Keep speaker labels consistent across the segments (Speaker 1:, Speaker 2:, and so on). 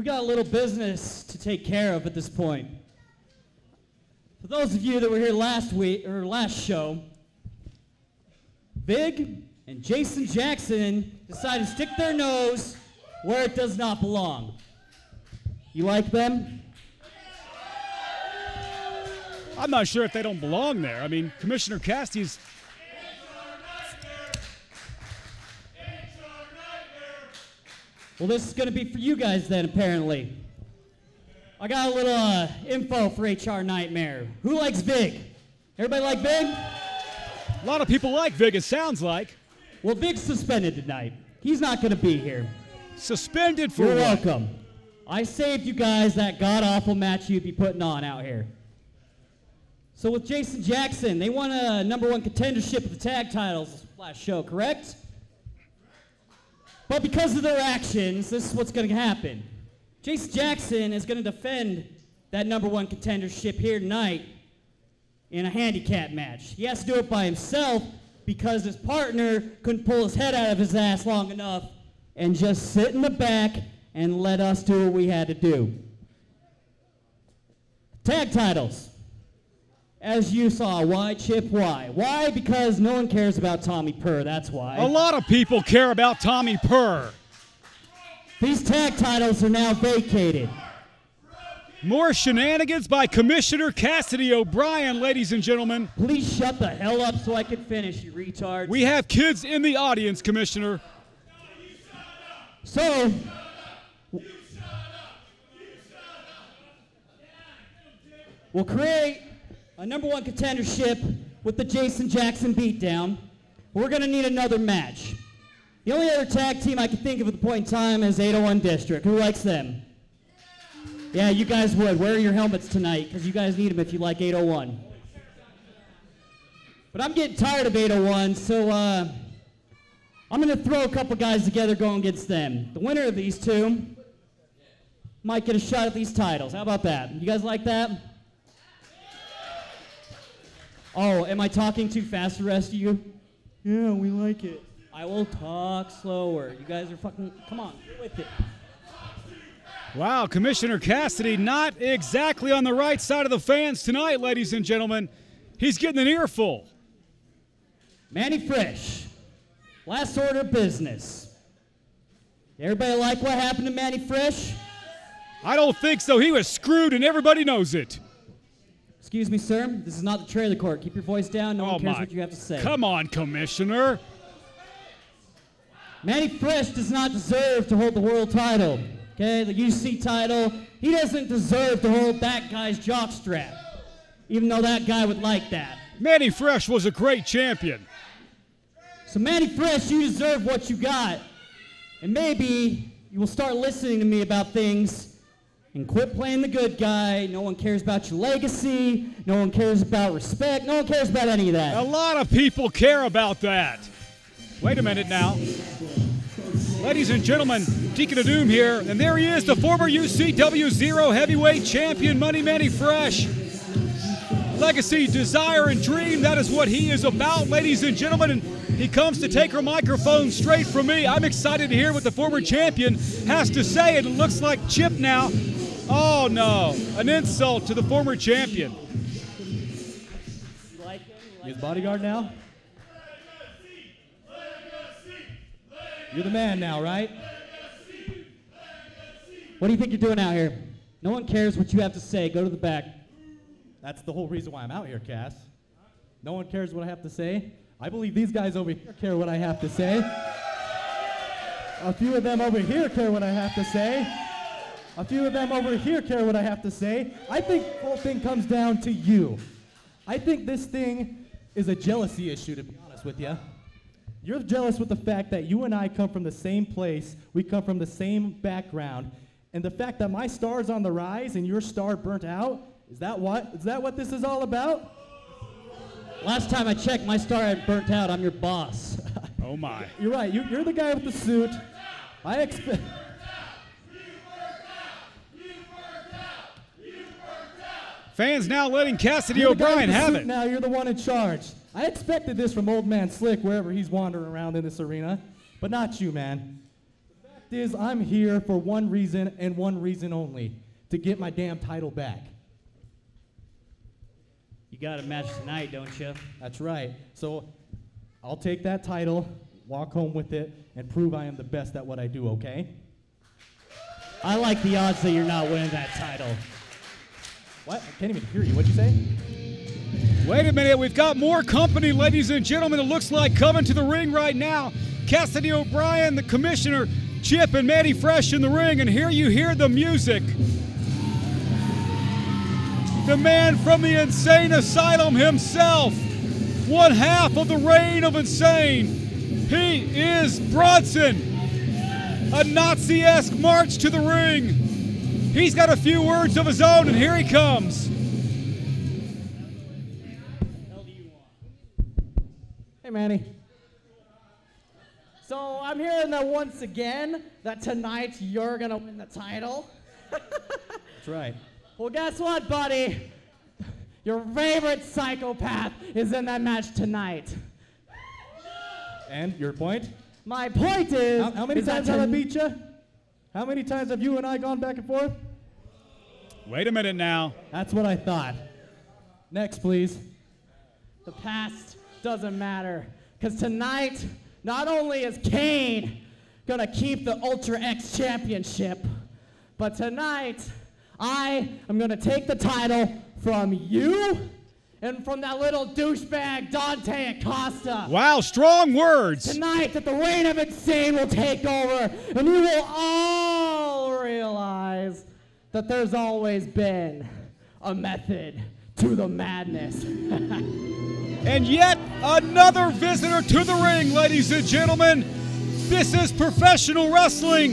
Speaker 1: We got a little business to take care of at this point. For those of you that were here last week or last show, Big and Jason Jaxon decided to stick their nose where it does not belong. You like them?
Speaker 2: I'm not sure if they don't belong there. I mean, Commissioner Cassidy's
Speaker 1: Well, this is going to be for you guys then, apparently. I got a little uh, info for HR Nightmare. Who likes Vig? Everybody like Vig?
Speaker 2: A lot of people like Vig, it sounds like.
Speaker 1: Well, Vig's suspended tonight. He's not going to be here.
Speaker 2: Suspended for
Speaker 1: You're
Speaker 2: what?
Speaker 1: welcome. I saved you guys that god awful match you'd be putting on out here. So with Jason Jaxon, they won a number one contendership of the tag titles last show, correct? But because of their actions, this is what's going to happen. Jason Jaxon is going to defend that number one contendership here tonight in a handicap match. He has to do it by himself because his partner couldn't pull his head out of his ass long enough and just sit in the back and let us do what we had to do. Tag titles. As you saw, why Chip? Why? Why? Because no one cares about Tommy Purr. That's why.
Speaker 2: A lot of people care about Tommy Purr.
Speaker 1: These tag titles are now vacated.
Speaker 2: More shenanigans by Commissioner Cassidy O'Brien, ladies and gentlemen.
Speaker 1: Please shut the hell up so I can finish, you retard.
Speaker 2: We have kids in the audience, Commissioner.
Speaker 1: So, we'll create a number one contendership with the Jason Jaxon beatdown. We're going to need another match. The only other tag team I can think of at the point in time is 801 District. Who likes them? Yeah, you guys would. Wear your helmets tonight because you guys need them if you like 801. But I'm getting tired of 801, so uh, I'm going to throw a couple guys together going against them. The winner of these two might get a shot at these titles. How about that? You guys like that? Oh, am I talking too fast, the rest of you? Yeah, we like it. I will talk slower. You guys are fucking. Come on, get with it.
Speaker 2: Wow, Commissioner Cassidy not exactly on the right side of the fans tonight, ladies and gentlemen. He's getting an earful.
Speaker 1: Manny Fresh, last order of business. Everybody like what happened to Manny Fresh?
Speaker 2: I don't think so. He was screwed, and everybody knows it.
Speaker 1: Excuse me, sir. This is not the trailer court. Keep your voice down. No
Speaker 2: oh
Speaker 1: one cares
Speaker 2: my.
Speaker 1: what you have to say.
Speaker 2: Come on, Commissioner.
Speaker 1: Manny Fresh does not deserve to hold the world title. Okay, the UC title. He doesn't deserve to hold that guy's jockstrap, even though that guy would like that.
Speaker 2: Manny Fresh was a great champion.
Speaker 1: So, Manny Fresh, you deserve what you got. And maybe you will start listening to me about things and quit playing the good guy. No one cares about your legacy. No one cares about respect. No one cares about any of that.
Speaker 2: A lot of people care about that. Wait a minute now. Ladies and gentlemen, Deacon of Doom here, and there he is, the former UCW Zero Heavyweight Champion, Money Manny Fresh. Legacy, desire, and dream, that is what he is about, ladies and gentlemen. And he comes to take her microphone straight from me. I'm excited to hear what the former champion has to say. It looks like Chip now. Oh no, an insult to the former champion.
Speaker 3: His bodyguard now? You're the man now, right?
Speaker 1: What do you think you're doing out here? No one cares what you have to say. Go to the back.
Speaker 3: That's the whole reason why I'm out here, Cass. No one cares what I have to say. I believe these guys over here care what I have to say. A few of them over here care what I have to say. A few of them over here care what I have to say. I think the whole thing comes down to you. I think this thing is a jealousy issue, to be honest with you. You're jealous with the fact that you and I come from the same place, we come from the same background, and the fact that my star's on the rise and your star burnt out, is that what is that what this is all about?
Speaker 1: Last time I checked, my star had burnt out. I'm your boss.
Speaker 2: Oh my.
Speaker 3: You're right. You, you're the guy with the suit. I expect.
Speaker 2: Fans now letting Cassidy
Speaker 3: You're the guy with
Speaker 2: O'Brien have it.
Speaker 3: Now you're the one in charge. I expected this from Old Man Slick wherever he's wandering around in this arena, but not you, man. The fact
Speaker 4: fact is, I'm here for one reason and one reason only to get my damn title back.
Speaker 1: You got a match tonight, don't you?
Speaker 4: That's right. So I'll take that title, walk home with it, and prove I am the best at what I do, okay?
Speaker 1: I like the odds that you're not winning that title.
Speaker 4: What? I can't even hear you. What'd you say?
Speaker 2: Wait a minute, we've got more company, ladies and gentlemen. It looks like coming to the ring right now. Cassidy O'Brien, the commissioner, Chip and Manny Fresh in the ring, and here you hear the music. The man from the insane asylum himself, one half of the reign of insane. He is Bronson. A Nazi esque march to the ring. He's got a few words of his own, and here he comes.
Speaker 4: Hey, Manny. So I'm hearing that once again that tonight you're gonna win the title. That's right. Well, guess what, buddy? Your favorite psychopath is in that match tonight. And your point? My point is. How, how many
Speaker 1: is
Speaker 4: times have I beat you? How many times have you and I gone back and forth?
Speaker 2: Wait a minute now.
Speaker 4: That's what I thought. Next, please.
Speaker 5: The past doesn't matter. Because tonight, not only is Kane gonna keep the Ultra X championship, but tonight, I am gonna take the title from you and from that little douchebag Dante Acosta.
Speaker 2: Wow, strong words.
Speaker 5: Tonight, that the reign of insane will take over, and you will all realize that there's always been a method to the madness.
Speaker 2: And yet another visitor to the ring, ladies and gentlemen. This is professional wrestling,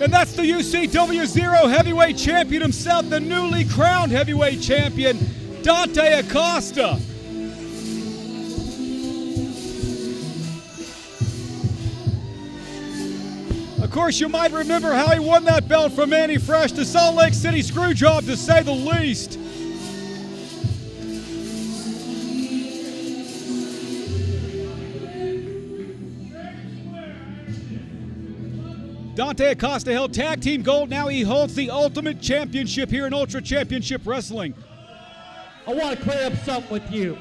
Speaker 2: and that's the UCW Zero Heavyweight Champion himself, the newly crowned heavyweight champion, Dante Acosta. Of course, you might remember how he won that belt from Manny Fresh, the Salt Lake City Screwjob, to say the least. Dante Acosta held tag team gold. Now he holds the ultimate championship here in Ultra Championship Wrestling.
Speaker 1: I want to clear up something with you.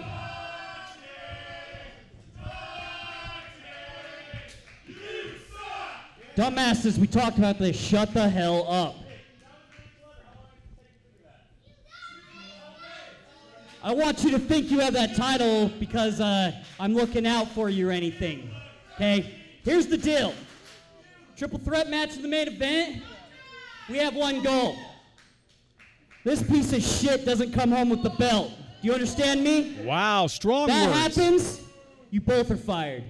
Speaker 1: Dumbasses, we talked about this. Shut the hell up. I want you to think you have that title because uh, I'm looking out for you or anything. Okay? Here's the deal triple threat match in the main event. We have one goal. This piece of shit doesn't come home with the belt. Do you understand me?
Speaker 2: Wow, strong
Speaker 1: That
Speaker 2: words.
Speaker 1: That happens, you both are fired.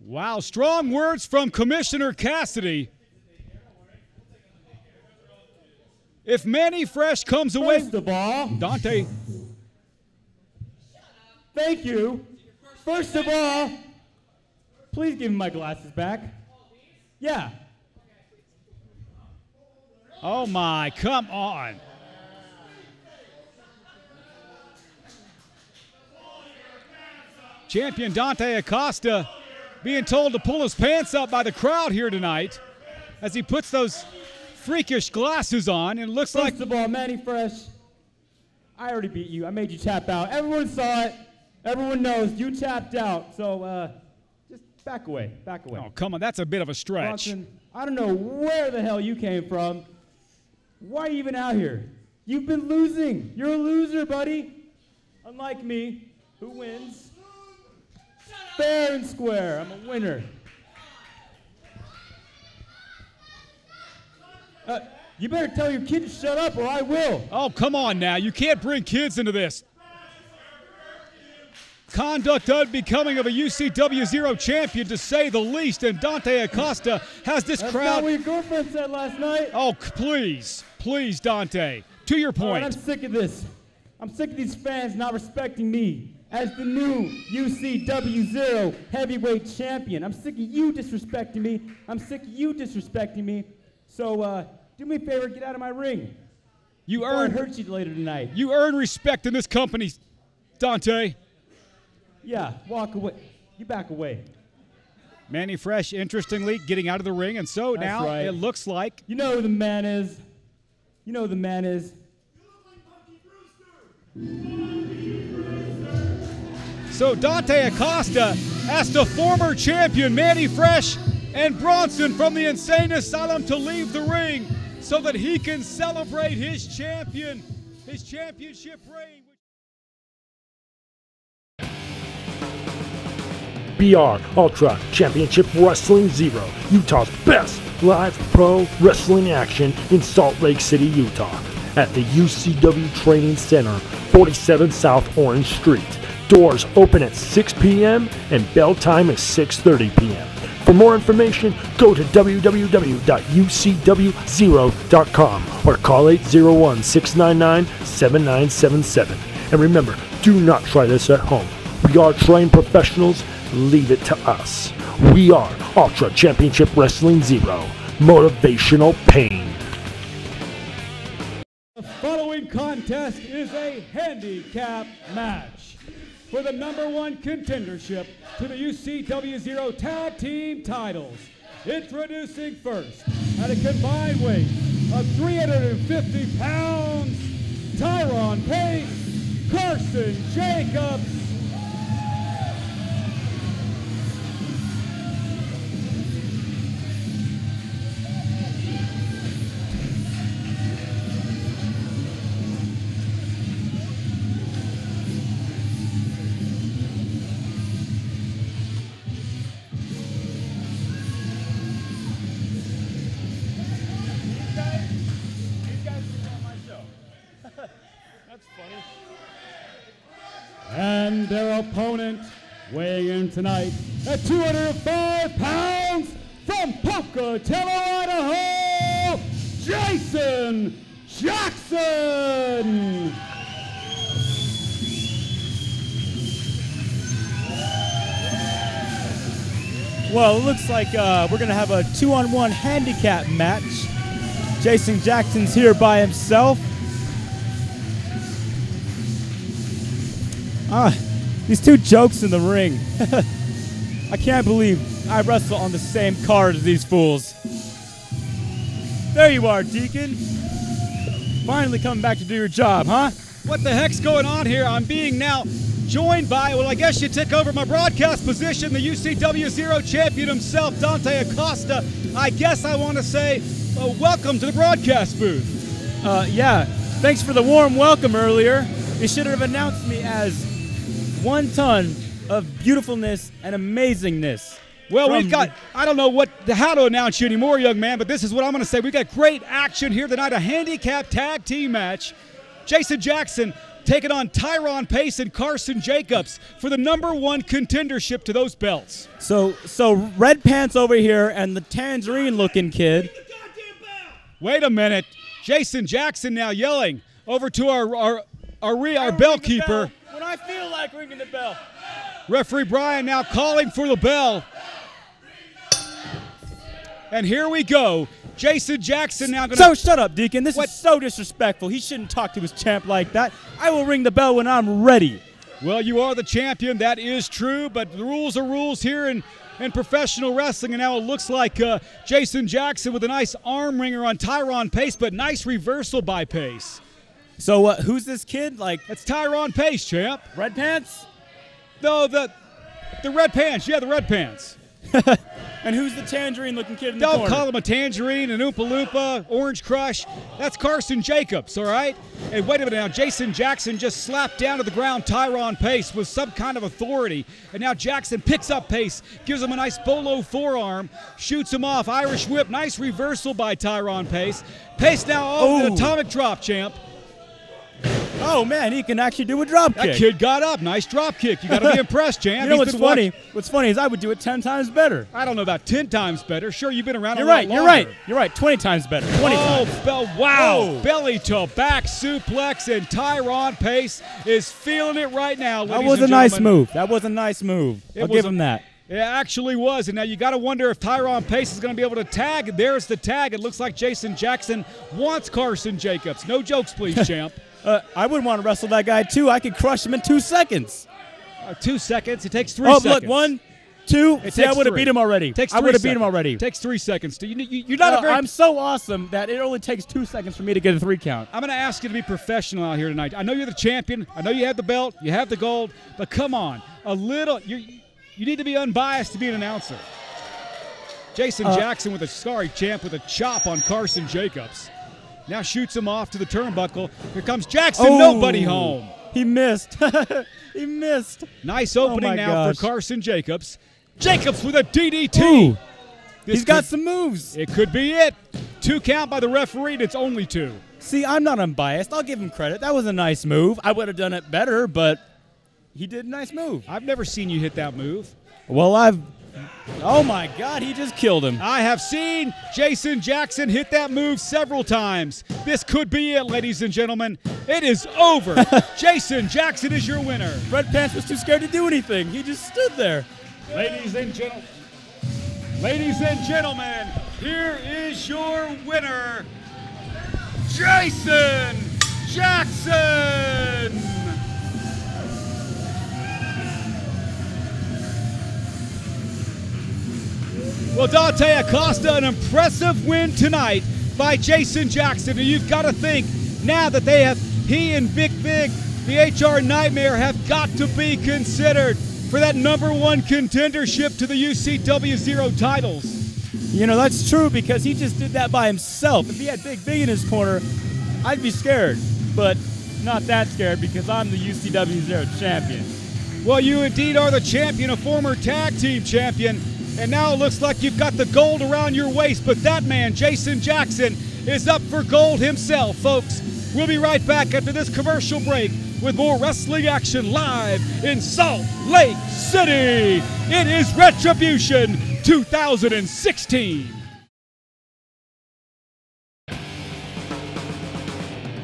Speaker 2: Wow, strong words from Commissioner Cassidy. If Manny Fresh comes away,
Speaker 4: First of all,
Speaker 2: Dante,
Speaker 4: thank you. First of all, please give me my glasses back. Yeah.
Speaker 2: oh my, come on. Champion Dante Acosta being told to pull his pants up by the crowd here tonight as he puts those freakish glasses on and it looks like
Speaker 4: First of all, Manny Fresh, I already beat you. I made you tap out. Everyone saw it. Everyone knows you tapped out. So uh, just back away. Back away.
Speaker 2: Oh, come on, that's a bit of a stretch.
Speaker 4: Bronson, I don't know where the hell you came from. Why are you even out here? You've been losing. You're a loser, buddy. Unlike me, who wins fair and square. I'm a winner. Uh, you better tell your kid to shut up or I will.
Speaker 2: Oh, come on now. You can't bring kids into this. Conduct unbecoming of a UCW Zero champion, to say the least, and Dante Acosta has this
Speaker 4: That's
Speaker 2: crowd.
Speaker 4: not what your girlfriend said last night.
Speaker 2: oh, please, please, Dante. To your
Speaker 4: All right,
Speaker 2: point.
Speaker 4: I'm sick of this. I'm sick of these fans not respecting me as the new UCW Zero heavyweight champion. I'm sick of you disrespecting me. I'm sick of you disrespecting me. So, uh, do me a favor, get out of my ring.
Speaker 2: you
Speaker 4: Or I
Speaker 2: earn
Speaker 4: hurt you later tonight.
Speaker 2: you earn respect in this company, Dante.
Speaker 4: Yeah, walk away. You back away.
Speaker 2: Manny Fresh, interestingly, getting out of the ring, and so
Speaker 6: That's
Speaker 2: now
Speaker 6: right.
Speaker 2: it looks like
Speaker 6: You know who the man is. You know who the man is.
Speaker 2: So Dante Acosta asked the former champion Manny Fresh and Bronson from the Insane Asylum to leave the ring so that he can celebrate his champion, his championship reign.
Speaker 7: BR Ultra Championship Wrestling Zero, Utah's best live pro wrestling action in Salt Lake City, Utah, at the UCW Training Center, 47 South Orange Street. Doors open at 6 p.m. and bell time is 6:30 p.m. For more information, go to www.ucw0.com or call 801-699-7977. And remember, do not try this at home. We are trained professionals. Leave it to us. We are Ultra Championship Wrestling Zero. Motivational pain.
Speaker 2: The following contest is a handicap match for the number one contendership to the UCW Zero Tag Team titles. Introducing first, at a combined weight of 350 pounds, Tyron Pace, Carson Jacobs, their opponent weighing in tonight at 205 pounds from Pocatello, Idaho, Jason Jaxon.
Speaker 4: Well, it looks like uh, we're going to have a two on one handicap match. Jason Jaxon's here by himself. Ah, these two jokes in the ring. I can't believe I wrestle on the same card as these fools. There you are, Deacon. Finally coming back to do your job, huh?
Speaker 2: What the heck's going on here? I'm being now joined by, well, I guess you took over my broadcast position, the UCW Zero champion himself, Dante Acosta. I guess I want to say, uh, welcome to the broadcast booth.
Speaker 4: Uh, yeah, thanks for the warm welcome earlier. You should have announced me as one ton of beautifulness and amazingness.
Speaker 2: Well, we've got, I don't know what how to announce you anymore, young man, but this is what I'm going to say. We've got great action here tonight, a handicap tag team match. Jason Jaxon taking on Tyron Pace and Carson Jacobs for the number one contendership to those belts.
Speaker 4: So, so red pants over here and the tangerine-looking kid.
Speaker 2: Wait a minute. Jason Jaxon now yelling over to our our our, re, our bell keeper.
Speaker 4: When I feel like ringing the bell.
Speaker 2: Referee Brian now calling for the bell. And here we go. Jason Jaxon now going to
Speaker 4: So shut up, Deacon. This
Speaker 2: What?
Speaker 4: is so disrespectful. He shouldn't talk to his champ like that. I will ring the bell when I'm ready.
Speaker 2: Well, you are the champion. That is true, but the rules are rules here in, in professional wrestling. And now it looks like uh, Jason Jaxon with a nice arm wringer on Tyron Pace, but nice reversal by Pace.
Speaker 4: So uh, who's this kid? Like
Speaker 2: That's Tyron Pace, champ.
Speaker 4: red pants?
Speaker 2: No, the the red pants. Yeah, the red pants.
Speaker 4: And who's the tangerine-looking kid in the
Speaker 2: Don't
Speaker 4: corner?
Speaker 2: call him a tangerine, an Oompa Loompa, Orange Crush. That's Carson Jacobs, all right? And wait a minute now. Jason Jaxon just slapped down to the ground Tyron Pace with some kind of authority. And now Jaxon picks up Pace, gives him a nice bolo forearm, shoots him off. Irish whip. Nice reversal by Tyron Pace. Pace now, oh, an
Speaker 4: Oh.
Speaker 2: atomic drop, champ.
Speaker 4: Oh man, he can actually do a drop
Speaker 2: That
Speaker 4: kick.
Speaker 2: kid got up. Nice drop kick. You got to be impressed, champ.
Speaker 4: you know
Speaker 2: He's
Speaker 4: what's funny?
Speaker 2: watching-
Speaker 4: What's funny is I would do it ten times better.
Speaker 2: I don't know about 10 times better. Sure, you've been around
Speaker 4: You're right. You're right. You're right. Twenty times better. Twenty
Speaker 2: oh,
Speaker 4: times.
Speaker 2: Bell, wow.
Speaker 4: Whoa.
Speaker 2: Belly to back suplex, and Tyron Pace is feeling it right now.
Speaker 4: That was a nice move. That was a nice move.
Speaker 2: It
Speaker 4: I'll give
Speaker 2: a-
Speaker 4: him that.
Speaker 2: It actually was. And now you got to wonder if Tyron Pace is going to be able to tag. There's the tag. It looks like Jason Jaxon wants Carson Jacobs. No jokes, please, champ.
Speaker 4: Uh, I wouldn't want to wrestle that guy too. I could crush him in two seconds.
Speaker 2: Uh, two seconds. It takes three
Speaker 4: oh,
Speaker 2: seconds.
Speaker 4: look, one, two,
Speaker 2: It
Speaker 4: see, I would have beat him already.
Speaker 2: Takes
Speaker 4: I would have beat him already.
Speaker 2: Takes three seconds. To, you, you, you're not
Speaker 4: Uh,
Speaker 2: a very.
Speaker 4: I'm so awesome that it only takes two seconds for me to get a three count.
Speaker 2: I'm going to ask you to be professional out here tonight. I know you're the champion. I know you have the belt. You have the gold. But come on, a little. You you need to be unbiased to be an announcer. Jason
Speaker 4: Uh,
Speaker 2: Jaxon with a sorry champ with a chop on Carson Jacobs. Now shoots him off to the turnbuckle. Here comes Jaxon.
Speaker 4: Oh.
Speaker 2: Nobody home.
Speaker 4: He missed. he missed.
Speaker 2: Nice oh, opening
Speaker 4: my
Speaker 2: now
Speaker 4: gosh.
Speaker 2: for Carson Jacobs. Jacobs with a DDT.
Speaker 4: Ooh. He's got some moves.
Speaker 2: It could be it. Two count by the referee. and It's only two.
Speaker 4: See, I'm not unbiased. I'll give him credit. That was a nice move. I would have done it better, but he did a nice move.
Speaker 2: I've never seen you hit that move.
Speaker 4: Well, I've. Oh my God, he just killed him.
Speaker 2: I have seen Jason Jaxon hit that move several times. This could be it, ladies and gentlemen. It is over. Jason Jaxon is your winner.
Speaker 4: Red Pants was too scared to do anything. He just stood there.
Speaker 2: Ladies and gentlemen, ladies and gentlemen, here is your winner, Jason Jaxon. Well, Dante Acosta, an impressive win tonight by Jason Jaxon. And you've got to think now that they have, he and Big Big, the HR Nightmare, have got to be considered for that number one contendership to the UCW Zero titles.
Speaker 4: You know, that's true because he just did that by himself. If he had Big Big in his corner, I'd be scared. But not that scared because I'm the UCW Zero champion.
Speaker 2: Well, you indeed are the champion, a former tag team champion, and now it looks like you've got the gold around your waist. But that man, Jason Jaxon, is up for gold himself, folks. We'll be right back after this commercial break with more wrestling action live in Salt Lake City. It is Retribution 2016.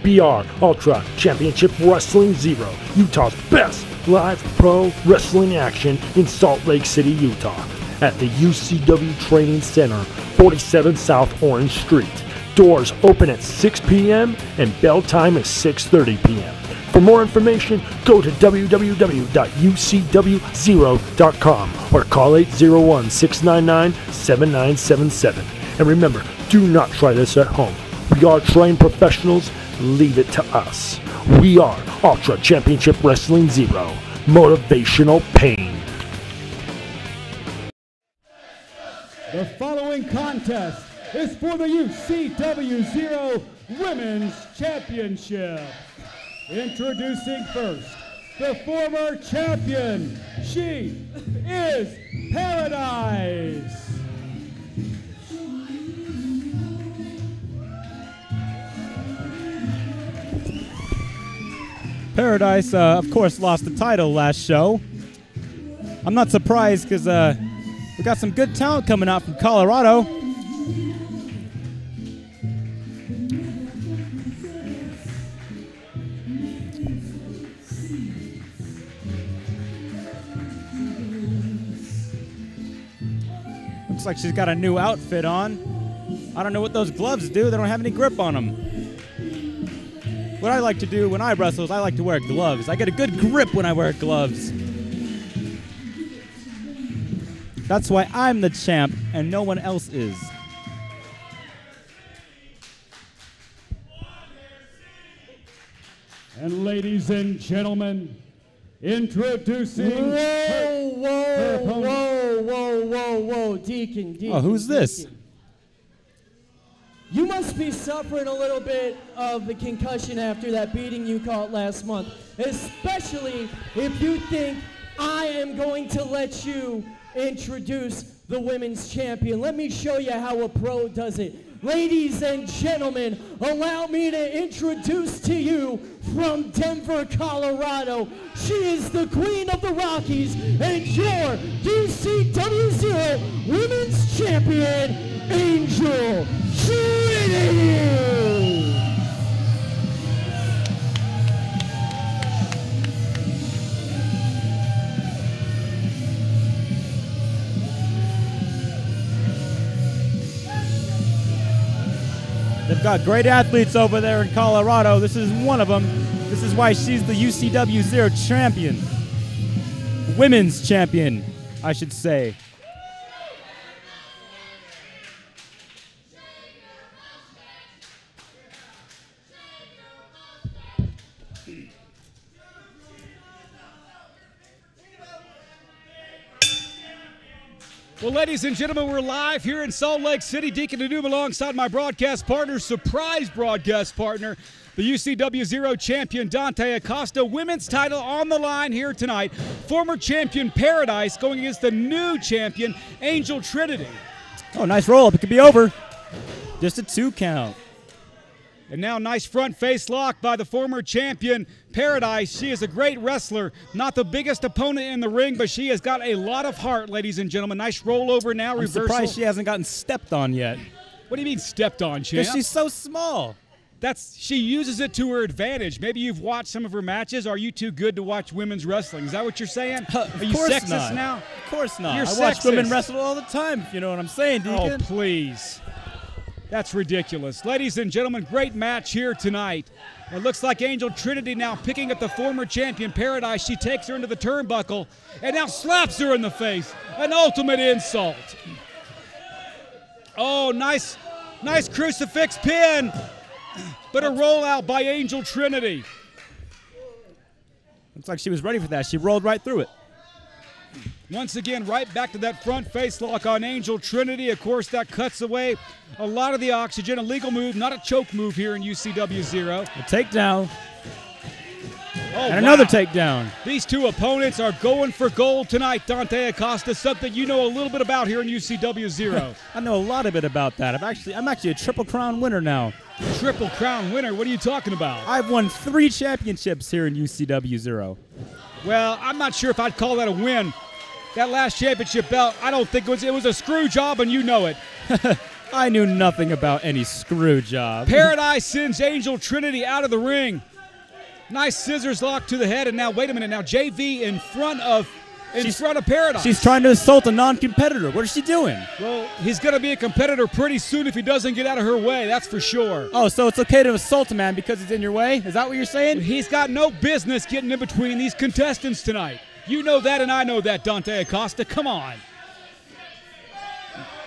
Speaker 7: BR Ultra Championship Wrestling Zero, Utah's best live pro wrestling action in Salt Lake City, Utah, at the UCW Training Center, 47 South Orange Street. Doors open at 6 p.m. and bell time is 6:30 p.m. For more information, go to www.ucw0.com or call 801-699-7977. And remember, do not try this at home. We are trained professionals. Leave it to us. We are Ultra Championship Wrestling Zero. Motivational pain.
Speaker 2: The following contest is for the UCW Zero Women's Championship. Introducing first, the former champion. She is Paradise.
Speaker 4: Paradise, uh, of course, lost the title last show. I'm not surprised because uh, we got some good talent coming out from Colorado. Looks like she's got a new outfit on. I don't know what those gloves do. They don't have any grip on them. What I like to do when I wrestle is I like to wear gloves. I get a good grip when I wear gloves. That's why I'm the champ and no one else is.
Speaker 2: And ladies and gentlemen, introducing
Speaker 8: Whoa, whoa, whoa, whoa, whoa, whoa, Deacon, Deacon.
Speaker 4: Oh, who's this?
Speaker 8: Deacon. You must be suffering a little bit of the concussion after that beating you caught last month, especially if you think I am going to let you introduce the women's champion. Let me show you how a pro does it. Ladies and gentlemen, allow me to introduce to you from Denver, Colorado. She is the queen of the Rockies and your DCW0 Women's Champion, Angel Trinity.
Speaker 4: Got great athletes over there in Colorado. This is one of them. This is why she's the UCW Zero champion. Women's champion. I should say.
Speaker 2: Well, ladies and gentlemen, we're live here in Salt Lake City. Deacon Doom alongside my broadcast partner, surprise broadcast partner, the UCW Zero champion Dante Acosta. Women's title on the line here tonight. Former champion Paradise going against the new champion Angel Trinity.
Speaker 4: Oh, nice roll up. It could be over. Just a two count.
Speaker 2: And now, nice front face lock by the former champion Paradise. She is a great wrestler, not the biggest opponent in the ring, but she has got a lot of heart, ladies and gentlemen. Nice rollover now,
Speaker 4: I'm
Speaker 2: reversal.
Speaker 4: surprised she hasn't gotten stepped on yet.
Speaker 2: what do you mean stepped on, champ?
Speaker 4: Because she's so small.
Speaker 2: That's she uses it to her advantage. Maybe you've watched some of her matches. Are you too good to watch women's wrestling? Is that what you're saying?
Speaker 4: Uh, of
Speaker 2: Are you sexist
Speaker 4: not.
Speaker 2: now?
Speaker 4: Of course not.
Speaker 2: You're
Speaker 4: I watch women wrestle all the time, if you know what I'm saying,
Speaker 2: oh,
Speaker 4: Deacon.
Speaker 2: Oh, please. That's ridiculous. Ladies and gentlemen, great match here tonight. It looks like Angel Trinity now picking up the former champion Paradise. She takes her into the turnbuckle and now slaps her in the face. An ultimate insult. Oh, nice, nice crucifix pin. But a rollout by Angel Trinity.
Speaker 4: Looks like she was ready for that. She rolled right through it.
Speaker 2: Once again, right back to that front face lock on Angel Trinity. Of course, that cuts away a lot of the oxygen. A legal move, not a choke move here in UCW Zero.
Speaker 4: A takedown.
Speaker 2: Oh,
Speaker 4: And another
Speaker 2: wow.
Speaker 4: takedown.
Speaker 2: These two opponents are going for gold tonight. Dante Acosta, something you know a little bit about here in UCW Zero.
Speaker 4: I know a lot of it about that. I'm actually I'm actually a triple crown winner now.
Speaker 2: Triple Crown winner. What are you talking about?
Speaker 4: I've won three championships here in UCW Zero.
Speaker 2: Well, I'm not sure if I'd call that a win. That last championship belt, I don't think it was. It was a screw job, and you know it.
Speaker 4: I knew nothing about any screw job.
Speaker 2: Paradise sends Angel Trinity out of the ring. Nice scissors lock to the head, and now wait a minute. Now JV in front of in
Speaker 4: She's-
Speaker 2: front of Paradise.
Speaker 4: She's trying to assault a non-competitor. What is she doing?
Speaker 2: well, he's going to be a competitor pretty soon if he doesn't get out of her way. That's for sure.
Speaker 4: Oh, so it's okay to assault a man because he's in your way? Is that what you're saying?
Speaker 2: He's got no business getting in between these contestants tonight. You know that, and I know that, Dante Acosta. Come on.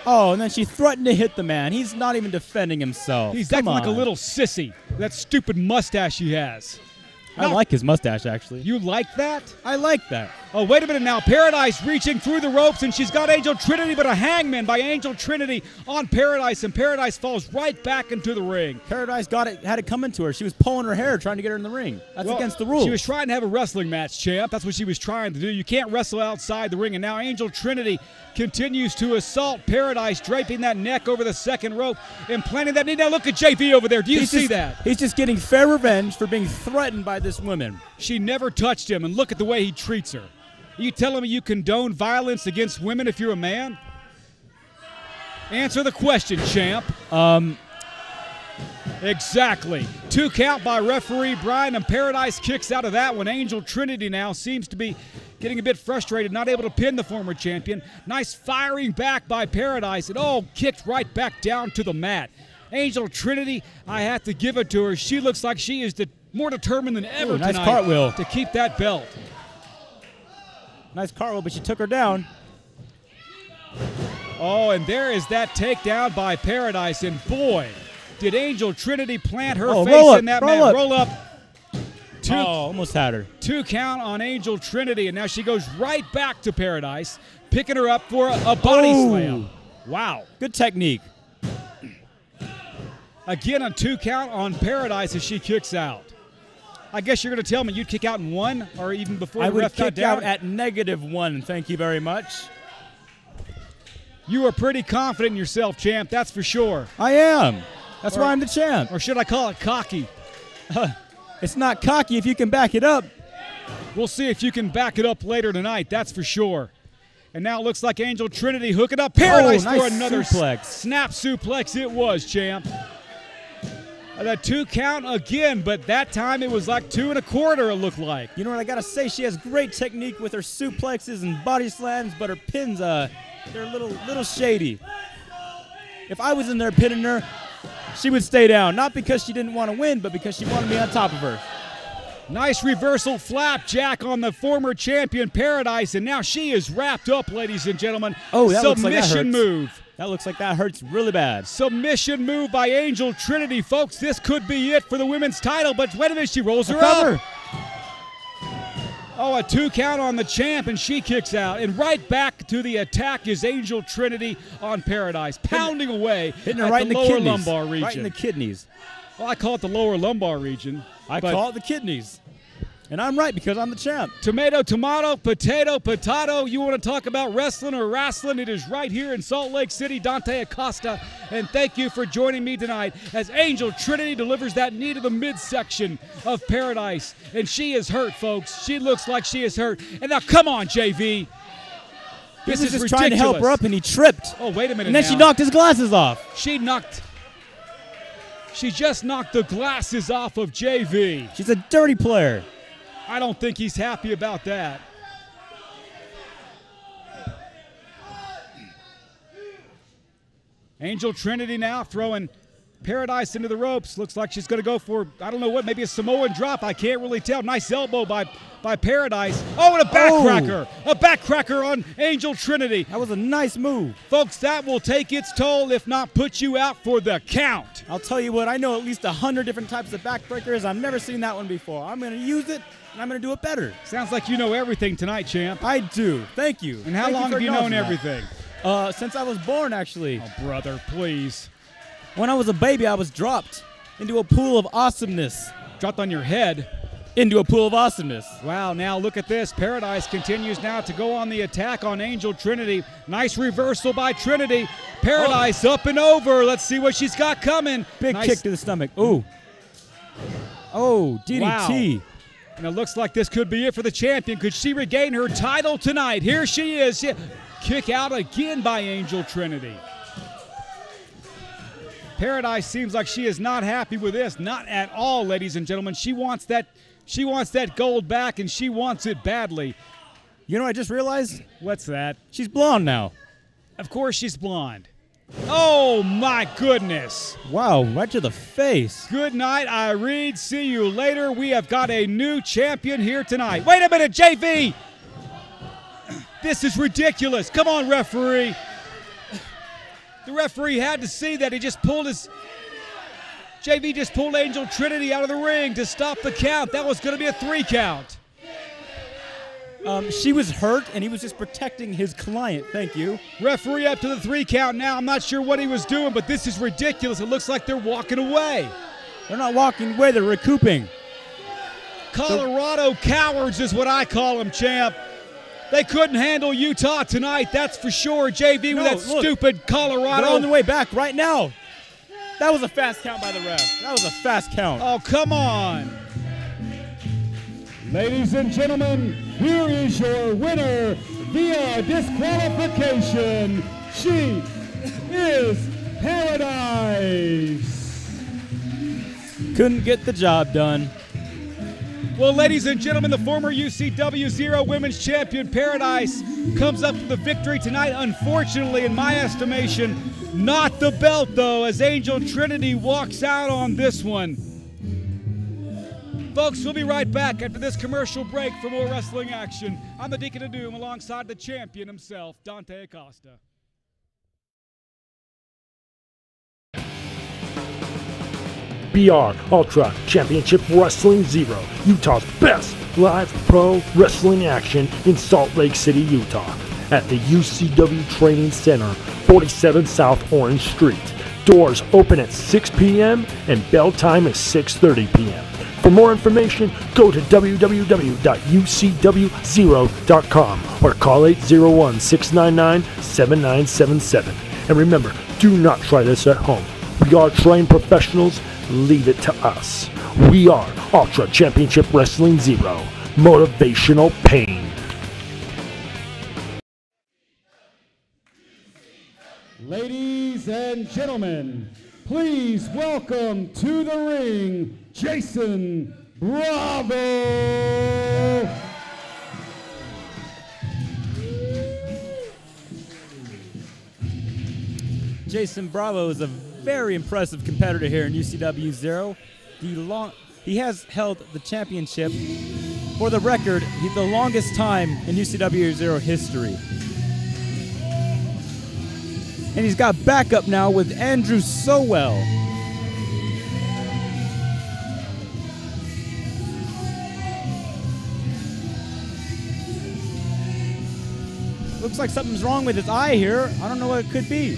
Speaker 4: Oh, and then she threatened to hit the man. He's not even defending himself.
Speaker 2: He's
Speaker 4: Come
Speaker 2: acting like a little sissy. That stupid mustache he has.
Speaker 4: I like his mustache actually.
Speaker 2: You like that?
Speaker 4: I like that.
Speaker 2: Oh, wait a minute now. Paradise reaching through the ropes, and she's got Angel Trinity, but a hangman by Angel Trinity on Paradise, and Paradise falls right back into the ring.
Speaker 4: Paradise got it, had it coming to her. She was pulling her hair trying to get her in the ring. That's
Speaker 2: Well,
Speaker 4: against the rules.
Speaker 2: She was trying to have a wrestling match, champ. That's what she was trying to do. You can't wrestle outside the ring. And now Angel Trinity continues to assault Paradise, draping that neck over the second rope and planting that knee. Now look at JV over there. Do you
Speaker 4: He's
Speaker 2: see
Speaker 4: just-
Speaker 2: that?
Speaker 4: He's just getting fair revenge for being threatened by this woman.
Speaker 2: She never touched him, and look at the way he treats her. Are you telling me you condone violence against women if you're a man? Answer the question, champ.
Speaker 4: Um,
Speaker 2: Exactly. Two count by referee Brian, and Paradise kicks out of that one. Angel Trinity now seems to be getting a bit frustrated, not able to pin the former champion. Nice firing back by Paradise, and all kicked right back down to the mat. Angel Trinity, I have to give it to her. She looks like she is de- more determined than ever
Speaker 4: Ooh, nice
Speaker 2: tonight
Speaker 4: cartwheel.
Speaker 2: to keep that belt.
Speaker 4: nice cartwheel, but she took her down.
Speaker 2: Oh, and there is that takedown by Paradise, and boy, did Angel Trinity plant her
Speaker 4: Oh,
Speaker 2: face
Speaker 4: up,
Speaker 2: in that
Speaker 4: roll
Speaker 2: man.
Speaker 4: up.
Speaker 2: Roll up. Oh, two,
Speaker 4: Oh, almost had her.
Speaker 2: two count on Angel Trinity, and now she goes right back to Paradise, picking her up for a, a body
Speaker 4: Oh.
Speaker 2: slam. Wow.
Speaker 4: Good technique.
Speaker 2: Again, a two count on Paradise as she kicks out. I guess you're going to tell me you'd kick out in one, or even before
Speaker 4: I
Speaker 2: the
Speaker 4: would kick out at negative one. Thank you very much.
Speaker 2: you are pretty confident in yourself, champ. That's for sure.
Speaker 4: I am. That's
Speaker 2: Or-
Speaker 4: why I'm the champ.
Speaker 2: Or should I call it cocky?
Speaker 4: It's not cocky if you can back it up.
Speaker 2: We'll see if you can back it up later tonight. That's for sure. And now it looks like Angel Trinity hooking up Paradise
Speaker 4: Oh, nice
Speaker 2: for another
Speaker 4: suplex.
Speaker 2: snap suplex. It was, champ. The two count again, but that time it was like two and a quarter. It looked like.
Speaker 4: You know what I gotta say? She has great technique with her suplexes and body slams, but her pins, uh, they're a little, little shady. If I was in there pinning her, she would stay down. Not because she didn't want to win, but because she wanted me on top of her.
Speaker 2: Nice reversal flapjack on the former champion Paradise, and now she is wrapped up, ladies and gentlemen.
Speaker 4: Oh, that looks like that
Speaker 2: submission
Speaker 4: hurts.
Speaker 2: move.
Speaker 4: That looks like that hurts really bad.
Speaker 2: Submission move by Angel Trinity, folks. This could be it for the women's title, but wait a minute, she rolls her up. Oh, a two count on the champ, and she kicks out. And right back to the attack is Angel Trinity on Paradise, pounding away
Speaker 4: Hitting her right in
Speaker 2: the
Speaker 4: the
Speaker 2: lower
Speaker 4: kidneys.
Speaker 2: lumbar region.
Speaker 4: Right in the kidneys.
Speaker 2: well, I call it the lower lumbar region.
Speaker 4: I call it the kidneys. And I'm right because I'm the champ.
Speaker 2: Tomato, tomato, potato, potato. You want to talk about wrestling or wrestling? It is right here in Salt Lake City. Dante Acosta. And thank you for joining me tonight as Angel Trinity delivers that knee to the midsection of Paradise. And she is hurt, folks. She looks like she is hurt. And now, come on, JV.
Speaker 4: He
Speaker 2: This
Speaker 4: was
Speaker 2: is
Speaker 4: just trying to help her up and he tripped.
Speaker 2: Oh, wait a minute.
Speaker 4: And then
Speaker 2: now.
Speaker 4: she knocked his glasses off.
Speaker 2: She knocked. She just knocked the glasses off of JV.
Speaker 4: She's a dirty player.
Speaker 2: I don't think he's happy about that. Angel Trinity now throwing Paradise into the ropes. Looks like she's going to go for, I don't know what, maybe a Samoan drop. I can't really tell. Nice elbow by, by Paradise. Oh, and a backcracker. Oh. A backcracker on Angel Trinity.
Speaker 4: That was a nice move.
Speaker 2: Folks, that will take its toll, if not put you out for the count.
Speaker 4: I'll tell you what, I know at least a hundred different types of backbreakers. I've never seen that one before. I'm going to use it, and I'm going to do it better.
Speaker 2: Sounds like you know everything tonight, champ.
Speaker 4: I do. Thank you.
Speaker 2: And how
Speaker 4: Thank
Speaker 2: long
Speaker 4: for
Speaker 2: have you known
Speaker 4: that.
Speaker 2: everything?
Speaker 4: Uh, since I was born, actually.
Speaker 2: Oh, brother, please.
Speaker 4: When I was a baby, I was dropped into a pool of awesomeness.
Speaker 2: Dropped on your head.
Speaker 4: Into a pool of awesomeness.
Speaker 2: Wow, now look at this. Paradise continues now to go on the attack on Angel Trinity. Nice reversal by Trinity. Paradise up and over. Let's see what she's got coming.
Speaker 4: Big
Speaker 2: Nice-
Speaker 4: kick to the stomach. Ooh. Oh, DDT.
Speaker 2: Wow. And it looks like this could be it for the champion. Could she regain her title tonight? Here she is. Kick out again by Angel Trinity. Paradise seems like she is not happy with this. Not at all, ladies and gentlemen. She wants that she wants that gold back and she wants it badly.
Speaker 4: You know what I just realized?
Speaker 2: What's that?
Speaker 4: She's blonde now.
Speaker 2: Of course she's blonde. Oh my goodness.
Speaker 4: Wow, right to the face.
Speaker 2: Good night, Irene. See you later. We have got a new champion here tonight. Wait a minute, JV. This is ridiculous. Come on, referee. The referee had to see that he just pulled his. JV just pulled Angel Trinity out of the ring to stop the count. That was going to be a three count.
Speaker 4: Um, she was hurt, and he was just protecting his client. Thank you.
Speaker 2: Referee up to the three count now. I'm not sure what he was doing, but this is ridiculous. It looks like they're walking away.
Speaker 4: They're not walking away, they're recouping.
Speaker 2: Colorado cowards is what I call them, champ. They couldn't handle Utah tonight, that's for sure. JV
Speaker 4: No,
Speaker 2: with that
Speaker 4: look.
Speaker 2: stupid Colorado.
Speaker 4: They're on the way back right now. That was a fast count by the ref. That was a fast count.
Speaker 2: Oh, come on.
Speaker 9: Ladies and gentlemen, here is your winner via disqualification. She is Paradise.
Speaker 4: Couldn't get the job done.
Speaker 2: Well, ladies and gentlemen, the former UCW Zero Women's Champion Paradise comes up with the victory tonight. Unfortunately, in my estimation, not the belt, though, as Angel Trinity walks out on this one. Folks, we'll be right back after this commercial break for more wrestling action. I'm the Deacon of Doom alongside the champion himself, Dante Acosta.
Speaker 7: BR Ultra Championship Wrestling Zero, Utah's best live pro wrestling action in Salt Lake City, Utah, at the UCW Training Center, 47 South Orange Street. Doors open at 6 p.m. and bell time is 6:30 p.m. For more information, go to www.ucw0.com or call 801-699-7977. And remember, do not try this at home. We are trained professionals. Leave it to us. We are Ultra Championship Wrestling Zero. Motivational pain.
Speaker 9: Ladies and gentlemen, please welcome to the ring Jason Bravo.
Speaker 4: Jason Bravo is a very impressive competitor here in UCW Zero. He, long, he has held the championship for the record the longest time in UCW Zero history. And he's got backup now with Andrew Sowell. Looks like something's wrong with his eye here. I don't know what it could be.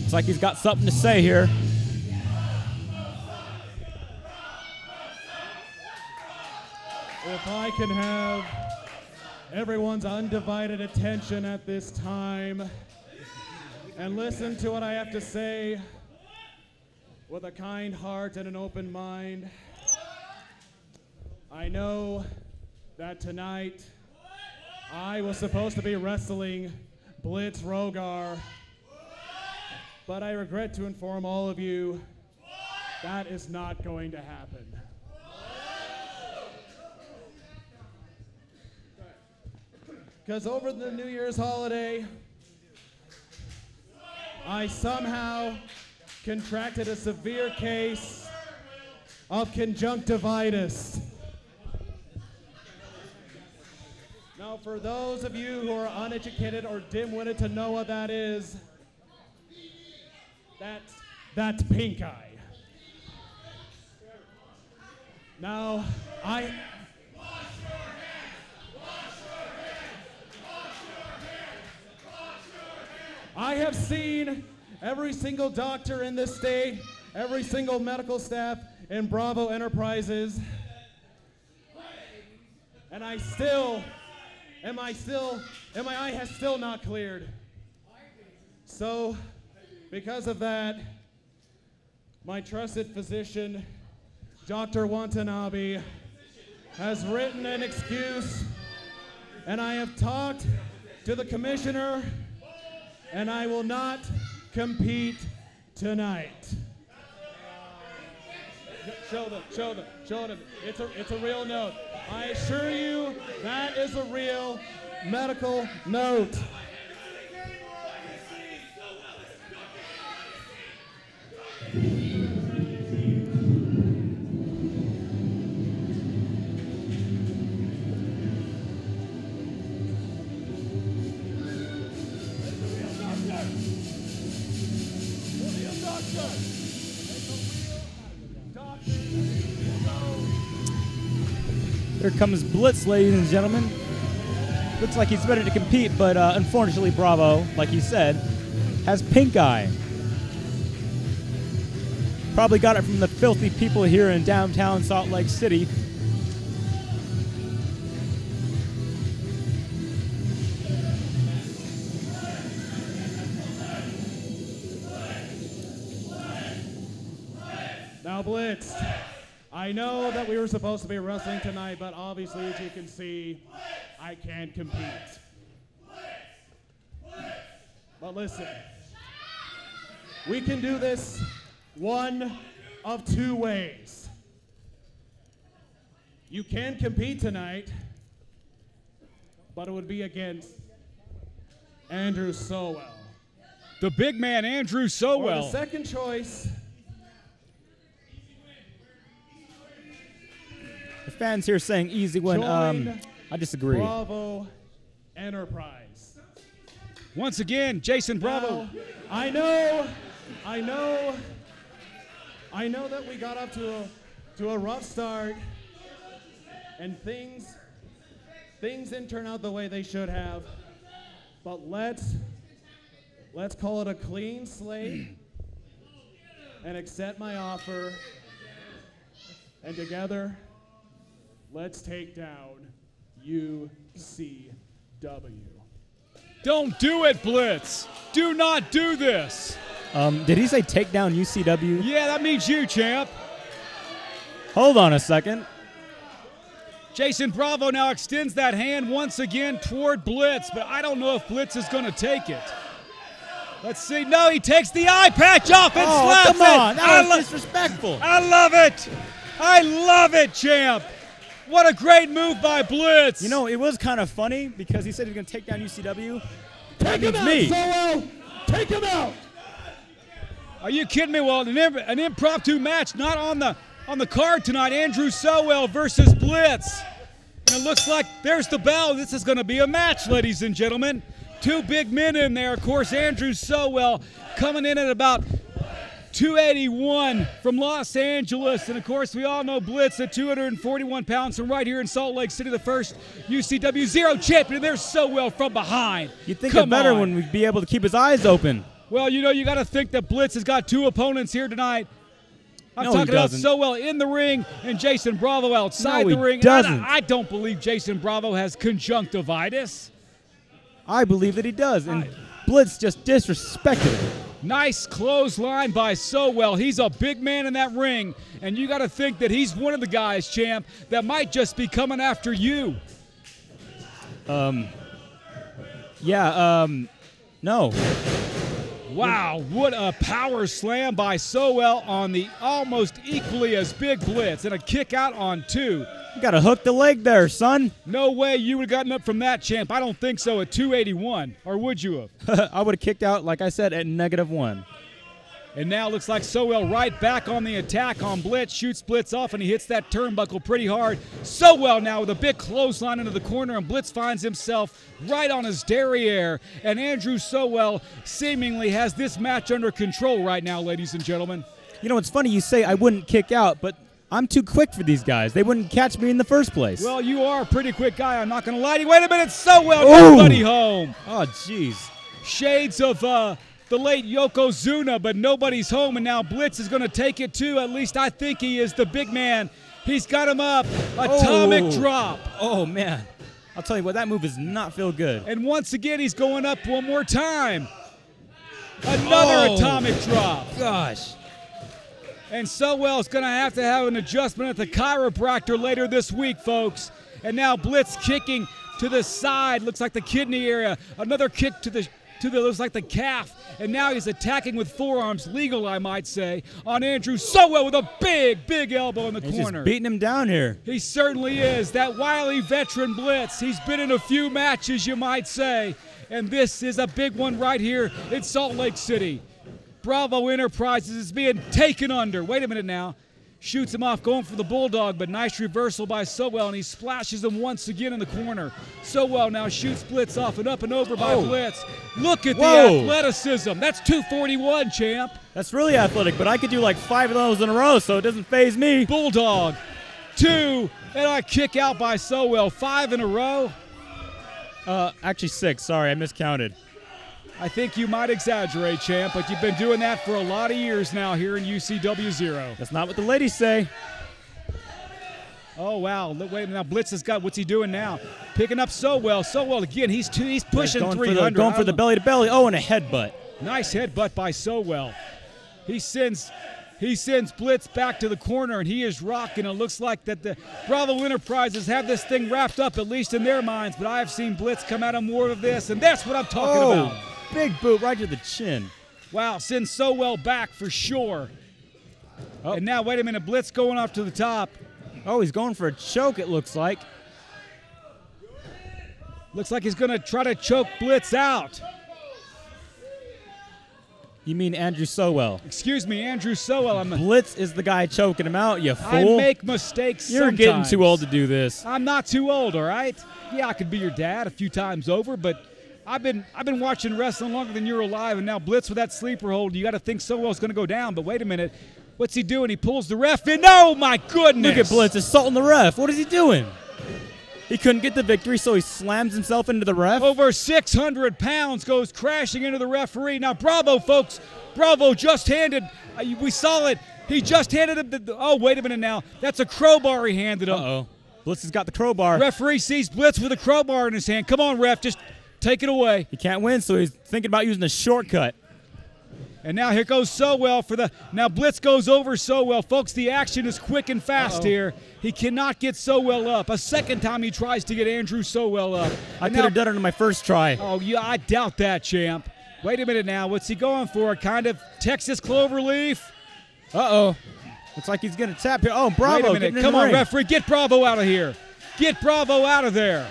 Speaker 4: Looks like he's got something to say here.
Speaker 6: If I can have everyone's undivided attention at this time and listen to what I have to say with a kind heart and an open mind, I know that tonight I was supposed to be wrestling Blitz Rogar, but I regret to inform all of you that is not going to happen. Because over the New Year's holiday, I somehow contracted a severe case of conjunctivitis. Now, for those of you who are uneducated or dim-witted to know what that is, that's, that's pink eye. Now, I... I have seen every single doctor in this state, every single medical staff in Bravo Enterprises, and I still, and my still, and my eye has still not cleared. So, because of that, my trusted physician, Dr. Watanabe, has written an excuse, and I have talked to the commissioner and I will not compete tonight. Show them, show them, show them. It's a, it's a real note. I assure you, that is a real medical note.
Speaker 4: Here comes Blitz, ladies and gentlemen. Looks like he's ready to compete, but uh, unfortunately, Bravo, like you said, has pink eye. Probably got it from the filthy people here in downtown Salt Lake City.
Speaker 6: Now, Blitz, I know that we were supposed to be wrestling tonight, but obviously, as you can see, I can't compete. But listen, we can do this one of two ways. You can compete tonight, but it would be against Andrew Sowell.
Speaker 2: The big man, Andrew
Speaker 6: Or the second choice,
Speaker 4: The fans here saying easy win. Um, I disagree.
Speaker 6: Bravo Enterprise.
Speaker 2: Once again, Jason Bravo.
Speaker 6: Now, I know, I know, I know that we got up to a, to a rough start, and things, things didn't turn out the way they should have. But let's, let's call it a clean slate, and accept my offer, and together, let's take down UCW.
Speaker 2: Don't do it, Blitz. Do not do this.
Speaker 4: Um, did he say take down UCW?
Speaker 2: Yeah, that means you, champ.
Speaker 4: Hold on a second.
Speaker 2: Jason Bravo now extends that hand once again toward Blitz, but I don't know if Blitz is going to take it. Let's see. No, he takes the eye patch off and
Speaker 4: oh,
Speaker 2: slaps
Speaker 4: come on.
Speaker 2: it.
Speaker 4: That
Speaker 2: I,
Speaker 4: was
Speaker 2: lo-
Speaker 4: disrespectful.
Speaker 2: I love it. I love it, champ. What a great move by Blitz.
Speaker 4: You know, it was kind of funny because he said he was going to take down UCW.
Speaker 9: Take him out,
Speaker 4: me.
Speaker 9: Solo. Take him out.
Speaker 2: Are you kidding me? Well, an, im- an impromptu match not on the on the card tonight. Andrew Sowell versus Blitz. And it looks like there's the bell. This is going to be a match, ladies and gentlemen. Two big men in there. Of course, Andrew Sowell coming in at about 281 from Los Angeles. And of course, we all know Blitz at 241 pounds from right here in Salt Lake City, the first UCW Zero champion. They're Sowell from behind.
Speaker 4: You'd think
Speaker 2: Come
Speaker 4: it better
Speaker 2: on.
Speaker 4: when we'd be able to keep his eyes open.
Speaker 2: Well, you know, you got to think that Blitz has got two opponents here tonight. I'm
Speaker 4: No,
Speaker 2: talking about
Speaker 4: doesn't.
Speaker 2: Sowell in the ring and Jason Bravo outside
Speaker 4: No,
Speaker 2: the ring. And I-
Speaker 4: doesn't.
Speaker 2: I, don't believe Jason Bravo has conjunctivitis.
Speaker 4: I believe that he does, and Blitz just disrespected him.
Speaker 2: Nice clothesline by Sowell. He's a big man in that ring, and you got to think that he's one of the guys, champ, that might just be coming after you. Um.
Speaker 4: Yeah, um, no.
Speaker 2: Wow, what a power slam by Sowell on the almost equally as big Blitz, and a kick out on two.
Speaker 4: You got to hook the leg there, son.
Speaker 2: No way you would have gotten up from that, champ. I don't think so at 281, or would you have?
Speaker 4: I would have kicked out, like I said, at negative one.
Speaker 2: And now it looks like Sowell right back on the attack on Blitz, shoots Blitz off, and he hits that turnbuckle pretty hard. Sowell now with a big clothesline into the corner, and Blitz finds himself right on his derriere. And Andrew Sowell seemingly has this match under control right now, ladies and gentlemen.
Speaker 4: You know, it's funny you say I wouldn't kick out, but I'm too quick for these guys. They wouldn't catch me in the first place.
Speaker 2: Well, you are a pretty quick guy. I'm not going to lie to you. Wait a minute, Sowell,
Speaker 4: Ooh.
Speaker 2: nobody home.
Speaker 4: oh, jeez.
Speaker 2: Shades of uh, the late Yokozuna, but nobody's home, and now Blitz is going to take it too. At least I think he is the big man. He's got him up. Atomic
Speaker 4: Oh.
Speaker 2: drop.
Speaker 4: Oh, man. I'll tell you what, that move does not feel good.
Speaker 2: And once again, he's going up one more time. Another
Speaker 4: Oh.
Speaker 2: atomic drop.
Speaker 4: Gosh.
Speaker 2: And Sowell's going to have to have an adjustment at the chiropractor later this week, folks. And now Blitz kicking to the side, looks like the kidney area. Another kick to the to the looks like the calf. And now he's attacking with forearms, legal I might say, on Andrew Sowell with a big, big elbow in the
Speaker 4: He's
Speaker 2: corner.
Speaker 4: just beating him down here.
Speaker 2: He certainly is. That wily veteran Blitz. He's been in a few matches, you might say. And this is a big one right here in Salt Lake City. Bravo Enterprises is being taken under. Wait a minute now. Shoots him off, going for the Bulldog, but nice reversal by Sowell, and he splashes him once again in the corner. Sowell now shoots Blitz off and up and over by
Speaker 4: Oh.
Speaker 2: Blitz. Look at
Speaker 4: Whoa.
Speaker 2: the athleticism. That's 241, champ.
Speaker 4: That's really athletic, but I could do like five of those in a row, so it doesn't phase me.
Speaker 2: Bulldog, two, and I kick out by Sowell. Five in a row.
Speaker 4: Uh, actually six. Sorry, I miscounted.
Speaker 2: I think you might exaggerate, champ, but you've been doing that for a lot of years now here in UCW Zero.
Speaker 4: That's not what the ladies say.
Speaker 2: Oh wow! Wait. Now Blitz has got what's he doing now? Picking up Sowell, so well again. He's two, he's pushing
Speaker 4: for
Speaker 2: 300.
Speaker 4: the going for the belly to belly. Oh, and a headbutt.
Speaker 2: Nice headbutt by Sowell. He sends he sends Blitz back to the corner and he is rocking. It looks like that the Bravo Enterprises have this thing wrapped up, at least in their minds. But I have seen Blitz come out of more of this, and that's what I'm talking
Speaker 4: Oh,
Speaker 2: about.
Speaker 4: Big boot right to the chin.
Speaker 2: Wow, sends Sowell back for sure.
Speaker 4: Oh.
Speaker 2: And now wait a minute, Blitz going off to the top.
Speaker 4: Oh, he's going for a choke. It looks like.
Speaker 2: Looks like he's gonna try to choke Blitz out.
Speaker 4: You mean Andrew Sowell?
Speaker 2: Excuse me, Andrew Sowell. I'm
Speaker 4: Blitz is the guy choking him out. You fool.
Speaker 2: I make mistakes.
Speaker 4: You're getting too old to do this.
Speaker 2: I'm not too old, all right? Yeah, I could be your dad a few times over, but I've been I've been watching wrestling longer than you're alive, and now Blitz with that sleeper hold, you got to think Sowell it's going to go down. But wait a minute, what's he doing? He pulls the ref in. Oh my goodness!
Speaker 4: Look at Blitz assaulting the ref. What is he doing? He couldn't get the victory, so he slams himself into the ref.
Speaker 2: Over 600 pounds goes crashing into the referee. Now, Bravo, folks. Bravo just handed. uh, We saw it. He just handed him. The, the- oh, wait a minute now. That's a crowbar he handed him.
Speaker 4: Uh oh. Blitz has got the crowbar.
Speaker 2: Referee sees Blitz with a crowbar in his hand. Come on, ref, just take it away.
Speaker 4: He can't win, so he's thinking about using a shortcut.
Speaker 2: And now here goes Sowell for the. Now Blitz goes over Sowell. Folks, the action is quick and fast
Speaker 4: Uh-oh.
Speaker 2: here. He cannot get Sowell up. A second time he tries to get Andrew Sowell up.
Speaker 4: I
Speaker 2: And
Speaker 4: could have done it on my first try.
Speaker 2: Oh, yeah, I doubt that, champ. Wait a minute now. What's he going for? Kind of Texas cloverleaf?
Speaker 4: Uh oh. Looks like he's gonna tap here. Oh, Bravo!
Speaker 2: Wait a minute. Come on,
Speaker 4: ring.
Speaker 2: referee. Get Bravo out of here. Get Bravo out of there.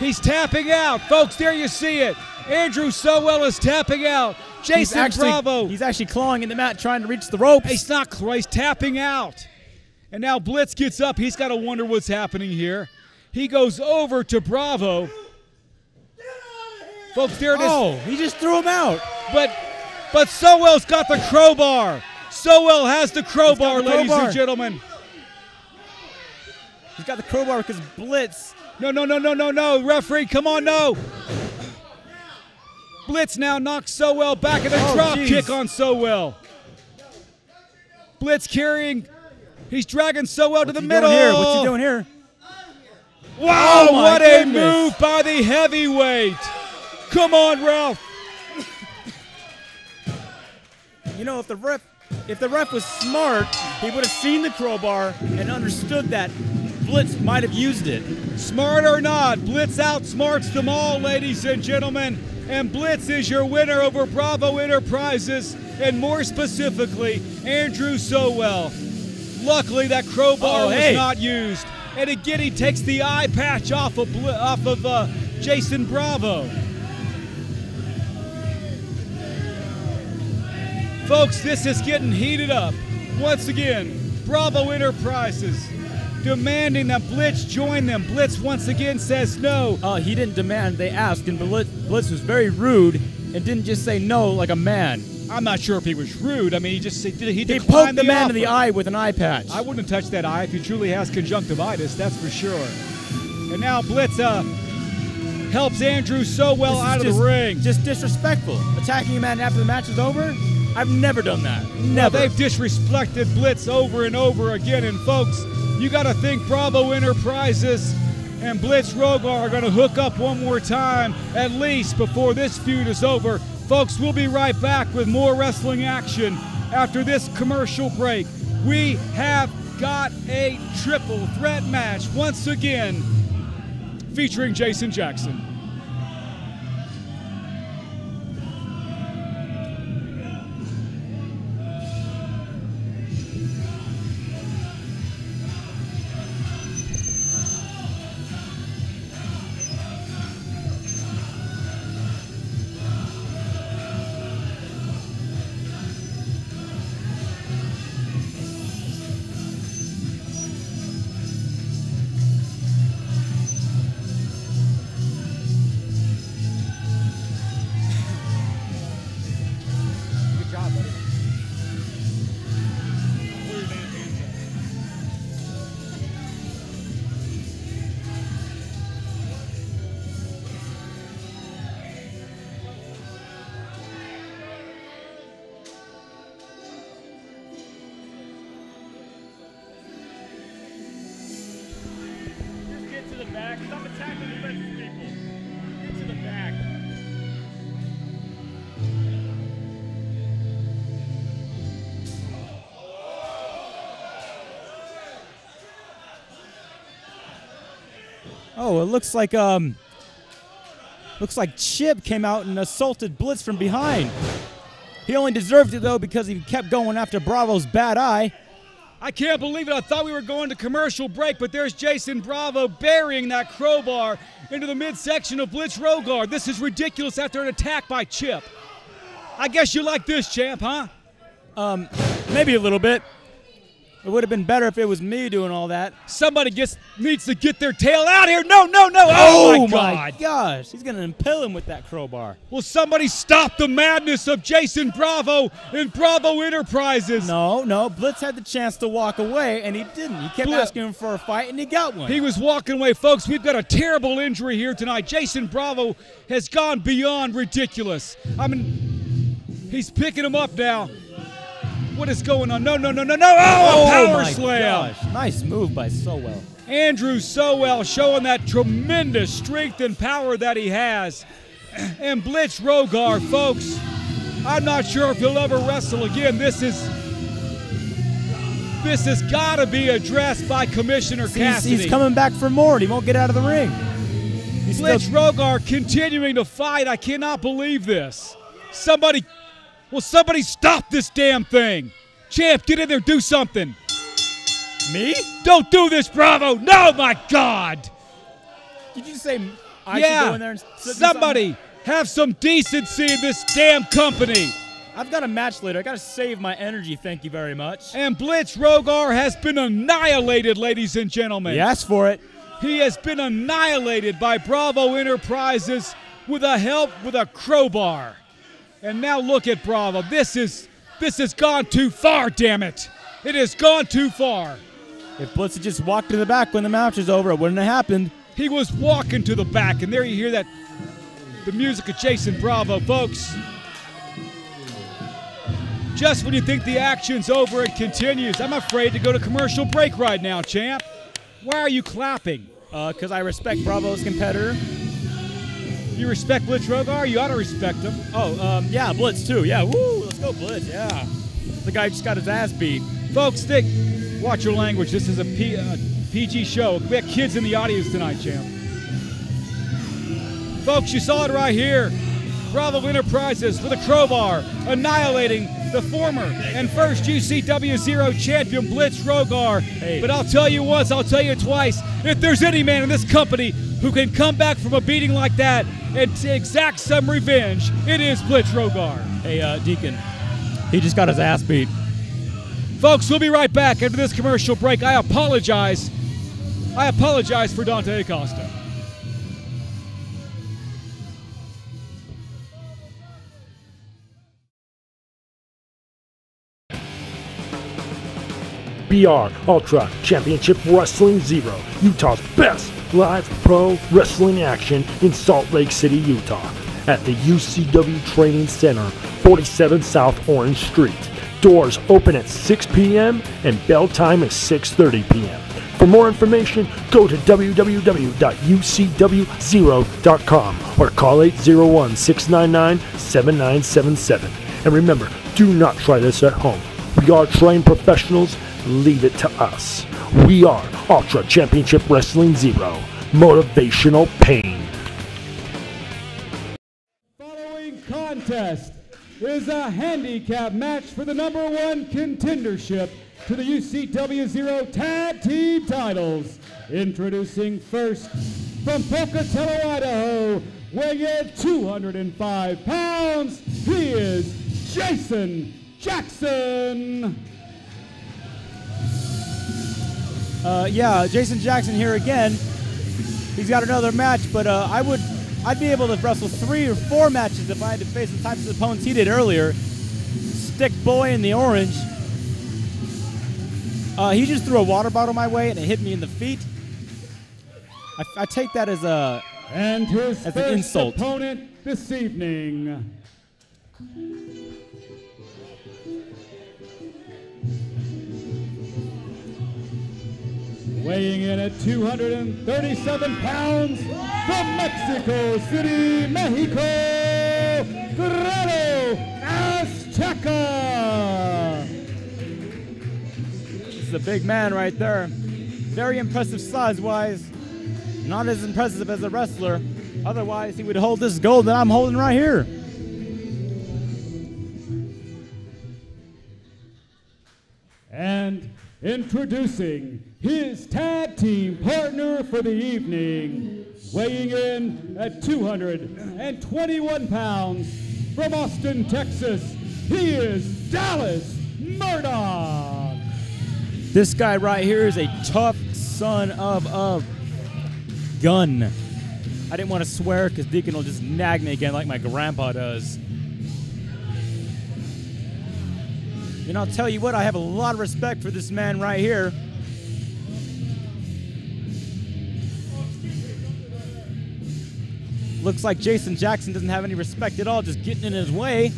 Speaker 2: He's tapping out. Folks, there you see it. Andrew Sowell is tapping out.
Speaker 4: He's
Speaker 2: Jason
Speaker 4: actually,
Speaker 2: Bravo.
Speaker 4: He's actually clawing in the mat, trying to reach the ropes.
Speaker 2: He's not he's tapping out. And now Blitz gets up. He's got to wonder what's happening here. He goes over to Bravo. Folks, there it is.
Speaker 4: oh, he just threw him out.
Speaker 2: But but Sowell's got the crowbar. Sowell has the crowbar,
Speaker 4: the
Speaker 2: ladies and gentlemen.
Speaker 4: He's got the crowbar because Blitz.
Speaker 2: No, no, no, no, no, no. Referee, come on, no. Blitz now knocks Sowell back and a
Speaker 4: Oh,
Speaker 2: drop
Speaker 4: jeez.
Speaker 2: kick on Sowell. Blitz carrying. He's dragging Sowell to
Speaker 4: What's
Speaker 2: the middle.
Speaker 4: here? What's he doing here?
Speaker 2: Wow,
Speaker 4: Oh,
Speaker 2: what a move by the heavyweight. Come on, Ralph.
Speaker 4: You know, if the ref, if the ref was smart, he would have seen the crowbar and understood that Blitz might have used it.
Speaker 2: Smart or not, Blitz outsmarts them all, ladies and gentlemen. And Blitz is your winner over Bravo Enterprises, and more specifically, Andrew Sowell. Luckily, that crowbar
Speaker 4: Oh,
Speaker 2: was
Speaker 4: hey.
Speaker 2: not used. And again, he takes the eye patch off of off of uh, Jason Bravo. Folks, this is getting heated up. Once again, Bravo Enterprises demanding that Blitz join them. Blitz once again says no.
Speaker 4: Uh, he didn't demand. They asked, and Blitz, Blitz was very rude and didn't just say no like a man.
Speaker 2: I'm not sure if he was rude. I mean, he just said he
Speaker 4: He
Speaker 2: declined
Speaker 4: poked the, man
Speaker 2: offer.
Speaker 4: in the eye with an eye patch.
Speaker 2: I wouldn't touch that eye if he truly has conjunctivitis. That's for sure. And now Blitz uh, helps Andrew Sowell
Speaker 4: This is
Speaker 2: out of
Speaker 4: just,
Speaker 2: the ring.
Speaker 4: Just disrespectful. Attacking a man after the match is over? I've never done that. Never.
Speaker 2: they've disrespected Blitz over and over again. And folks, you got to think Bravo Enterprises and Blitz Rogar are going to hook up one more time, at least before this feud is over. Folks, we'll be right back with more wrestling action after this commercial break. We have got a triple threat match once again featuring Jason
Speaker 4: Jaxon. Oh, it looks like um looks like Chip came out and assaulted Blitz from behind. He only deserved it though because he kept going after Bravo's bad eye.
Speaker 2: I can't believe it. I thought we were going to commercial break, but there's Jason Bravo burying that crowbar into the midsection of Blitz Rogar. This is ridiculous after an attack by Chip. I guess you like this, champ, huh?
Speaker 4: Maybe a little bit. It would have been better if it was me doing all that.
Speaker 2: Somebody gets needs to get their tail out here. No, no, no. Oh, oh my God.
Speaker 4: gosh. He's going to impale him with that crowbar.
Speaker 2: Will somebody stop the madness of Jason Bravo and Bravo Enterprises?
Speaker 4: No, no. Blitz had the chance to walk away, and he didn't. He kept
Speaker 2: Blitz-
Speaker 4: asking him for a fight, and he got one.
Speaker 2: He was walking away, folks. We've got a terrible injury here tonight. Jason Bravo has gone beyond ridiculous. I mean, he's picking him up now. What is going on? No, no, no, no, no. Oh, a oh
Speaker 4: power
Speaker 2: slam.
Speaker 4: gosh. Nice move by Sowell.
Speaker 2: Andrew Sowell showing that tremendous strength and power that he has. And Blitz Rogar, folks, I'm not sure if he'll ever wrestle again. This is this has got to be addressed by Commissioner
Speaker 4: He's,
Speaker 2: Cassidy.
Speaker 4: he's coming back for more, and he won't get out of the ring. He's
Speaker 2: Blitz Rogar continuing to fight. I cannot believe this. Somebody, will somebody stop this damn thing? Champ, get in there, do something.
Speaker 4: Me?
Speaker 2: Don't do this, Bravo. No, my God.
Speaker 4: Did you say I
Speaker 2: yeah.
Speaker 4: should go in there and
Speaker 2: Somebody have some decency in this damn company.
Speaker 4: I've got a match later. I got to save my energy. Thank you very much.
Speaker 2: And Blitz Rogar has been annihilated, ladies and gentlemen.
Speaker 4: He asked for it.
Speaker 2: He has been annihilated by Bravo Enterprises with a help with a crowbar. And now look at Bravo. This is this has gone too far, damn it. It has gone too far.
Speaker 4: If Blitz had just walked to the back when the match was over, it wouldn't have happened.
Speaker 2: He was walking to the back, and there you hear that the music of Jason Bravo, folks. Just when you think the action's over, it continues. I'm afraid to go to commercial break right now, champ. Why are you clapping?
Speaker 4: Because Uh, I respect Bravo's competitor.
Speaker 2: You respect Blitz Rogar? You ought to respect him.
Speaker 4: Oh, um, yeah, Blitz too. Yeah, woo, let's go Blitz. Yeah, the guy just got his ass beat.
Speaker 2: Folks, think, watch your language. This is a P, uh, PG show. We have kids in the audience tonight, champ. Folks, you saw it right here. Bravo Enterprises with a crowbar annihilating the former and first UCW Zero champion Blitz Rogar.
Speaker 4: Hey.
Speaker 2: But I'll tell you once, I'll tell you twice. If there's any man in this company who can come back from a beating like that and exact some revenge, it is Blitz Rogar.
Speaker 4: Hey, uh, Deacon, he just got his ass beat.
Speaker 2: Folks, we'll be right back after this commercial break. I apologize. I apologize for Dante Acosta.
Speaker 7: BR Ultra Championship Wrestling Zero, Utah's best live pro wrestling action in Salt Lake City, Utah, at the UCW Training Center, 47 South Orange Street. Doors open at 6 p.m. and bell time is 6:30 p.m. For more information, go to www.ucw0.com or call 801-699-7977. And remember, do not try this at home. We are trained professionals. Leave it to us. We are Ultra Championship Wrestling Zero. Motivational pain.
Speaker 9: Following contest is a handicap match for the number one contendership to the UCW Zero Tag Team titles. Introducing first from Pocatello, Idaho, weighing in 205 pounds, he is Jason Jaxon.
Speaker 4: Uh, yeah, Jason Jaxon here again. He's got another match, but uh, I would, I'd be able to wrestle three or four matches if I had to face the types of opponents he did earlier. Stick boy in the orange. Uh, he just threw a water bottle my way and it hit me in the feet. I, I take that as a
Speaker 9: And his
Speaker 4: As an insult.
Speaker 9: opponent this evening. Weighing in at 237 pounds from Mexico City, Mexico, Guerrero Azteca.
Speaker 4: This is a big man right there. Very impressive size-wise. Not as impressive as a wrestler. Otherwise, he would hold this gold that I'm holding right here.
Speaker 9: And introducing his tag team partner for the evening, weighing in at 221 pounds from Austin, Texas, he is Dallas Murdoch.
Speaker 4: This guy right here is a tough son of a gun. I didn't want to swear because Deacon will just nag me again like my grandpa does. And I'll tell you what, I have a lot of respect for this man right here. Looks like Jason Jaxon doesn't have any respect at all, just getting in his way.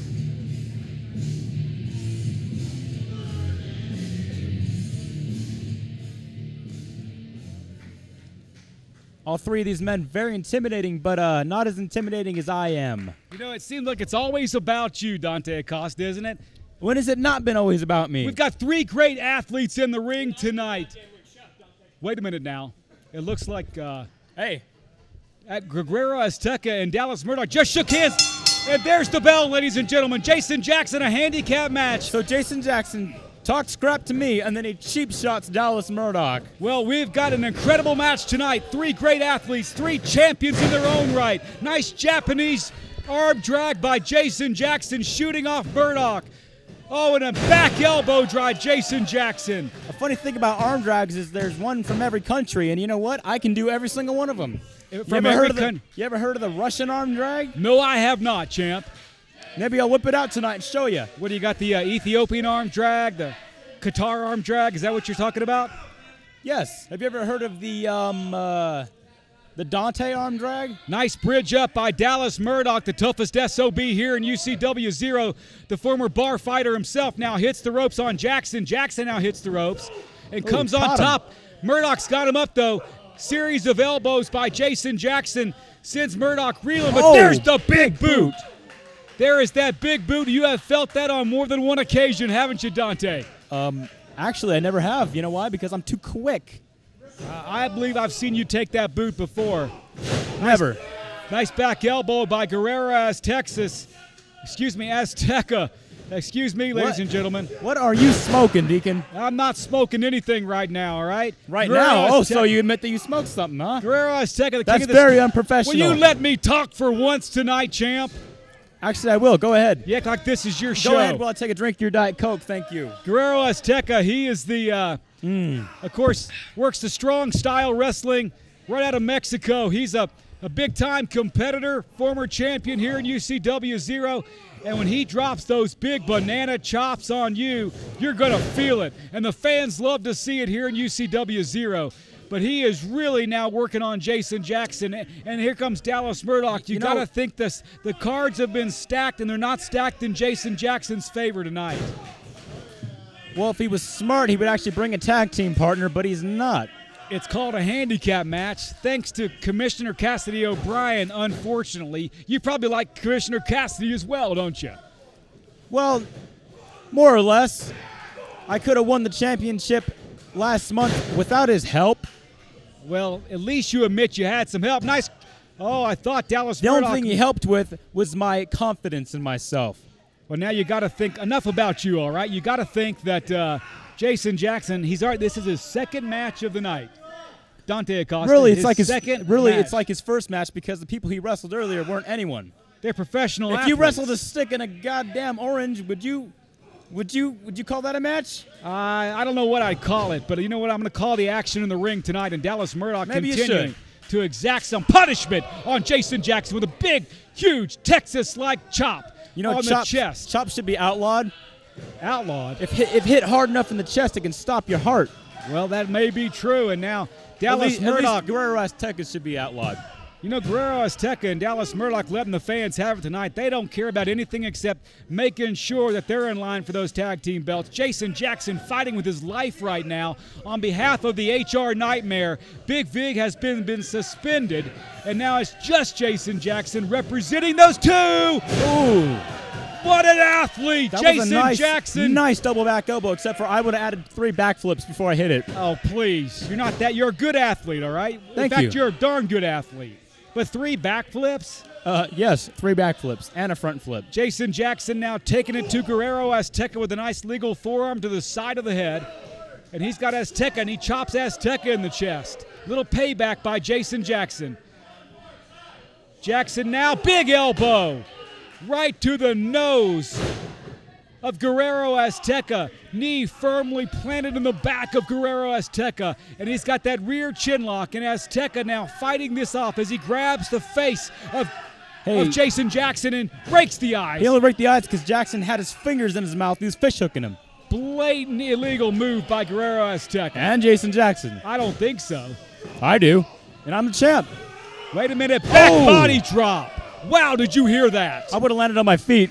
Speaker 4: All three of these men very intimidating, but uh, not as intimidating as I am.
Speaker 2: You know, it seems like it's always about you, Dante Acosta, isn't it?
Speaker 4: When has it not been always about me?
Speaker 2: We've got three great athletes in the ring tonight. Wait a minute now. It looks like uh,
Speaker 4: hey,
Speaker 2: at Guerrero Azteca and Dallas Murdoch just shook hands. And there's the bell, ladies and gentlemen. Jason Jaxon, a handicap match.
Speaker 4: So Jason Jaxon talks crap to me, and then he cheap shots Dallas Murdoch.
Speaker 2: Well, we've got an incredible match tonight. Three great athletes, three champions in their own right. Nice Japanese arm drag by Jason Jaxon shooting off Murdoch. Oh, and a back elbow drive, Jason Jaxon.
Speaker 4: A funny thing about arm drags is there's one from every country, and you know what? I can do every single one of them.
Speaker 2: From
Speaker 4: you ever heard of the, You ever heard of the Russian arm drag?
Speaker 2: No, I have not, champ.
Speaker 4: Maybe I'll whip it out tonight and show you.
Speaker 2: What do you got? The uh, Ethiopian arm drag, the Qatar arm drag. Is that what you're talking about?
Speaker 4: Yes. Have you ever heard of the um uh, the Dante arm drag?
Speaker 2: Nice bridge up by Dallas Murdoch, the toughest SOB here in UCW Zero. The former bar fighter himself now hits the ropes on Jaxon. Jaxon now hits the ropes and comes on
Speaker 4: caught him.
Speaker 2: top. Murdoch's got him up though. Series of elbows by Jason Jaxon sends Murdoch reeling, but
Speaker 4: Oh,
Speaker 2: there's the big boot. There is that big boot. You have felt that on more than one occasion, haven't you, Dante?
Speaker 4: Um, actually, I never have. You know why? Because I'm too quick.
Speaker 2: Uh, I believe I've seen you take that boot before.
Speaker 4: Never.
Speaker 2: Nice back elbow by Guerrero as Texas. Excuse me, Azteca. Excuse me, ladies
Speaker 4: What?
Speaker 2: and gentlemen.
Speaker 4: What are you smoking, Deacon?
Speaker 2: I'm not smoking anything right now, all right?
Speaker 4: Right
Speaker 2: Guerrero
Speaker 4: now? Oh, so you admit that you smoked something, huh?
Speaker 2: Guerrero Azteca, the
Speaker 4: That's
Speaker 2: king of the
Speaker 4: very unprofessional.
Speaker 2: Will you let me talk for once tonight, champ?
Speaker 4: Actually, I will. Go ahead.
Speaker 2: You act like this is your show.
Speaker 4: Go ahead while I take a drink of your Diet Coke. Thank you.
Speaker 2: Guerrero Azteca, he is the, uh,
Speaker 4: Hmm.
Speaker 2: of course, works the strong style wrestling right out of Mexico. He's a, a big time competitor, former champion here in UCW Zero. And when he drops those big banana chops on you, you're going to feel it. And the fans love to see it here in UCW Zero. But he is really now working on Jason Jaxon. And here comes Dallas Murdoch. You,
Speaker 4: You
Speaker 2: got to think this the cards have been stacked, and they're not stacked in Jason Jaxon's favor tonight.
Speaker 4: Well, if he was smart, he would actually bring a tag team partner, but he's not.
Speaker 2: It's called a handicap match, thanks to Commissioner Cassidy O'Brien. Unfortunately, you probably like Commissioner Cassidy as well, don't you?
Speaker 4: Well, more or less. I could have won the championship last month without his help.
Speaker 2: Well, at least you admit you had some help. Nice. Oh, I thought Dallas
Speaker 4: The
Speaker 2: Murdoch.
Speaker 4: only thing he helped with was my confidence in myself.
Speaker 2: Well, now you got to think enough about you. All right, you got to think that uh, Jason Jaxon. He's already. This is his second match of the night. Dante Acosta.
Speaker 4: Really, it's like his
Speaker 2: second.
Speaker 4: really
Speaker 2: match.
Speaker 4: it's like his first match because the people he wrestled earlier weren't anyone.
Speaker 2: they're professional.
Speaker 4: If you wrestled a stick in a goddamn orange, would you would you would you call that a match?
Speaker 2: I I don't know what I'd call it, but you know what? I'm going to call the action in the ring tonight, and Dallas Murdoch
Speaker 4: Maybe
Speaker 2: continuing to exact some punishment on Jason Jaxon with a big, huge Texas-like chop
Speaker 4: You know,
Speaker 2: on
Speaker 4: chop,
Speaker 2: the chest.
Speaker 4: chop should be outlawed.
Speaker 2: Outlawed.
Speaker 4: If hit, if hit hard enough in the chest, it can stop your heart.
Speaker 2: Well, that may be true, and now Dallas
Speaker 4: at least
Speaker 2: Murdoch.
Speaker 4: Guerrero Azteca should be outlawed.
Speaker 2: You know, Guerrero Azteca and Dallas Murdoch letting the fans have it tonight. They don't care about anything except making sure that they're in line for those tag team belts. Jason Jaxon fighting with his life right now on behalf of the HR Nightmare. Big Vig has been, been suspended, and now it's just Jason Jaxon representing those two.
Speaker 4: Ooh,
Speaker 2: What an athlete!
Speaker 4: that
Speaker 2: Jason
Speaker 4: nice,
Speaker 2: Jaxon.
Speaker 4: nice double back elbow. Except for I would have added three backflips before I hit it.
Speaker 2: Oh, please. You're not that. You're a good athlete, all right?
Speaker 4: Thank
Speaker 2: in fact,
Speaker 4: you.
Speaker 2: you're a darn good athlete. But three backflips?
Speaker 4: Uh, yes, three backflips and a front flip.
Speaker 2: Jason Jaxon now taking it to Guerrero Azteca with a nice legal forearm to the side of the head. And he's got Azteca and he chops Azteca in the chest. Little payback by Jason Jaxon. Jaxon now, big elbow right to the nose of Guerrero Azteca. Knee firmly planted in the back of Guerrero Azteca. And he's got that rear chin lock. And Azteca now fighting this off as he grabs the face of,
Speaker 4: Hey.
Speaker 2: of Jason Jaxon and breaks the eyes.
Speaker 4: He only break the eyes because Jaxon had his fingers in his mouth. He was fish hooking him.
Speaker 2: Blatant illegal move by Guerrero Azteca.
Speaker 4: And Jason Jaxon.
Speaker 2: I don't think so.
Speaker 4: I do. And I'm the champ.
Speaker 2: Wait a minute. Back
Speaker 4: Oh.
Speaker 2: body drop. Wow, did you hear that?
Speaker 4: I would have landed on my feet.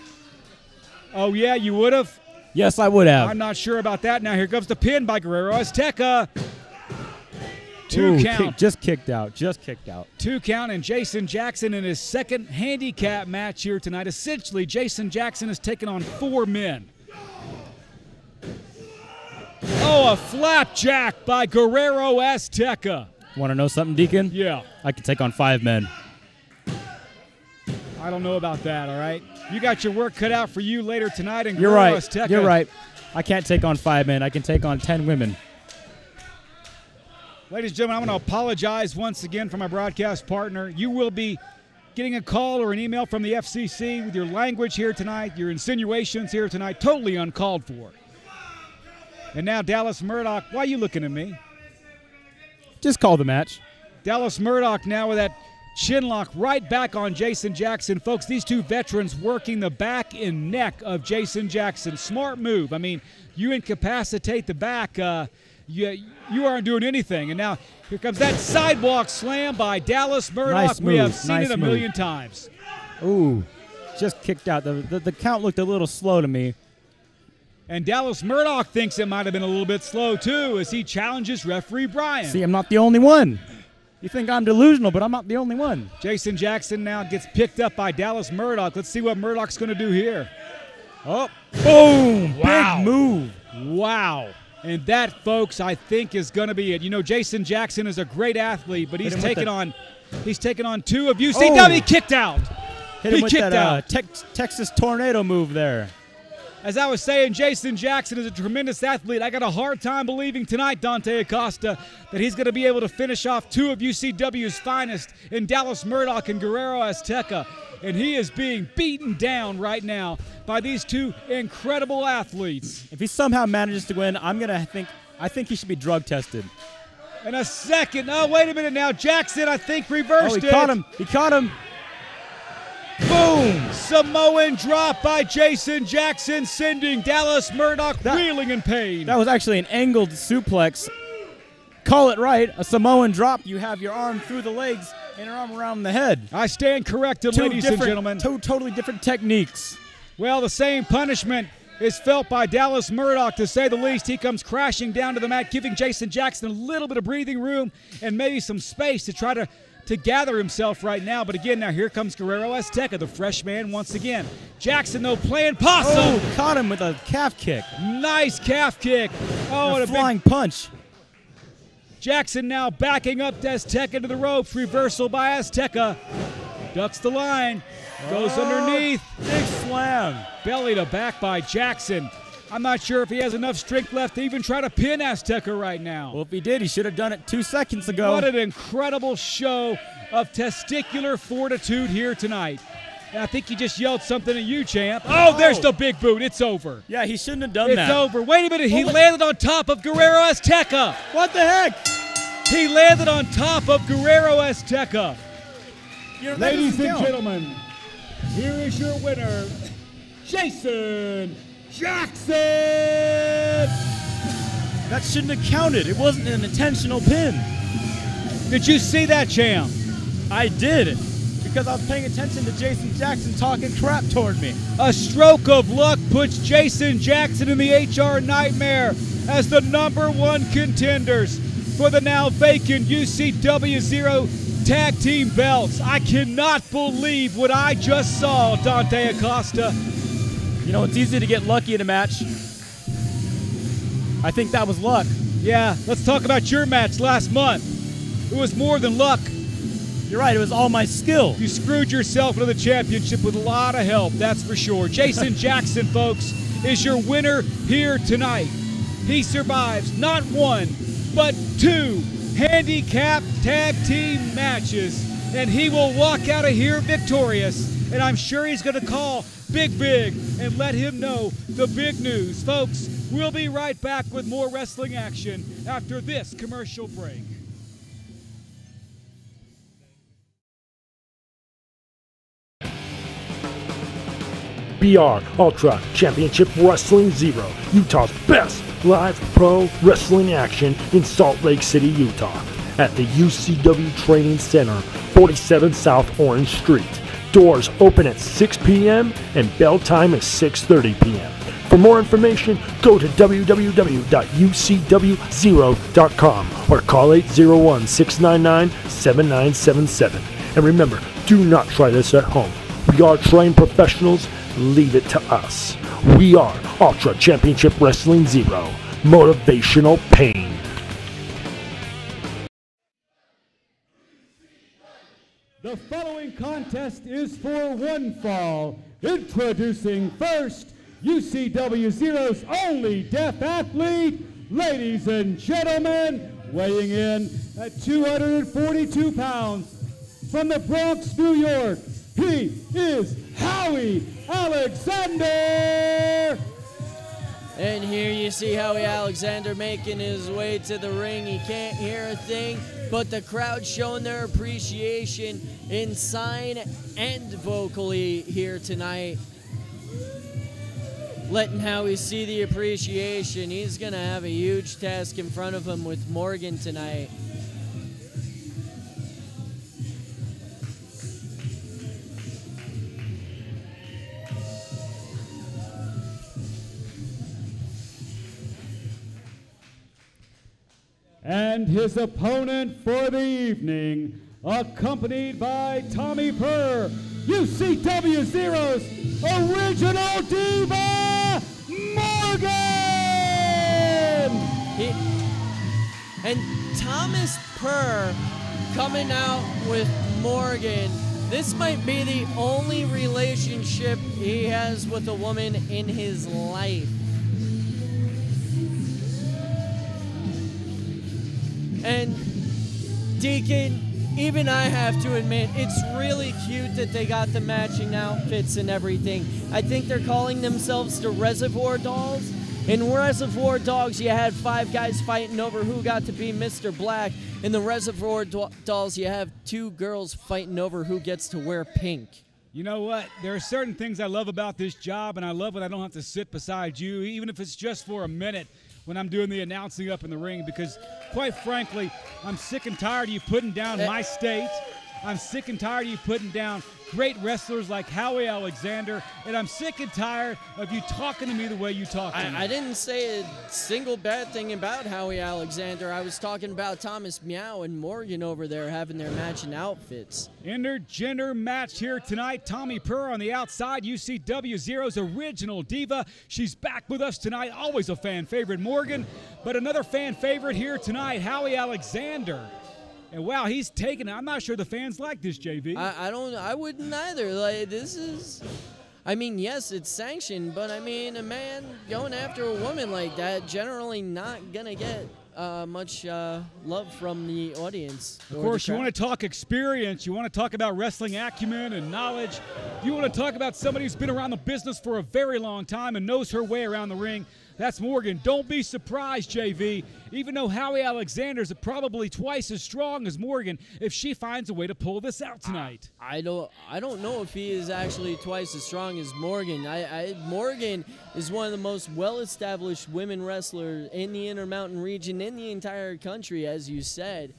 Speaker 2: Oh, yeah, you would have?
Speaker 4: Yes, I would have.
Speaker 2: I'm not sure about that. Now here comes the pin by Guerrero Azteca. Two
Speaker 4: Ooh,
Speaker 2: count.
Speaker 4: kick- just kicked out. Just kicked out.
Speaker 2: Two count, and Jason Jaxon in his second handicap match here tonight. Essentially, Jason Jaxon has taken on four men. Oh, a flapjack by Guerrero Azteca.
Speaker 4: Want to know something, Deacon?
Speaker 2: Yeah,
Speaker 4: I can take on five men.
Speaker 2: I don't know about that, all right? You got your work cut out for you later tonight, and
Speaker 4: You're right.
Speaker 2: Azteca
Speaker 4: You're right. I can't take on five men. I can take on ten women.
Speaker 2: Ladies and gentlemen, I'm going to apologize once again for my broadcast partner. You will be getting a call or an email from the FCC with your language here tonight, your insinuations here tonight, totally uncalled for. And now Dallas Murdoch, why are you looking at me?
Speaker 4: Just call the match.
Speaker 2: Dallas Murdoch now with that chin lock right back on Jason Jaxon. Folks, these two veterans working the back and neck of Jason Jaxon. Smart move. I mean, you incapacitate the back. Uh, you, you aren't doing anything. And now here comes that sidewalk slam by Dallas Murdoch.
Speaker 4: Nice
Speaker 2: we have seen
Speaker 4: nice
Speaker 2: it a
Speaker 4: move.
Speaker 2: million times.
Speaker 4: Ooh, just kicked out. The, the the count looked a little slow to me.
Speaker 2: And Dallas Murdoch thinks it might have been a little bit slow too as he challenges referee Brian.
Speaker 4: See, I'm not the only one. You think I'm delusional, but I'm not the only one.
Speaker 2: Jason Jaxon now gets picked up by Dallas Murdoch. Let's see what Murdoch's going to do here. Oh,
Speaker 4: Boom!
Speaker 2: Wow.
Speaker 4: Big move.
Speaker 2: Wow. And that, folks, I think is going to be it. You know, Jason Jaxon is a great athlete, but he's
Speaker 4: him
Speaker 2: taken
Speaker 4: the-
Speaker 2: on he's taken on two of UCW.
Speaker 4: Oh.
Speaker 2: He kicked out.
Speaker 4: Hit him
Speaker 2: He
Speaker 4: with
Speaker 2: kicked
Speaker 4: that uh. Tex- Texas tornado move there.
Speaker 2: As I was saying, Jason Jaxon is a tremendous athlete. I got a hard time believing tonight, Dante Acosta, that he's going to be able to finish off two of UCW's finest in Dallas Murdoch and Guerrero Azteca. And he is being beaten down right now by these two incredible athletes.
Speaker 4: If he somehow manages to win, I'm gonna think. I think he should be drug tested.
Speaker 2: And a second. Oh, wait a minute now. Jaxon, I think, reversed
Speaker 4: Oh, he
Speaker 2: it.
Speaker 4: caught him. He caught him.
Speaker 2: Boom! Samoan drop by Jason Jaxon, sending Dallas Murdoch
Speaker 4: That-
Speaker 2: reeling in pain.
Speaker 4: That was actually an angled suplex. Call it right. A Samoan drop. You have your arm through the legs and your arm around the head.
Speaker 2: I stand corrected,
Speaker 4: Two
Speaker 2: ladies and gentlemen.
Speaker 4: Two totally different techniques.
Speaker 2: Well, the same punishment is felt by Dallas Murdoch, to say the least. He comes crashing down to the mat, giving Jason Jaxon a little bit of breathing room and maybe some space to try to, to gather himself right now. But again, now here comes Guerrero Azteca, the fresh man once again. Jaxon, though, playing possum.
Speaker 4: Oh, caught him with a calf kick.
Speaker 2: Nice calf kick. Oh,
Speaker 4: a
Speaker 2: and a big
Speaker 4: flying punch.
Speaker 2: Jaxon now backing up Azteca into the ropes. Reversal by Azteca. Ducks the line. Goes
Speaker 4: Oh.
Speaker 2: underneath.
Speaker 4: Big slam.
Speaker 2: Belly to back by Jaxon. I'm not sure if he has enough strength left to even try to pin Azteca right now.
Speaker 4: Well, if he did, he should have done it two seconds ago.
Speaker 2: What an incredible show of testicular fortitude here tonight. And I think he just yelled something at you, champ. Oh, oh, there's the big boot. It's over.
Speaker 4: yeah, he shouldn't have done
Speaker 2: It's
Speaker 4: that.
Speaker 2: It's over. Wait a minute. He
Speaker 4: Well,
Speaker 2: landed on top of Guerrero Azteca.
Speaker 4: What the heck?
Speaker 2: He landed on top of Guerrero Azteca.
Speaker 4: You know, that
Speaker 9: Ladies and
Speaker 4: count.
Speaker 9: gentlemen, here is your winner, Jason Jaxon.
Speaker 4: That shouldn't have counted. It wasn't an intentional pin.
Speaker 2: Did you see that, champ?
Speaker 4: I did because I was paying attention to Jason Jaxon talking crap toward me.
Speaker 2: A stroke of luck puts Jason Jaxon in the HR Nightmare as the number one contenders for the now vacant UCW Zero Tag Team belts. I cannot believe what I just saw, Dante Acosta.
Speaker 4: You know, it's easy to get lucky in a match. I think that was luck.
Speaker 2: Yeah, let's talk about your match last month. It was more than luck.
Speaker 4: You're right, it was all my skill.
Speaker 2: You screwed yourself into the championship with a lot of help, that's for sure. Jason Jaxon, folks, is your winner here tonight. He survives not one, but two handicap tag team matches, and he will walk out of here victorious. And I'm sure he's going to call Big Big and let him know the big news. Folks, we'll be right back with more wrestling action after this commercial break.
Speaker 7: BR Ultra Championship Wrestling Zero, Utah's best live pro wrestling action in Salt Lake City, Utah, at the UCW Training Center, 47 South Orange Street. Doors open at 6 p.m. and bell time is 6:30 p.m. For more information, go to www.ucw0.com or call 801-699-7977. And remember, do not try this at home. We are trained professionals. Leave it to us. We are Ultra Championship Wrestling Zero. Motivational pain.
Speaker 9: The following contest is for one fall. Introducing first UCW Zero's only deaf athlete, ladies and gentlemen, weighing in at 242 pounds from the Bronx, New York, he is Howie Alexander!
Speaker 5: And here you see Howie Alexander making his way to the ring. He can't hear a thing, but the crowd showing their appreciation in sign and vocally here tonight. Letting Howie see the appreciation. He's going to have a huge task in front of him with Morgan tonight.
Speaker 9: And his opponent for the evening, accompanied by Tommy Purr, UCW Zero's original diva, Morgan!
Speaker 5: And Thomas Purr coming out with Morgan. This might be the only relationship he has with a woman in his life. And Deacon, even I have to admit, it's really cute that they got the matching outfits and everything. I think they're calling themselves the Reservoir Dolls. In Reservoir Dogs, you had five guys fighting over who got to be Mr. Black. In the Reservoir Do- Dolls, you have two girls fighting over who gets to wear pink.
Speaker 2: You know what? There are certain things I love about this job, and I love when I don't have to sit beside you, even if it's just for a minute when I'm doing the announcing up in the ring because, quite frankly, I'm sick and tired of you putting down eh. my state. I'm sick and tired of you putting down great wrestlers like Howie Alexander, and I'm sick and tired of you talking to me the way you talk to me.
Speaker 5: I, I didn't say a single bad thing about Howie Alexander. I was talking about Thomas Meow and Morgan over there having their matching outfits.
Speaker 2: Intergender match here tonight. Tommy Purr on the outside, UCW Zero's original diva. She's back with us tonight. Always a fan favorite, Morgan. But another fan favorite here tonight, Howie Alexander. And wow, he's taking it. I'm not sure the fans like this, JV.
Speaker 5: I, I don't. I wouldn't either. Like this is. I mean, yes, it's sanctioned, but I mean, a man going after a woman like that generally not gonna get uh, much uh, love from the audience.
Speaker 2: Of course, you want to talk experience. You want to talk about wrestling acumen and knowledge. You want to talk about somebody who's been around the business for a very long time and knows her way around the ring. That's Morgan. Don't be surprised, JV, even though Howie Alexander's probably twice as strong as Morgan, if she finds a way to pull this out tonight.
Speaker 5: I don't. I don't know if he is actually twice as strong as Morgan. I, I Morgan is one of the most well-established women wrestlers in the Intermountain region in the entire country, as you said.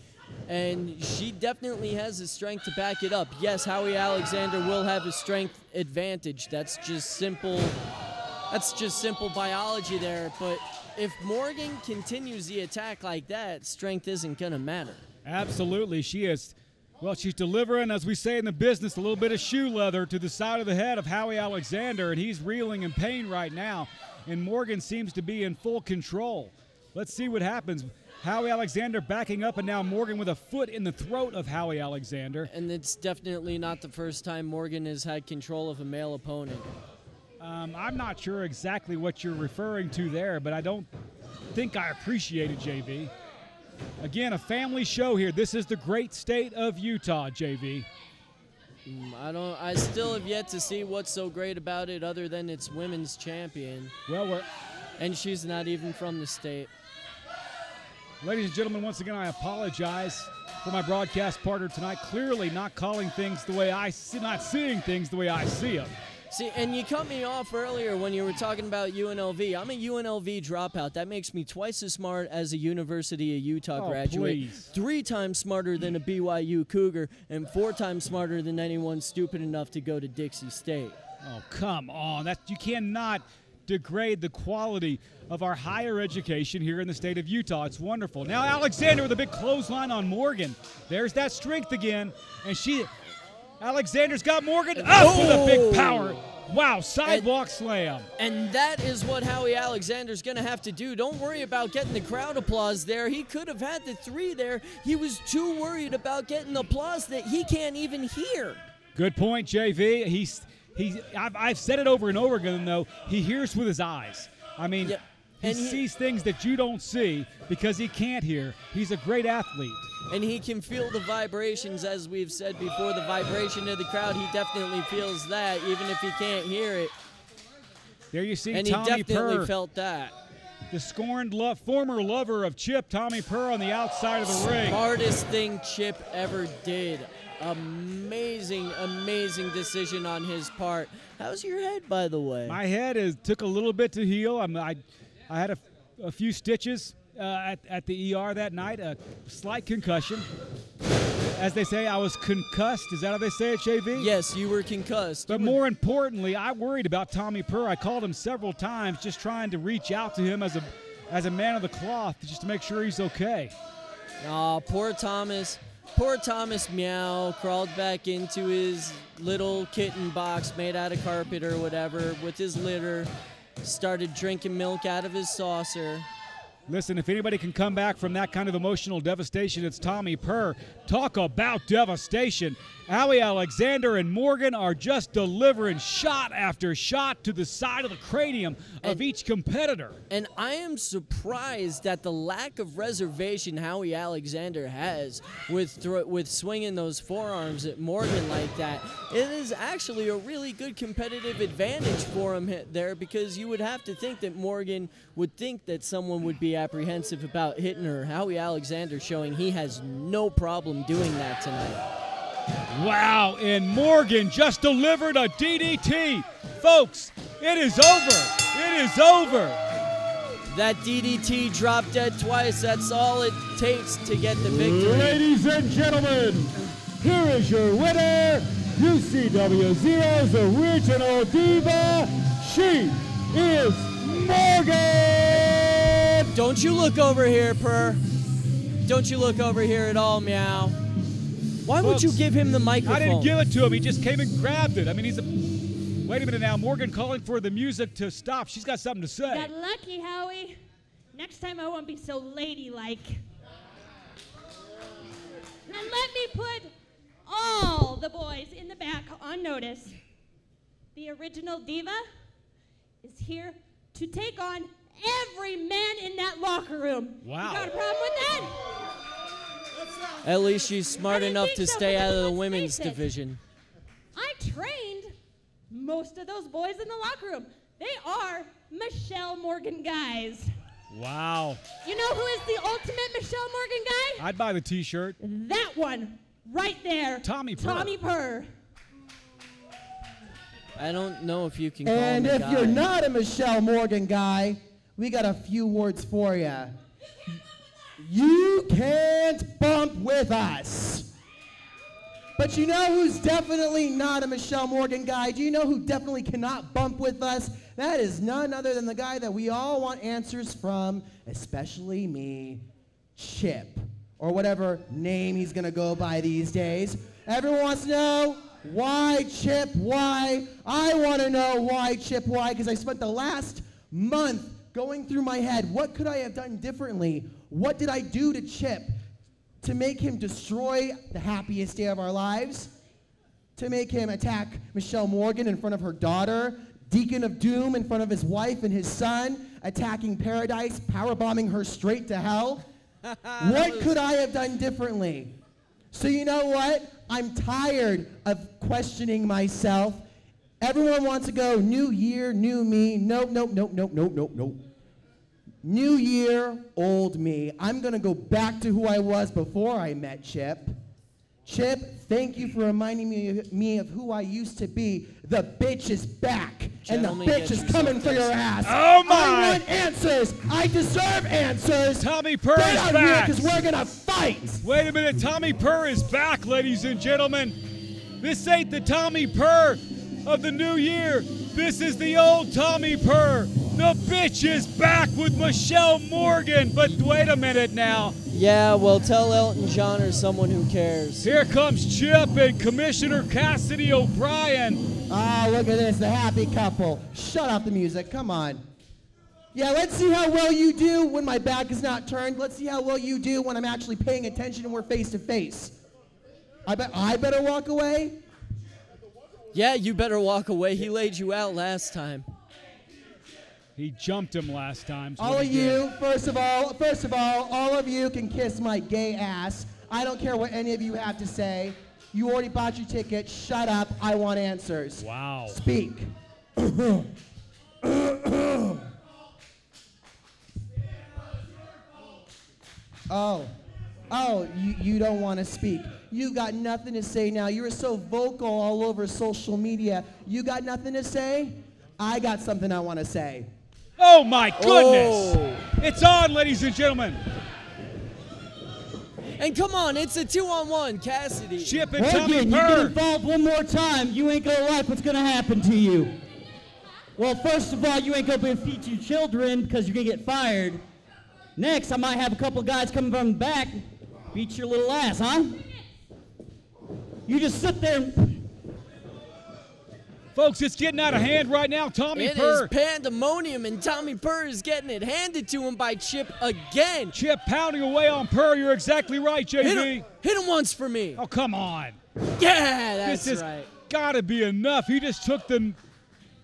Speaker 5: And she definitely has the strength to back it up. Yes, Howie Alexander will have a strength advantage. That's just simple that's just simple biology there. But if Morgan continues the attack like that, strength isn't going to matter.
Speaker 2: Absolutely. She is, well, she's delivering, as we say in the business, a little bit of shoe leather to the side of the head of Howie Alexander, and he's reeling in pain right now. And Morgan seems to be in full control. Let's see what happens. Howie Alexander backing up, and now Morgan with a foot in the throat of Howie Alexander.
Speaker 5: And it's definitely not the first time Morgan has had control of a male opponent.
Speaker 2: Um, I'm not sure exactly what you're referring to there, but I don't think I appreciate it, JV. Again, a family show here. This is the great state of Utah, JV.
Speaker 5: Mm, I don't. I still have yet to see what's so great about it, other than it's women's champion.
Speaker 2: Well, we're
Speaker 5: and she's not even from the state.
Speaker 2: Ladies and gentlemen, once again, I apologize for my broadcast partner tonight. Clearly, not calling things the way I see, not seeing things the way I see them.
Speaker 5: See, and you cut me off earlier when you were talking about UNLV. I'm a UNLV dropout. That makes me twice as smart as a University of Utah
Speaker 2: oh,
Speaker 5: graduate.
Speaker 2: Please.
Speaker 5: Three times smarter than a BYU Cougar, and four times smarter than anyone stupid enough to go to Dixie State.
Speaker 2: Oh, come on. That you cannot degrade the quality of our higher education here in the state of Utah. It's wonderful. Now Alexander with a big clothesline on Morgan. There's that strength again, and she Alexander's got Morgan up oh. with a big power. Wow, sidewalk
Speaker 5: and,
Speaker 2: slam.
Speaker 5: And that is what Howie Alexander's going to have to do. Don't worry about getting the crowd applause there. He could have had the three there. He was too worried about getting applause that he can't even hear.
Speaker 2: Good point, JV. He's He, I've, I've said it over and over again, though. He hears with his eyes. I mean,
Speaker 5: Yeah,
Speaker 2: he
Speaker 5: he-
Speaker 2: sees things that you don't see because he can't hear. He's a great athlete.
Speaker 5: And he can feel the vibrations as we've said before the vibration of the crowd. He definitely feels that even if he can't hear it.
Speaker 2: There you see
Speaker 5: and he definitely
Speaker 2: Purr,
Speaker 5: felt that.
Speaker 2: The scorned lo- former lover of Chip, Tommy Purr, on the outside of the ring.
Speaker 5: hardest thing chip ever did. Amazing amazing decision on his part. How's your head by the way?
Speaker 2: My head is took a little bit to heal. I'm, I, I had a, a few stitches at, at the ER that night, a slight concussion. As they say, I was concussed. Is that how they say it, JV?
Speaker 5: yes you were concussed
Speaker 2: But more importantly, I worried about Tommy Purr. I called him several times, just trying to reach out to him as a, as a man of the cloth, just to make sure he's okay.
Speaker 5: Oh, poor Thomas. Poor Thomas Meow crawled back into his little kitten box made out of carpet or whatever with his litter. Started drinking milk out of his saucer.
Speaker 2: Listen, if anybody can come back from that kind of emotional devastation, it's Tommy Purr. Talk about devastation. Allie Alexander and Morgan are just delivering shot after shot to the side of the cranium of each competitor.
Speaker 5: And I am surprised at the lack of reservation Howie Alexander has with thro- with swinging those forearms at Morgan like that. It is actually a really good competitive advantage for him there because you would have to think that Morgan would think that someone would be apprehensive about hitting her. Howie Alexander showing he has no problem doing that tonight.
Speaker 2: Wow, and Morgan just delivered a DDT. Folks, it is over. It is over.
Speaker 5: That DDT drop dead twice, that's all it takes to get the victory.
Speaker 9: Ladies and gentlemen, here is your winner, UCW Zero's original diva. She is Morgan.
Speaker 5: Don't you look over here, Purr. Don't you look over here at all, Meow. Why would you give him the microphone?
Speaker 2: I didn't give it to him. He just came and grabbed it. I mean, he's a. Wait a minute now. Morgan calling for the music to stop. She's got something to say.
Speaker 10: Got lucky, Howie. Next time I won't be so ladylike. And let me put all the boys in the back on notice. The original diva is here to take on every man in that locker room.
Speaker 2: Wow.
Speaker 10: You got a problem with that?
Speaker 5: At least she's smart enough to
Speaker 10: so,
Speaker 5: stay out of the women's
Speaker 10: face
Speaker 5: division.
Speaker 10: I trained most of those boys in the locker room. They are Michelle Morgan guys.
Speaker 2: Wow.
Speaker 10: You know who is the ultimate Michelle Morgan guy?
Speaker 2: I'd buy the T-shirt.
Speaker 10: That one, right there.
Speaker 2: Tommy Purr.
Speaker 10: Tommy Purr.
Speaker 5: I don't know if you can call
Speaker 11: And
Speaker 5: him a
Speaker 11: if
Speaker 5: guy.
Speaker 11: you're not a Michelle Morgan guy, we got a few words for you. You can't bump with us. But you know who's definitely not a Michelle Morgan guy? Do you know who definitely cannot bump with us? That is none other than the guy that we all want answers from, especially me, Chip, or whatever name he's gonna go by these days. Everyone wants to know why Chip, why? I wanna know why Chip, why, because I spent the last month going through my head. What could I have done differently? What did I do to Chip to make him destroy the happiest day of our lives? To make him attack Michelle Morgan in front of her daughter, Deacon of Doom in front of his wife and his son, attacking Paradise, powerbombing her straight to hell? what could I have done differently? So you know what? I'm tired of questioning myself. Everyone wants to go new year, new me. Nope, nope, nope, nope, nope, nope, nope. New year, old me. I'm going to go back to who I was before I met Chip. Chip, thank you for reminding me, me of who I used to be. The bitch is back,
Speaker 5: Gentlemen,
Speaker 11: and the bitch is coming for your ass.
Speaker 2: Oh, my.
Speaker 11: I want answers. I deserve answers.
Speaker 2: Tommy Purr
Speaker 11: Get
Speaker 2: is
Speaker 11: out
Speaker 2: back.
Speaker 11: here, because we're gonna fight.
Speaker 2: Wait a minute. Tommy Purr is back, ladies and gentlemen. This ain't the Tommy Purr of the new year. This is the old Tommy Purr. The bitch is back with Michelle Morgan. But wait a minute now.
Speaker 5: Yeah, well, tell Elton John or someone who cares.
Speaker 2: Here comes Chip and Commissioner Cassidy O'Brien.
Speaker 11: Ah, look at this, the happy couple. Shut off the music, come on. Yeah, let's see how well you do when my back is not turned. Let's see how well you do when I'm actually paying attention and we're face to face. I bet I better walk away.
Speaker 5: Yeah, you better walk away. He laid you out last time.
Speaker 2: He jumped him last time. is
Speaker 11: All of
Speaker 2: he did.
Speaker 11: you, first of all, first of all, all of you can kiss my gay ass. I don't care what any of you have to say. You already bought your ticket. Shut up. I want answers.
Speaker 2: Wow.
Speaker 11: Speak. oh. Oh, you, you don't want to speak. You got nothing to say now. You were so vocal all over social media. You got nothing to say? I got something I want to say.
Speaker 2: Oh my goodness!
Speaker 5: Oh.
Speaker 2: It's on, ladies and gentlemen.
Speaker 5: And come on, it's a two-on-one, Cassidy.
Speaker 2: Chip and Tommy
Speaker 1: Morgan, you get involved one more time, you ain't gonna like what's gonna happen to you. Well, first of all, you ain't gonna feed your children because you're gonna get fired. Next, I might have a couple guys coming from the back, beat your little ass, huh? You just sit there and
Speaker 2: Folks, it's getting out of hand right now. Tommy
Speaker 5: It is
Speaker 2: Purr.
Speaker 5: pandemonium, and Tommy Purr is getting it handed to him by Chip again.
Speaker 2: Chip pounding away on Purr. You're exactly right,
Speaker 5: Hit
Speaker 2: JV.
Speaker 5: him, hit him once for me.
Speaker 2: Oh, come on.
Speaker 5: Yeah, that's
Speaker 2: this has
Speaker 5: right.
Speaker 2: got to be enough. He just took the,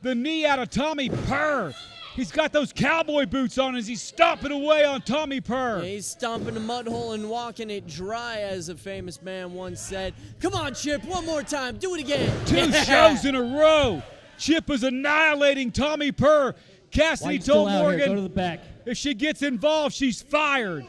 Speaker 2: the knee out of Tommy Purr. He's got those cowboy boots on as he's stomping away on Tommy Purr.
Speaker 5: Yeah, he's stomping a mud hole and walking it dry, as a famous man once said. Come on, Chip, one more time. Do it again.
Speaker 2: Two
Speaker 5: Yeah.
Speaker 2: shows in a row. Chip is annihilating Tommy Purr. Cassidy
Speaker 1: you still
Speaker 2: told Morgan
Speaker 1: here? To the back.
Speaker 2: if she gets involved, she's fired.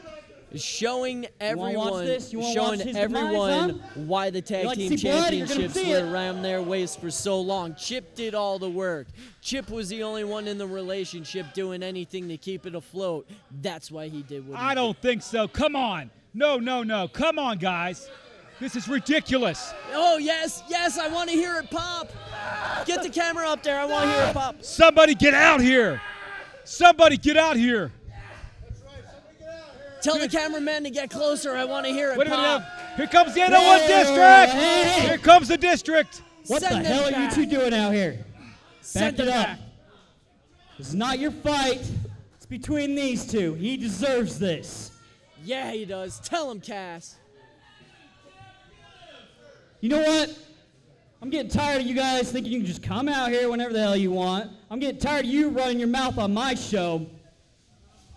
Speaker 5: Showing
Speaker 1: wanna watch
Speaker 5: everyone,
Speaker 1: this?
Speaker 5: Showing everyone
Speaker 1: demise,
Speaker 5: why the tag
Speaker 1: like
Speaker 5: team
Speaker 1: see blood? You're gonna
Speaker 5: championships were around their waist for so long. Chip did all the work. Chip was the only one in the relationship doing anything to keep it afloat. That's why he did what he
Speaker 2: I don't think so. Come on. No, no, no. Come on, guys. This is ridiculous.
Speaker 5: Oh yes, yes, I want to hear it pop. Get the camera up there. I want to hear it pop.
Speaker 2: Somebody get out here. Somebody get out here.
Speaker 5: Tell the cameraman to get closer. I want to hear it
Speaker 2: Wait a minute.
Speaker 5: pop.
Speaker 2: now. Here comes the 801 district.
Speaker 1: hey.
Speaker 2: Here comes the district.
Speaker 1: What
Speaker 5: Send
Speaker 1: the
Speaker 5: it
Speaker 1: hell are you two doing out here?
Speaker 5: Send
Speaker 1: Back
Speaker 5: it
Speaker 1: it up.
Speaker 5: back.
Speaker 1: This is not your fight. It's between these two. He deserves this.
Speaker 5: Yeah, he does. Tell him, Cass.
Speaker 1: You know what? I'm getting tired of you guys thinking you can just come out here whenever the hell you want. I'm getting tired of you running your mouth on my show.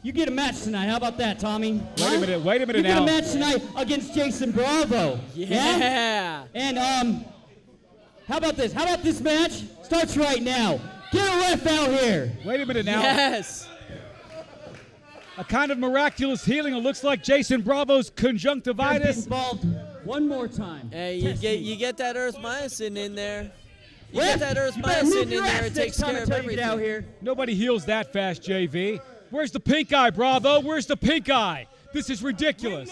Speaker 1: You get a match tonight. How about that, Tommy?
Speaker 2: Wait a minute. Wait a minute now.
Speaker 1: You get a match tonight against Jason Bravo.
Speaker 5: Yeah.
Speaker 1: And um, how about this? How about this match? Starts right now. Get a ref out here.
Speaker 2: Wait a minute now.
Speaker 5: Yes.
Speaker 2: A kind of miraculous healing. It looks like Jason Bravo's
Speaker 1: Get
Speaker 2: conjunctivitis.
Speaker 1: involved one more time.
Speaker 5: Hey, you
Speaker 1: Test
Speaker 5: get
Speaker 1: me.
Speaker 5: you get that erythromycin in there. You
Speaker 1: Ref,
Speaker 5: get that earth
Speaker 1: you better
Speaker 5: mycin
Speaker 1: move
Speaker 5: in there.
Speaker 1: ass
Speaker 5: It takes care of
Speaker 1: tell you to
Speaker 5: everything.
Speaker 1: get out here.
Speaker 2: Nobody heals that fast, JV. Where's the pink eye, Bravo? Where's the pink eye? This is ridiculous.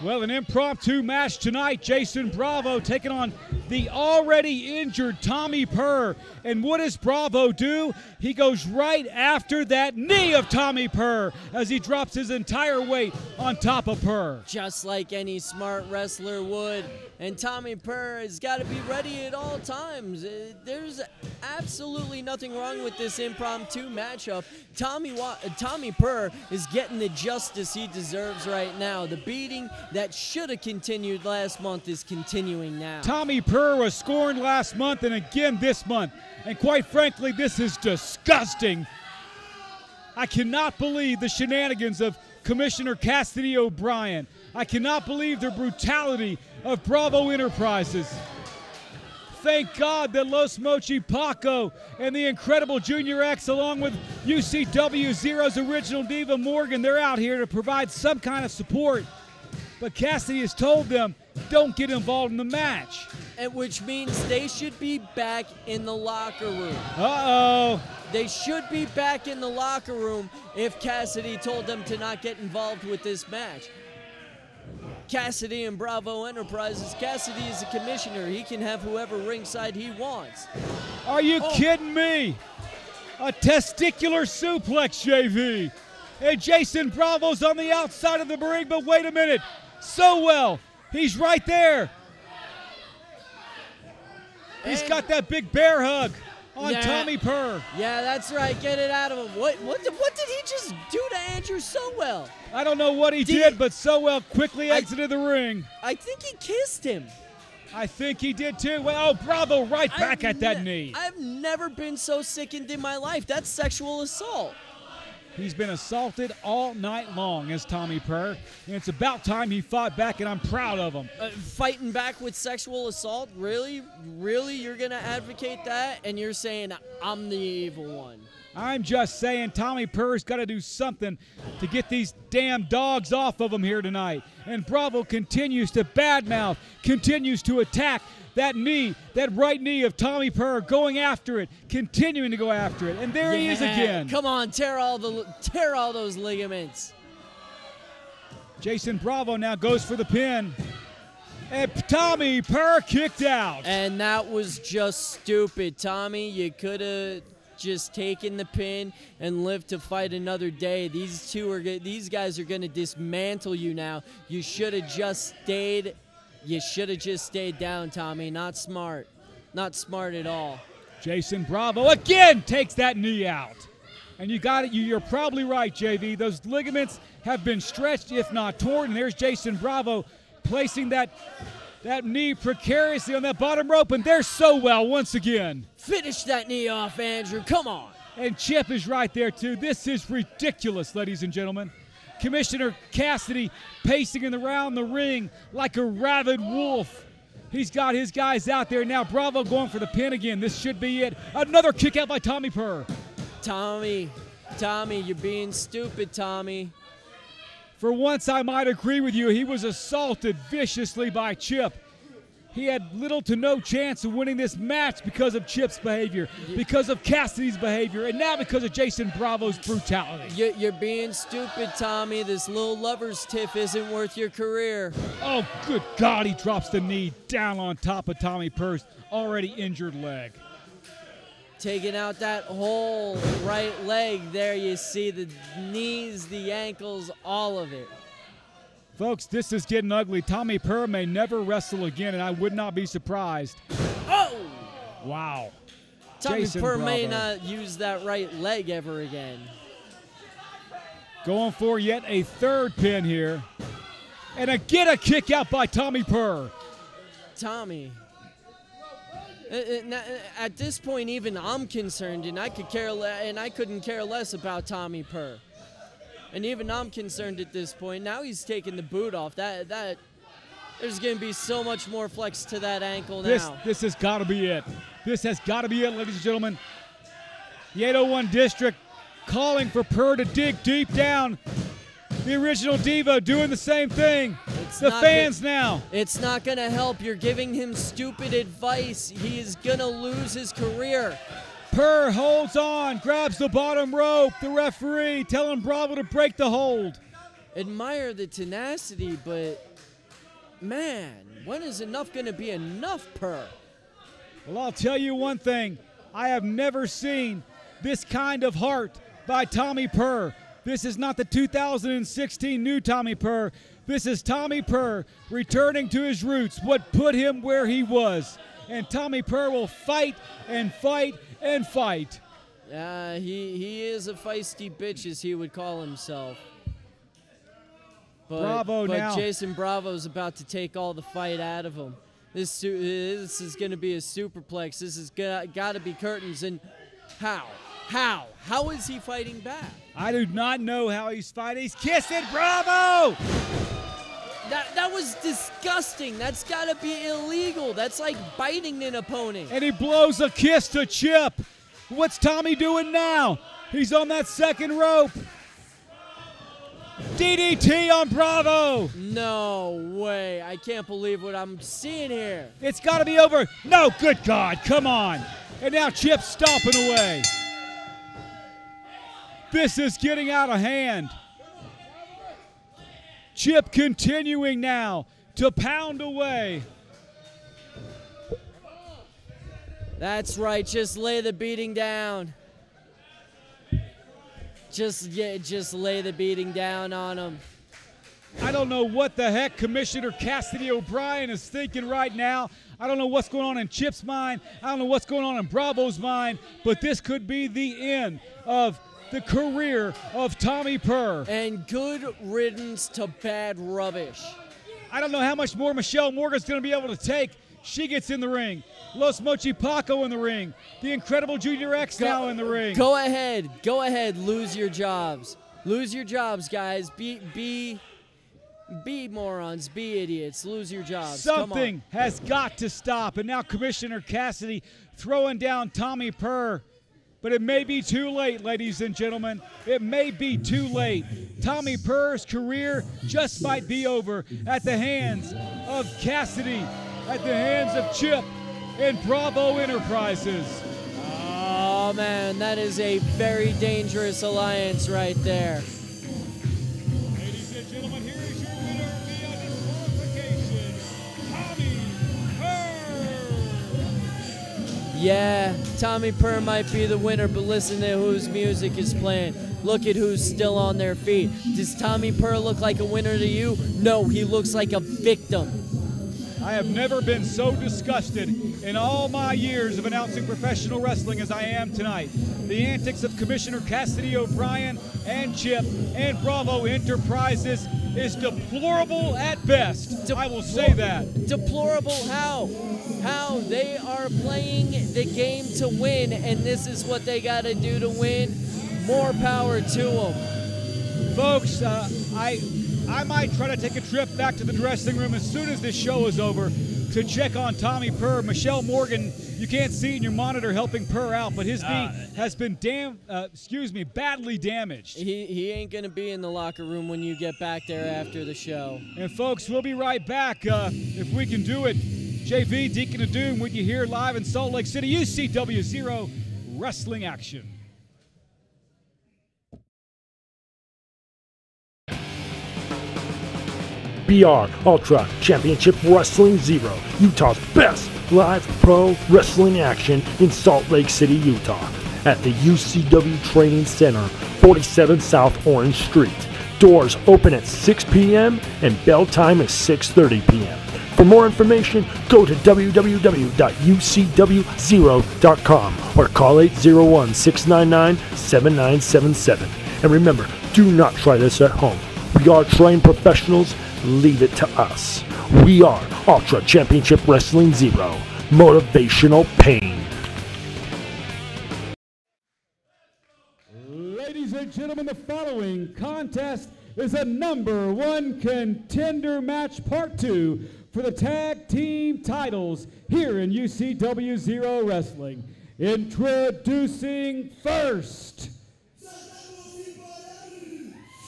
Speaker 2: Well, an impromptu match tonight. Jason Bravo taking on the already injured Tommy Purr. And what does Bravo do? He goes right after that knee of Tommy Purr as he drops his entire weight on top of Purr.
Speaker 5: Just like any smart wrestler would. And Tommy Purr has got to be ready at all times. Uh, There's absolutely nothing wrong with this impromptu matchup. Tommy Tommy Purr is getting the justice he deserves right now. The beating that should have continued last month is continuing now.
Speaker 2: Tommy Purr was scorned last month and again this month. And quite frankly, this is disgusting. I cannot believe the shenanigans of Commissioner Cassidy O'Brien. I cannot believe the brutality of Bravo Enterprises. Thank God that Los Mochi Paco and the incredible Junior X, along with UCW Zero's original Diva Morgan, they're out here to provide some kind of support. But Cassidy has told them, don't get involved in the match.
Speaker 5: And which means they should be back in the locker room.
Speaker 2: Uh oh.
Speaker 5: They should be back in the locker room if Cassidy told them to not get involved with this match. Cassidy and Bravo Enterprises. Cassidy is a commissioner. He can have whoever ringside he wants.
Speaker 2: Are you
Speaker 5: Oh.
Speaker 2: kidding me? A testicular suplex, JV. And Jason Bravo's on the outside of the ring, but wait a minute. So well. He's right there. He's
Speaker 5: And-
Speaker 2: got that big bear hug on
Speaker 5: Yeah.
Speaker 2: Tommy Purr.
Speaker 5: Yeah, that's right. Get it out of him. What what did, what did he just do to Andrew Sowell?
Speaker 2: I don't know what he
Speaker 5: Did
Speaker 2: did,
Speaker 5: he-
Speaker 2: but Sowell quickly
Speaker 5: I-
Speaker 2: exited the ring.
Speaker 5: I think he kissed him.
Speaker 2: I think he did too. Well, oh, Bravo right back
Speaker 5: I've
Speaker 2: at that
Speaker 5: ne-
Speaker 2: knee.
Speaker 5: I've never been so sickened in my life. That's sexual assault.
Speaker 2: He's been assaulted all night long as Tommy Purr, and it's about time he fought back, and I'm proud of him.
Speaker 5: Uh, fighting back with sexual assault? Really? Really? You're going to advocate that? And you're saying I'm the evil one?
Speaker 2: I'm just saying Tommy Purr's got to do something to get these damn dogs off of him here tonight. And Bravo continues to badmouth, continues to attack that knee, that right knee of Tommy Purr, going after it, continuing to go after it. And there he is again.
Speaker 5: Come on, tear all the tear all those ligaments.
Speaker 2: Jason Bravo now goes for the pin. And Tommy Purr kicked out.
Speaker 5: And that was just stupid, Tommy. You could have just taken the pin and live to fight another day. These two are these guys are going to dismantle you now. You should have just stayed. You should have just stayed down, Tommy. Not smart. Not smart at all.
Speaker 2: Jason Bravo again takes that knee out. And you got it. You, you're probably right, JV. Those ligaments have been stretched, if not torn. And there's Jason Bravo placing that that knee precariously on that bottom rope. And there's Sowell once again.
Speaker 5: Finish that knee off, Andrew. Come on.
Speaker 2: And Chip is right there too. This is ridiculous, ladies and gentlemen. Commissioner Cassidy pacing in around the ring like a rabid wolf. He's got his guys out there now. Bravo going for the pin again. This should be it. Another kick out by Tommy Purr.
Speaker 5: Tommy, Tommy, you're being stupid, Tommy.
Speaker 2: For once, I might agree with you. He was assaulted viciously by Chip. He had little to no chance of winning this match because of Chip's behavior, because of Cassidy's behavior, and now because of Jason Bravo's brutality.
Speaker 5: You- You're being stupid, Tommy. This little lover's tiff isn't worth your career.
Speaker 2: Oh, good God, he drops the knee down on top of Tommy Purr's already injured leg.
Speaker 5: Taking out that whole right leg there, you see the knees, the ankles, all of it.
Speaker 2: Folks, this is getting ugly. Tommy Purr may never wrestle again, and I would not be surprised.
Speaker 5: Oh!
Speaker 2: Wow.
Speaker 5: Tommy
Speaker 2: Jason
Speaker 5: Purr may not use that right leg ever again.
Speaker 2: Going for yet a third pin here. And a get a kick out by Tommy Purr.
Speaker 5: Tommy. Uh, uh, uh, At this point, even I'm concerned, and I could care, le- and I couldn't care less about Tommy Purr. And even I'm concerned at this point. Now he's taking the boot off. That that there's going to be so much more flex to that ankle now.
Speaker 2: This this has got to be it. This has got to be it, ladies and gentlemen. The 801 District calling for Purr to dig deep down. The original Diva doing the same thing.
Speaker 5: It's
Speaker 2: the fans now.
Speaker 5: It's not going to help. You're giving him stupid advice. He is going to lose his career.
Speaker 2: Purr holds on, grabs the bottom rope. The referee telling Bravo to break the hold.
Speaker 5: Admire the tenacity, but man, when is enough going to be enough, Purr?
Speaker 2: Well, I'll tell you one thing. I have never seen this kind of heart by Tommy Purr. This is not the 2016 new Tommy Purr. This is Tommy Purr returning to his roots, what put him where he was. And Tommy Purr will fight and fight and fight.
Speaker 5: Uh, he he is a feisty bitch, as he would call himself. But,
Speaker 2: Bravo
Speaker 5: but
Speaker 2: now.
Speaker 5: Jason Bravo's about to take all the fight out of him. This this is going to be a superplex. This is got to be curtains. And how? How? How is he fighting back?
Speaker 2: I do not know how he's fighting. He's kissing Bravo!
Speaker 5: That that was disgusting. That's got to be illegal. That's like biting an opponent.
Speaker 2: And he blows a kiss to Chip. What's Tommy doing now? He's on that second rope. DDT on Bravo.
Speaker 5: No way. I can't believe what I'm seeing here.
Speaker 2: It's got to be over. No, good God, come on. And now Chip's stomping away. This is getting out of hand. Chip continuing now to pound away.
Speaker 5: That's right. Just lay the beating down. Just yeah, just lay the beating down on him.
Speaker 2: I don't know what the heck Commissioner Cassidy O'Brien is thinking right now. I don't know what's going on in Chip's mind. I don't know what's going on in Bravo's mind, but this could be the end of the career of Tommy Purr.
Speaker 5: And good riddance to bad rubbish.
Speaker 2: I don't know how much more Michelle Morgan's going to be able to take. She gets in the ring. Los Mochi Paco in the ring. The incredible Junior X now in the ring.
Speaker 5: Go ahead. Go ahead. Lose your jobs. Lose your jobs, guys. Be be be morons. Be idiots. Lose your jobs. Come on.
Speaker 2: Something has got to stop. And now Commissioner Cassidy throwing down Tommy Purr. But it may be too late, ladies and gentlemen. It may be too late. Tommy Purr's career just might be over at the hands of Cassidy, at the hands of Chip and Bravo Enterprises.
Speaker 5: Oh man, that is a very dangerous alliance right there. Yeah, Tommy Purr might be the winner, but listen to whose music is playing. Look at who's still on their feet. Does Tommy Purr look like a winner to you? No, he looks like a victim.
Speaker 2: I have never been so disgusted in all my years of announcing professional wrestling as I am tonight. The antics of Commissioner Cassidy O'Brien and Chip and Bravo Enterprises is deplorable at best. I will say that.
Speaker 5: Deplorable how? How? They are playing the game to win, and this is what they got to do to win. More power to them.
Speaker 2: Folks, uh, I I might try to take a trip back to the dressing room as soon as this show is over to check on Tommy Purr. Michelle Morgan, you can't see in your monitor helping Purr out, but his knee has been damn, uh, excuse me, badly damaged.
Speaker 5: He, he ain't going to be in the locker room when you get back there after the show.
Speaker 2: And folks, we'll be right back uh, if we can do it. JV Deacon of Doom with you here live in Salt Lake City, UCW Zero Wrestling Action.
Speaker 7: BR Ultra Championship Wrestling Zero, Utah's best live pro wrestling action in Salt Lake City, Utah, at the UCW Training Center, 47 South Orange Street. Doors open at 6 p.m. and bell time is 6:30 p.m. For more information, go to www.ucw0.com or call 801-699-7977. And remember, do not try this at home. We are trained professionals. Leave it to us. We are Ultra Championship Wrestling Zero. Motivational pain.
Speaker 9: Ladies and gentlemen, the following contest is a number one contender match part two for the tag team titles here in UCW Zero Wrestling. Introducing first,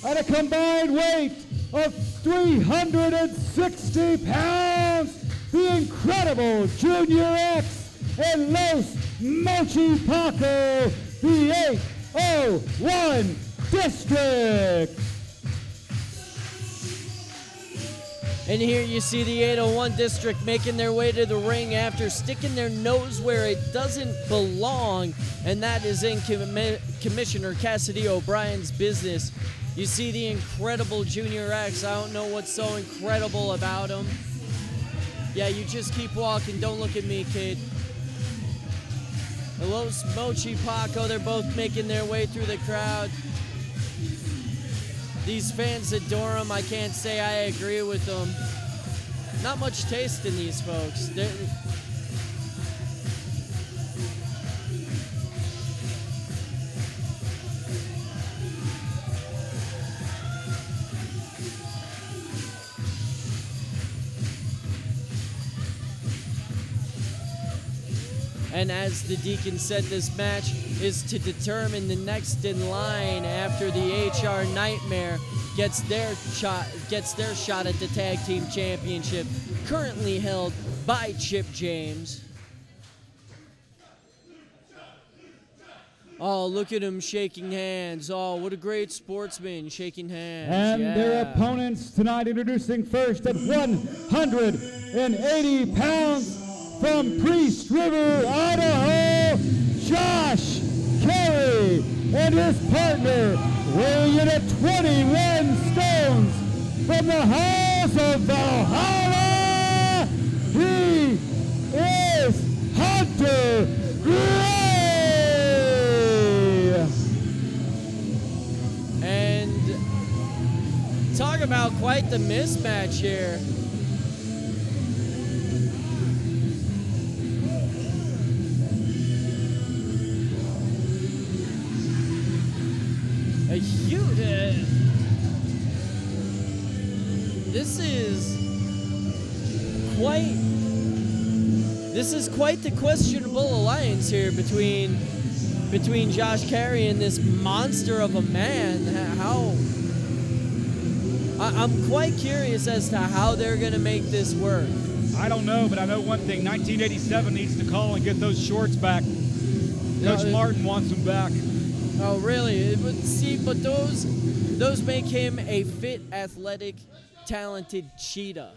Speaker 9: at a combined weight of 360 pounds, the incredible Junior X and Los Mochi Paco, the 801 District.
Speaker 5: And here you see the 801 district making their way to the ring after sticking their nose where it doesn't belong, and that is in Commi- Commissioner Cassidy O'Brien's business. You see the incredible Junior X. I don't know what's so incredible about him. Yeah, you just keep walking. Don't look at me, kid. Los Mochi Paco, they're both making their way through the crowd. These fans adore them. I can't say I agree with them. Not much taste in these folks. They're, And as the Deacon said, this match is to determine the next in line after the HR Nightmare gets their shot gets their shot at the tag team championship, currently held by Chip James. Oh, look at him shaking hands. Oh, what a great sportsman shaking hands.
Speaker 9: And their opponents tonight introducing first at 180 pounds from Priest River, Idaho, Josh Carey and his partner weighing in at 21 stones, from the halls of Valhalla, he is Hunter Gray.
Speaker 5: And talk about quite the mismatch here. This is quite. This is quite the questionable alliance here between between Josh Carey and this monster of a man. How I, I'm quite curious as to how they're going to make this work.
Speaker 2: I don't know, but I know one thing: 1987 needs to call and get those shorts back. Coach Martin wants them back.
Speaker 5: Oh, really? It would see, but those those make him a fit, athletic, talented cheetah.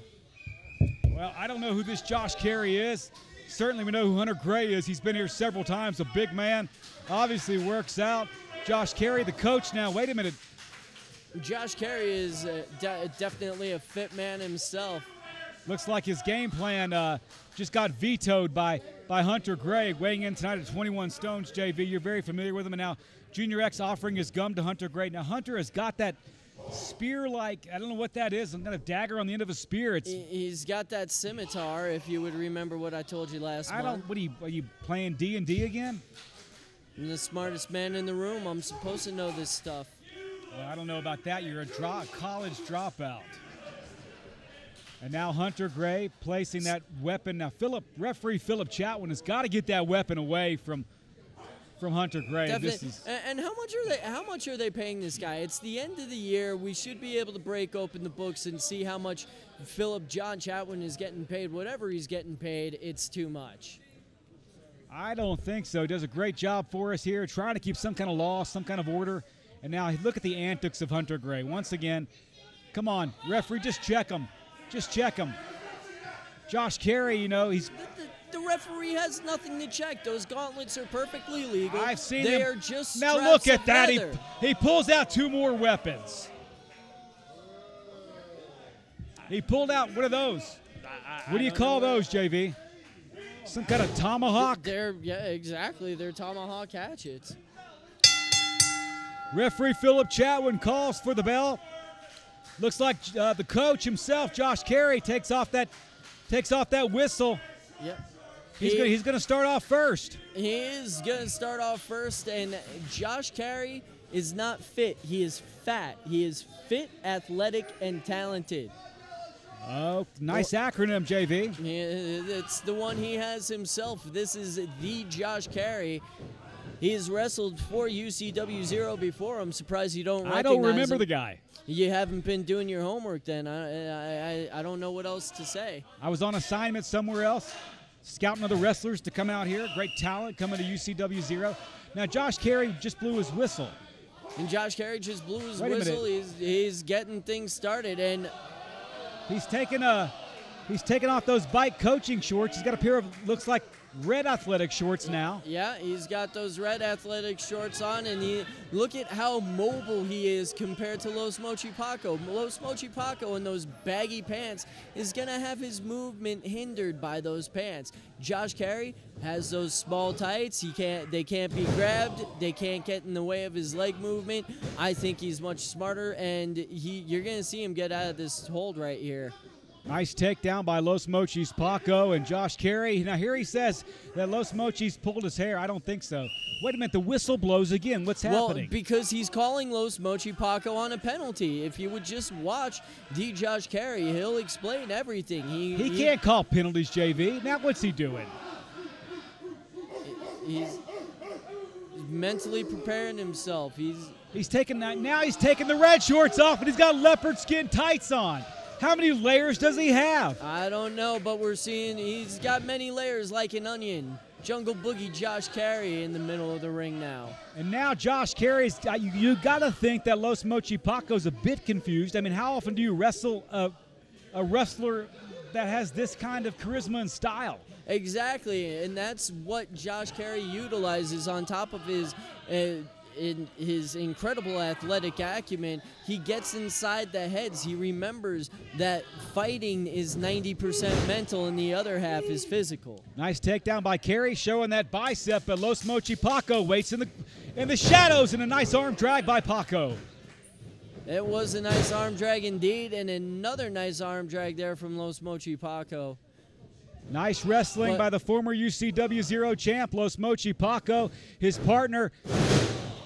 Speaker 2: Well, I don't know who this Josh Carey is. Certainly, we know who Hunter Gray is. He's been here several times. A big man, obviously works out. Josh Carey, the coach now. Wait a minute.
Speaker 5: Josh Carey is uh, de- definitely a fit man himself.
Speaker 2: Looks like his game plan uh, just got vetoed by by Hunter Gray, weighing in tonight at 21 stones. JV, you're very familiar with him, and now Junior X offering his gum to Hunter Gray. Now Hunter has got that spear-like. I don't know what that is. Some kind of dagger on the end of a spear. It's.
Speaker 5: He- He's got that scimitar. If you would remember what I told you last
Speaker 2: I
Speaker 5: month.
Speaker 2: don't. What are you? Are you playing D and D again?
Speaker 5: I'm the smartest man in the room. I'm supposed to know this stuff.
Speaker 2: Well, I don't know about that. You're a college dropout. And now Hunter Gray placing that weapon. Now, Philip referee Philip Chatwin has got to get that weapon away from from Hunter Gray.
Speaker 5: Definitely.
Speaker 2: is
Speaker 5: And, and how much are they? How much are they paying this guy? It's the end of the year. We should be able to break open the books and see how much Philip John Chatwin is getting paid. Whatever he's getting paid, it's too much.
Speaker 2: I don't think so. He does a great job for us here, trying to keep some kind of law, some kind of order. And now look at the antics of Hunter Gray. Once again, come on, referee, just check him. Just check him. Josh Carey, you know, he's
Speaker 5: The referee has nothing to check. Those gauntlets are perfectly legal.
Speaker 2: I've seen
Speaker 5: they
Speaker 2: him.
Speaker 5: are just
Speaker 2: now look at that. He,
Speaker 5: leather.
Speaker 2: he pulls out two more weapons. He pulled out what are those? What do you call
Speaker 5: know.
Speaker 2: those, JV? Some kind of tomahawk?
Speaker 5: They're yeah, exactly. They're tomahawk hatchets.
Speaker 2: Referee Philip Chatwin calls for the bell. Looks like uh, the coach himself, Josh Carey, takes off that takes off that whistle.
Speaker 5: Yep.
Speaker 2: He's
Speaker 5: He-
Speaker 2: gonna, he's going to start off first.
Speaker 5: He is going to start off first, and Josh Carey is not fit. He is fat. He is fit, athletic, and talented.
Speaker 2: Oh, nice oh. acronym, JV.
Speaker 5: It's the one he has himself. This is the Josh Carey. He has wrestled for UCW Zero before. I'm surprised you don't.
Speaker 2: I don't remember
Speaker 5: him.
Speaker 2: the guy.
Speaker 5: You haven't been doing your homework then. I, I, I don't know what else to say.
Speaker 2: I was on assignment somewhere else, scouting other wrestlers to come out here. Great talent coming to UCW Zero. Now, Josh Carey just blew his whistle.
Speaker 5: And Josh Carey just blew his whistle. He's, he's getting things started. And
Speaker 2: He's taking a, he's taking off those bike coaching shorts. He's got a pair of looks like red athletic shorts now.
Speaker 5: Yeah, he's got those red athletic shorts on, and he look at how mobile he is compared to Los Mochi Paco. Los Mochi Paco in those baggy pants is gonna have his movement hindered by those pants. Josh Carey has those small tights. He can't. They can't be grabbed. They can't get in the way of his leg movement. I think he's much smarter, and he. You're gonna see him get out of this hold right here.
Speaker 2: Nice takedown by Los Mochis Paco and Josh Carey. Now here he says that Los Mochis pulled his hair. I don't think so. Wait a minute, the whistle blows again. What's
Speaker 5: Well,
Speaker 2: happening?
Speaker 5: Well, because he's calling Los Mochi Paco on a penalty. If you would just watch D. Josh Carey, he'll explain everything. He
Speaker 2: he can't call penalties, JV. Now what's he doing?
Speaker 5: He's mentally preparing himself. He's
Speaker 2: He's taking that now. He's taking the red shorts off, and he's got leopard skin tights on. How many layers does he have?
Speaker 5: I don't know, but we're seeing he's got many layers like an onion. Jungle Boogie Josh Carey in the middle of the ring now.
Speaker 2: And now Josh Carey's. Uh, you, you got to think that Los Mochi Paco's a bit confused. I mean, how often do you wrestle a, a wrestler that has this kind of charisma and style?
Speaker 5: Exactly, and that's what Josh Carey utilizes on top of his uh, in his incredible athletic acumen, he gets inside the heads. He remembers that fighting is 90% mental and the other half is physical.
Speaker 2: Nice takedown by Carey, showing that bicep, but Los Mochi Paco waits in the in the shadows, and a nice arm drag by Paco.
Speaker 5: It was a nice arm drag indeed, and another nice arm drag there from Los Mochi Paco.
Speaker 2: Nice wrestling
Speaker 5: But-
Speaker 2: by the former UCW Zero champ, Los Mochi Paco. His partner,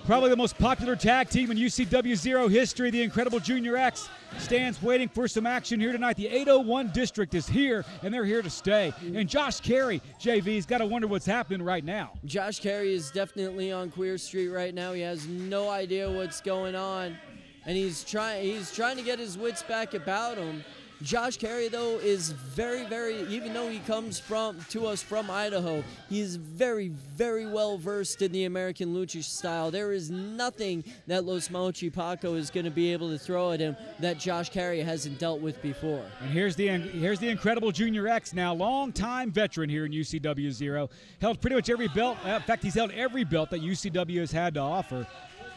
Speaker 2: probably the most popular tag team in UCW Zero history, the Incredible Junior X, stands waiting for some action here tonight. The 801 district is here, and they're here to stay. And Josh Carey, JV's got to wonder what's happening right now.
Speaker 5: Josh Carey is definitely on Queer Street right now. He has no idea what's going on, and he's trying he's trying to get his wits back about him. Josh Carey though is very very even though he comes from to us from Idaho, he is very very well versed in the American lucha style. There is nothing that Los Mochi Paco is going to be able to throw at him that Josh Carey hasn't dealt with before.
Speaker 2: And here's the here's the incredible Junior X now, long-time veteran here in UCW Zero. Held pretty much every belt. uh, In fact, he's held every belt that UCW has had to offer.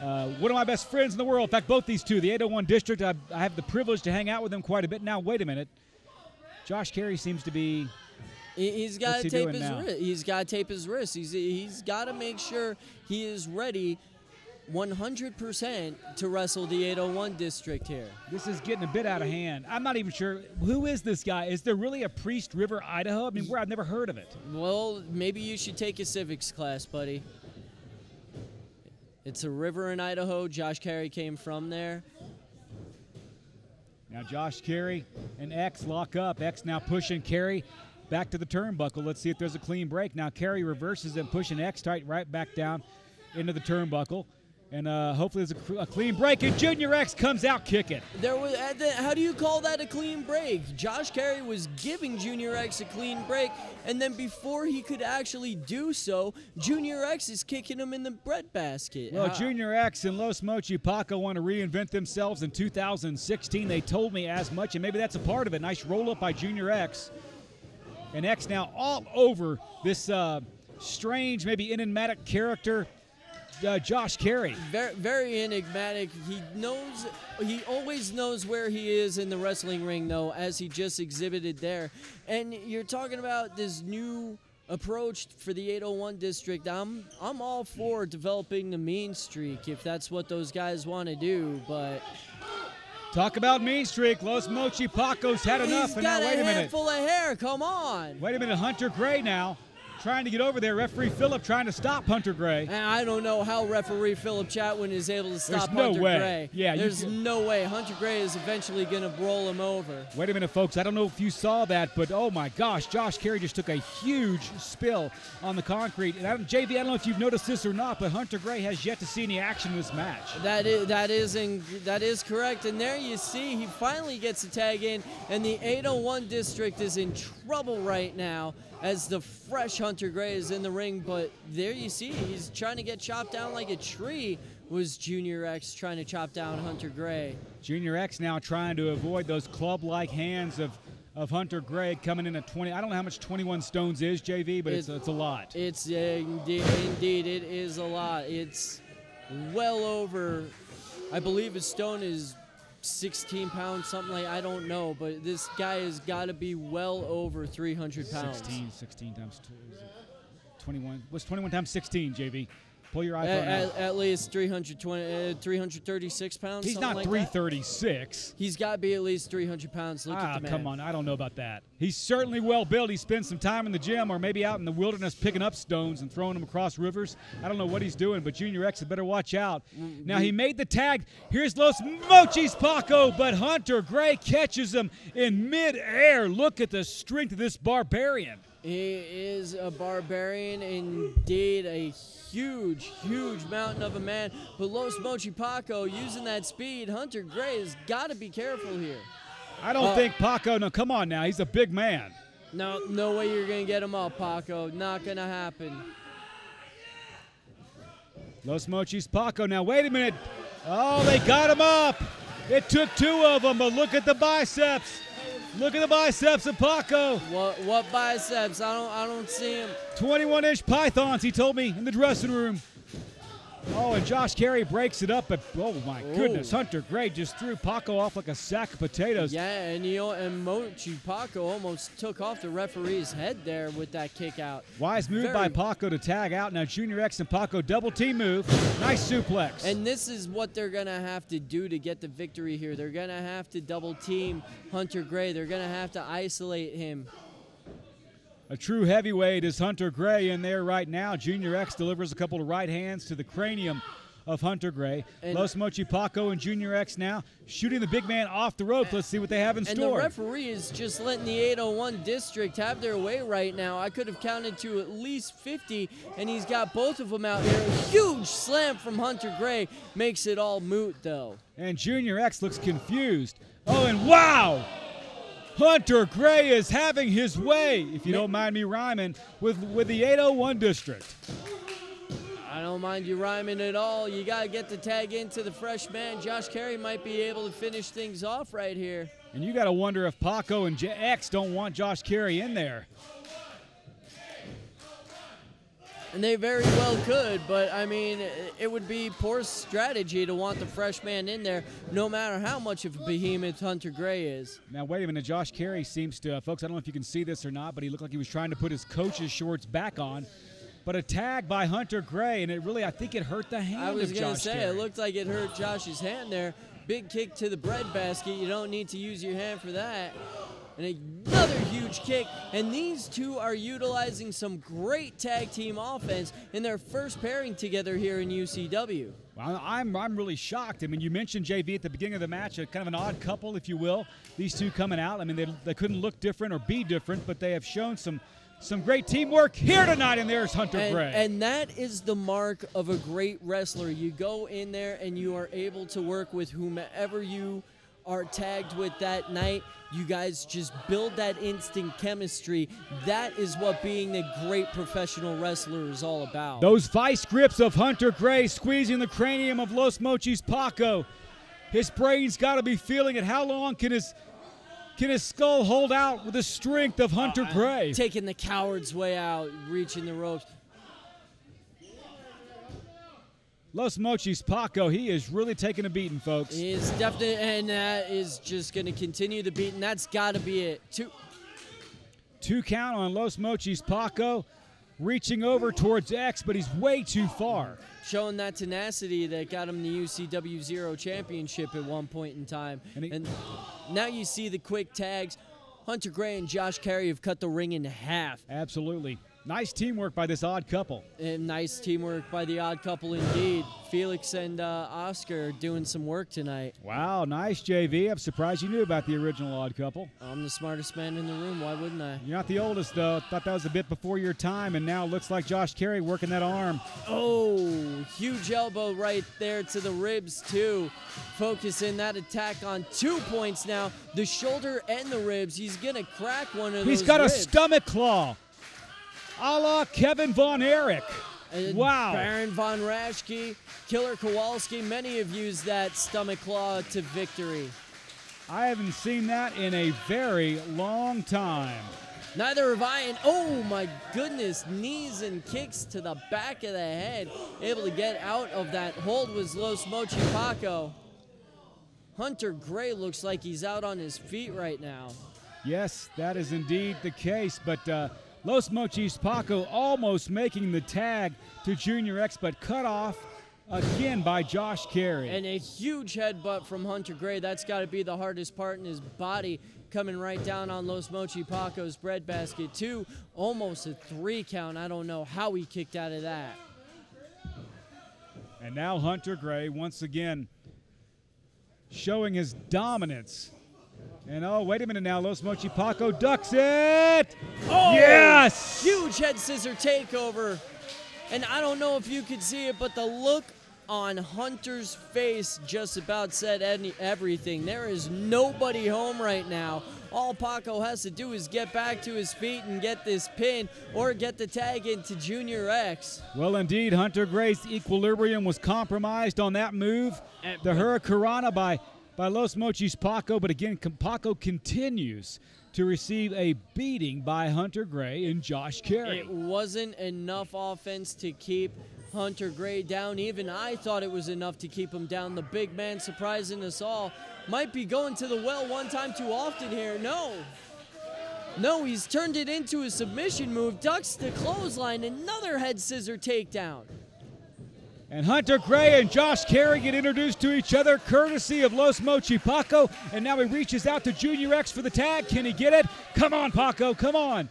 Speaker 2: Uh, one of my best friends in the world. In fact, both these two, the 801 District, I, I have the privilege to hang out with them quite a bit. Now, wait a minute. Josh Carey seems to be.
Speaker 5: He- He's got to tape his
Speaker 2: now?
Speaker 5: wrist. He's got to tape his wrist. He's he's got to make sure he is ready 100% to wrestle the 801 district here.
Speaker 2: This is getting a bit out of hand. I'm not even sure who is this guy. Is there really a Priest River, Idaho? I mean, where I've never heard of it.
Speaker 5: Well, maybe you should take a civics class, buddy. It's a river in Idaho. Josh Carey came from there.
Speaker 2: Now Josh Carey and X lock up. X now pushing Carey back to the turnbuckle. Let's see if there's a clean break. Now Carey reverses and pushing X tight right back down into the turnbuckle. And uh, hopefully there's a, a clean break. And Junior X comes out kicking.
Speaker 5: There was, uh, th- how do you call that a clean break? Josh Carey was giving Junior X a clean break, and then before he could actually do so, Junior X is kicking him in the bread basket.
Speaker 2: Well,
Speaker 5: How-
Speaker 2: Junior X and Los Mochi Paco want to reinvent themselves in 2016. They told me as much, and maybe that's a part of it. Nice roll up by Junior X. And X now all over this uh, strange, maybe enigmatic character, uh, Josh Carey.
Speaker 5: very, very enigmatic. He knows, he always knows where he is in the wrestling ring, though, as he just exhibited there. And you're talking about this new approach for the 801 district. I'm, I'm all for developing the mean streak if that's what those guys want to do, but
Speaker 2: Talk about mean streak. Los Mochi Paco's had enough.
Speaker 5: he's
Speaker 2: and now,
Speaker 5: got
Speaker 2: wait
Speaker 5: a
Speaker 2: a minute.
Speaker 5: handful of hair. Come on.
Speaker 2: Wait a minute. Hunter Gray now trying to get over there. Referee Phillip trying to stop Hunter Gray.
Speaker 5: And I don't know how referee Philip Chatwin is able to stop
Speaker 2: no
Speaker 5: Hunter
Speaker 2: way.
Speaker 5: Gray.
Speaker 2: Yeah,
Speaker 5: there's no way. Hunter Gray is eventually going to roll him over.
Speaker 2: Wait a minute, folks. I don't know if you saw that, but oh my gosh, Josh Carey just took a huge spill on the concrete. And JV, I don't know if you've noticed this or not, but Hunter Gray has yet to see any action in this match.
Speaker 5: That is that is in, that is correct. And there you see he finally gets a tag in, and the 801 district is in trouble right now as the fresh Hunter Gray is in the ring. But there you see he's trying to get chopped down like a tree. Was Junior X trying to chop down Hunter Gray?
Speaker 2: Junior X now trying to avoid those club-like hands of, of Hunter Gray coming in at 20. I don't know how much 21 stones is, JV, but it's,
Speaker 5: It-
Speaker 2: it's a lot.
Speaker 5: It's uh, indeed, indeed, it is a lot. It's well over, I believe his stone is 16 pounds, something like I don't know, but this guy has got to be well over 300 pounds.
Speaker 2: 16, 16 times 2. is it 21. What's 21 times 16, JV? Pull your
Speaker 5: At,
Speaker 2: iPhone
Speaker 5: at,
Speaker 2: out.
Speaker 5: at least 320, uh, 336 pounds.
Speaker 2: He's not
Speaker 5: like that.
Speaker 2: 336.
Speaker 5: He's got to be at least 300 pounds. Look
Speaker 2: Ah,
Speaker 5: at the man.
Speaker 2: come on. I don't know about that. He's certainly well built. He spends some time in the gym or maybe out in the wilderness picking up stones and throwing them across rivers. I don't know what he's doing, but Junior X had better watch out. Now, he made the tag. Here's Los Mochis Paco, but Hunter Gray catches him in midair. Look at the strength of this barbarian.
Speaker 5: He is a barbarian, indeed, a huge, huge mountain of a man. But Los Mochi Paco using that speed, Hunter Gray has got to be careful here.
Speaker 2: I don't
Speaker 5: Uh,
Speaker 2: think Paco, no, come on now. He's a big man.
Speaker 5: No, no way you're gonna get him up, Paco. Not gonna happen.
Speaker 2: Los Mochis Paco. Now, wait a minute. Oh, they got him up. It took two of them, but look at the biceps. Look at the biceps of Paco.
Speaker 5: What what biceps? I don't I don't see him.
Speaker 2: 21 inch pythons, he told me in the dressing room. Oh, and Josh Carey breaks it up, but oh my goodness, Hunter Gray just threw Paco off like a sack of potatoes.
Speaker 5: Yeah, and you know, and Mochi Paco almost took off the referee's head there with that kick out.
Speaker 2: Wise move
Speaker 5: Very-
Speaker 2: by Paco to tag out. Now Junior X and Paco double team move. Nice suplex.
Speaker 5: And this is what they're going to have to do to get the victory here. They're going to have to double team Hunter Gray. They're going to have to isolate him.
Speaker 2: A true heavyweight is Hunter Gray in there right now. Junior X delivers a couple of right hands to the cranium of Hunter Gray.
Speaker 5: And-
Speaker 2: Los Mochi Paco and Junior X now shooting the big man off the rope. Let's see what they have in
Speaker 5: And
Speaker 2: store.
Speaker 5: the referee is just letting the 801 district have their way right now. I could have counted to at least 50, and he's got both of them out here. A huge slam from Hunter Gray makes it all moot, though.
Speaker 2: And Junior X looks confused. Oh, and wow! Hunter Gray is having his way, if you don't mind me rhyming, with, with the 801 district.
Speaker 5: I don't mind you rhyming at all. You got to get the tag into the fresh man. Josh Carey might be able to finish things off right here.
Speaker 2: And you got to wonder if Paco and J- X don't want Josh Carey in there.
Speaker 5: And they very well could, but I mean, it would be poor strategy to want the freshman in there, no matter how much of a behemoth Hunter Gray is.
Speaker 2: Now, wait a minute. Josh Carey seems to, uh, folks, I don't know if you can see this or not, but he looked like he was trying to put his coach's shorts back on. But a tag by Hunter Gray, and it really, I think it hurt the hand
Speaker 5: I was going to say,
Speaker 2: Carey.
Speaker 5: it looked like it hurt Josh's hand there. Big kick to the bread basket. You don't need to use your hand for that. And another huge kick. And these two are utilizing some great tag team offense in their first pairing together here in UCW.
Speaker 2: Well, I'm, I'm really shocked. I mean, you mentioned JV at the beginning of the match, a kind of an odd couple, if you will. These two coming out. I mean, they, they couldn't look different or be different, but they have shown some some great teamwork here tonight. And there's Hunter
Speaker 5: And,
Speaker 2: Gray.
Speaker 5: and that is the mark of a great wrestler. You go in there and you are able to work with whomever you are tagged with that night. You guys just build that instant chemistry. That is what being a great professional wrestler is all about.
Speaker 2: Those vice grips of Hunter Gray squeezing the cranium of Los Mochis Paco. His brain's got to be feeling it. How long can his can his skull hold out with the strength of Hunter oh, Gray?
Speaker 5: Taking the coward's way out, reaching the ropes.
Speaker 2: Los Mochis Paco, he is really taking a beating, folks.
Speaker 5: Is definitely, and that is just going to continue the beat, and that's got to be it. Two,
Speaker 2: Two count on Los Mochis Paco, reaching over towards X, but he's way too far.
Speaker 5: showing that tenacity that got him the UCW Zero Championship at one point in time.
Speaker 2: And
Speaker 5: And, now you see the quick tags. Hunter Gray and Josh Carey have cut the ring in half.
Speaker 2: Absolutely. Nice teamwork by this odd couple.
Speaker 5: And nice teamwork by the odd couple indeed. Felix and uh, Oscar are doing some work tonight.
Speaker 2: Wow, nice, JV. I'm surprised you knew about the original odd couple.
Speaker 5: I'm the smartest man in the room. Why wouldn't I?
Speaker 2: You're not the oldest, though. Thought that was a bit before your time, and now it looks like Josh Carey working that arm.
Speaker 5: Oh, huge elbow right there to the ribs, too. Focusing that attack on two points now the shoulder and the ribs. He's going to crack one of
Speaker 2: He's
Speaker 5: those He's
Speaker 2: got a stomach claw, a la Kevin Von Erich.
Speaker 5: And
Speaker 2: Wow.
Speaker 5: Baron Von Raschke, Killer Kowalski, many have used that stomach claw to victory.
Speaker 2: I haven't seen that in a very long time.
Speaker 5: Neither have I, and oh my goodness, knees and kicks to the back of the head. Able to get out of that hold was Los Mochi Paco. Hunter Gray looks like he's out on his feet right now.
Speaker 2: Yes, that is indeed the case, but uh, Los Mochis Paco almost making the tag to Junior X, but cut off again by Josh Carey.
Speaker 5: And a huge headbutt from Hunter Gray. That's got to be the hardest part in his body. Coming right down on Los Mochi Paco's breadbasket. Two, almost a three count. I don't know how he kicked out of that.
Speaker 2: And now Hunter Gray once again showing his dominance. And oh, wait a minute now. Los Mochi Paco ducks it.
Speaker 5: Oh,
Speaker 2: yes!
Speaker 5: Huge head scissor takeover. And I don't know if you could see it, but the look on Hunter's face just about said any, everything. There is nobody home right now. All Paco has to do is get back to his feet and get this pin or get the tag into Junior X.
Speaker 2: Well, indeed, Hunter Gray's equilibrium was compromised on that move. The Hurricanrana by, by Los Mochis Paco, but again, Paco continues to receive a beating by Hunter Gray and Josh Carey.
Speaker 5: It wasn't enough offense to keep Hunter Gray down. Even I thought it was enough to keep him down. The big man surprising us all. Might be going to the well one time too often here. No. No, he's turned it into a submission move, ducks the clothesline, another head scissor takedown.
Speaker 2: And Hunter Gray and Josh Carey get introduced to each other courtesy of Los Mochi Paco. And now he reaches out to Junior X for the tag. Can he get it? Come on, Paco, come on.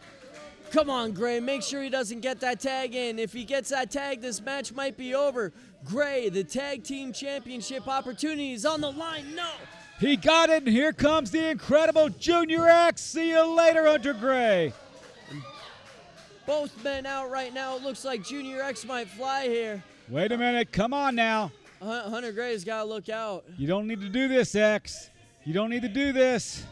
Speaker 5: Come on, Gray. Make sure he doesn't get that tag in. If he gets that tag, this match might be over. Gray, the tag team championship opportunity is on the line. No.
Speaker 2: He got it, and here comes the incredible Junior X. See you later, Hunter Gray.
Speaker 5: Both men out right now. It looks like Junior X might fly here.
Speaker 2: Wait a minute. Come on now.
Speaker 5: Hunter Gray's got to look out.
Speaker 2: You don't need to do this, X. You don't need to do this.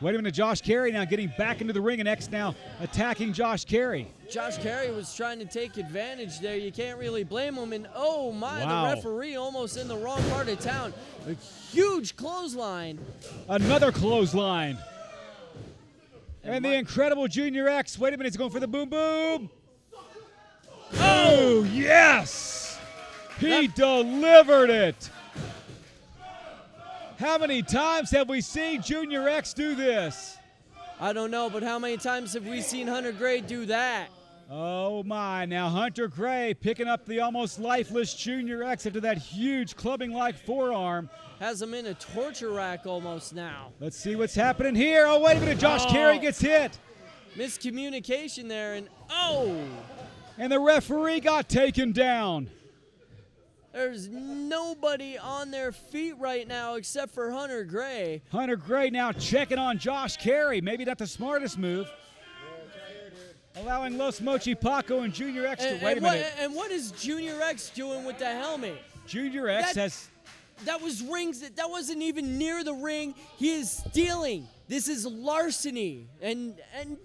Speaker 2: Wait a minute, Josh Carey now getting back into the ring, and X now attacking Josh Carey.
Speaker 5: Josh Carey was trying to take advantage there. You can't really blame him. And oh my,
Speaker 2: Wow.
Speaker 5: the referee almost in the wrong part of town. A huge clothesline.
Speaker 2: Another clothesline. And the incredible Junior X. Wait a minute, he's going for the boom boom. Oh, yes! He delivered it. How many times have we seen Junior X do this?
Speaker 5: I don't know, but how many times have we seen Hunter Gray do that?
Speaker 2: Oh my, now Hunter Gray picking up the almost lifeless Junior X after that huge clubbing like forearm.
Speaker 5: Has him in a torture rack almost now.
Speaker 2: Let's see what's happening here. Oh, wait a minute, Josh
Speaker 5: Oh.
Speaker 2: Carey gets hit.
Speaker 5: Miscommunication there, and oh,
Speaker 2: And the referee got taken down.
Speaker 5: there's nobody on their feet right now except for Hunter Gray.
Speaker 2: Hunter Gray now checking on Josh Carey. Maybe not the smartest move. Allowing Los Mochi Paco and Junior X to wait a
Speaker 5: and what,
Speaker 2: minute.
Speaker 5: and what is Junior X doing with the helmet?
Speaker 2: Junior X
Speaker 5: that-
Speaker 2: has
Speaker 5: That was rings. That, that wasn't even near the ring. He is stealing. This is larceny, and and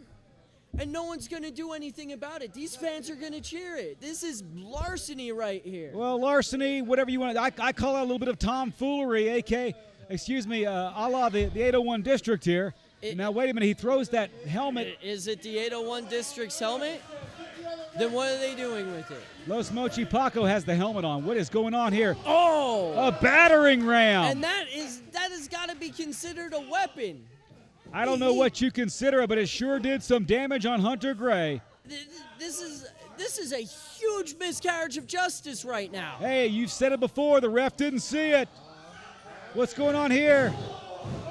Speaker 5: and no one's gonna do anything about it. These fans are gonna cheer it. This is larceny right here.
Speaker 2: well larceny, whatever you want. I, I call it a little bit of tomfoolery, AK. Excuse me, uh, a la the, the 801 district here. now wait a minute, he throws that helmet.
Speaker 5: Is it the 801 District's helmet? Then what are they doing with it?
Speaker 2: Los Mochi Paco has the helmet on. What is going on here?
Speaker 5: Oh!
Speaker 2: A battering ram.
Speaker 5: And that is that has got to be considered a weapon.
Speaker 2: I don't know what you consider it, but it sure did some damage on Hunter Gray.
Speaker 5: Th- th- This is this is a huge miscarriage of justice right now.
Speaker 2: Hey, you've said it before. The ref didn't see it. What's going on here?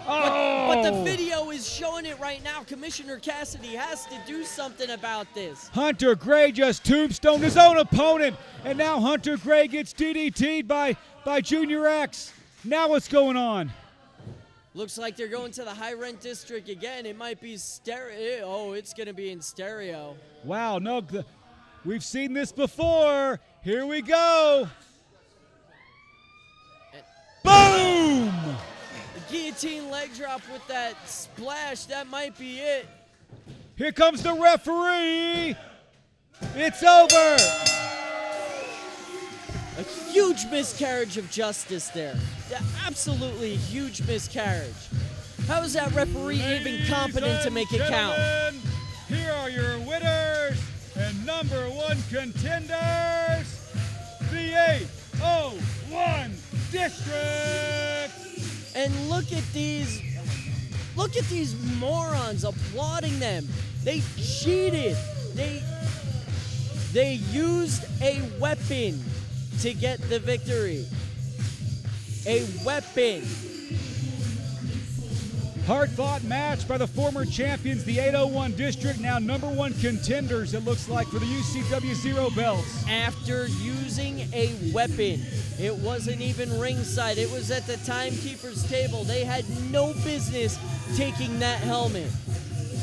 Speaker 2: Oh!
Speaker 5: But the oh! video is showing it right now. Commissioner Cassidy has to do something about this.
Speaker 2: Hunter Gray just tombstoned his own opponent, and now Hunter Gray gets DDT'd by by Junior X. Now what's going on?
Speaker 5: Looks like they're going to the high rent district again. It might be stereo. Eh, oh, it's going to be in stereo.
Speaker 2: Wow, no, we've seen this before. Here we go. Boom!
Speaker 5: The guillotine leg drop with that splash. That might be it.
Speaker 2: Here comes the referee. It's over.
Speaker 5: A huge miscarriage of justice there. Absolutely huge miscarriage. How is that referee even competent to make it count?
Speaker 2: Here are your winners and number one contenders, the 801 District.
Speaker 5: And look at these look at these morons applauding them. They cheated. They they used a weapon to get the victory. A weapon.
Speaker 2: Hard fought match by the former champions, the 801 District, now number one contenders, it looks like, for the UCW Zero belts.
Speaker 5: After using a weapon, it wasn't even ringside, it was at the timekeeper's table. They had no business taking that helmet.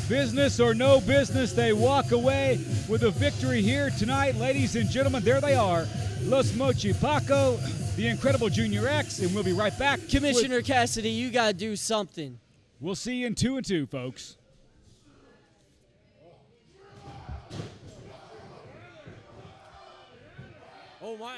Speaker 2: Business or no business, they walk away with a victory here tonight. Ladies and gentlemen, there they are. Los Mochi Paco, the incredible Junior X, and we'll be right back. with-
Speaker 5: Commissioner Cassidy, you got to do something.
Speaker 2: We'll see you in two and two, folks.
Speaker 5: Oh my.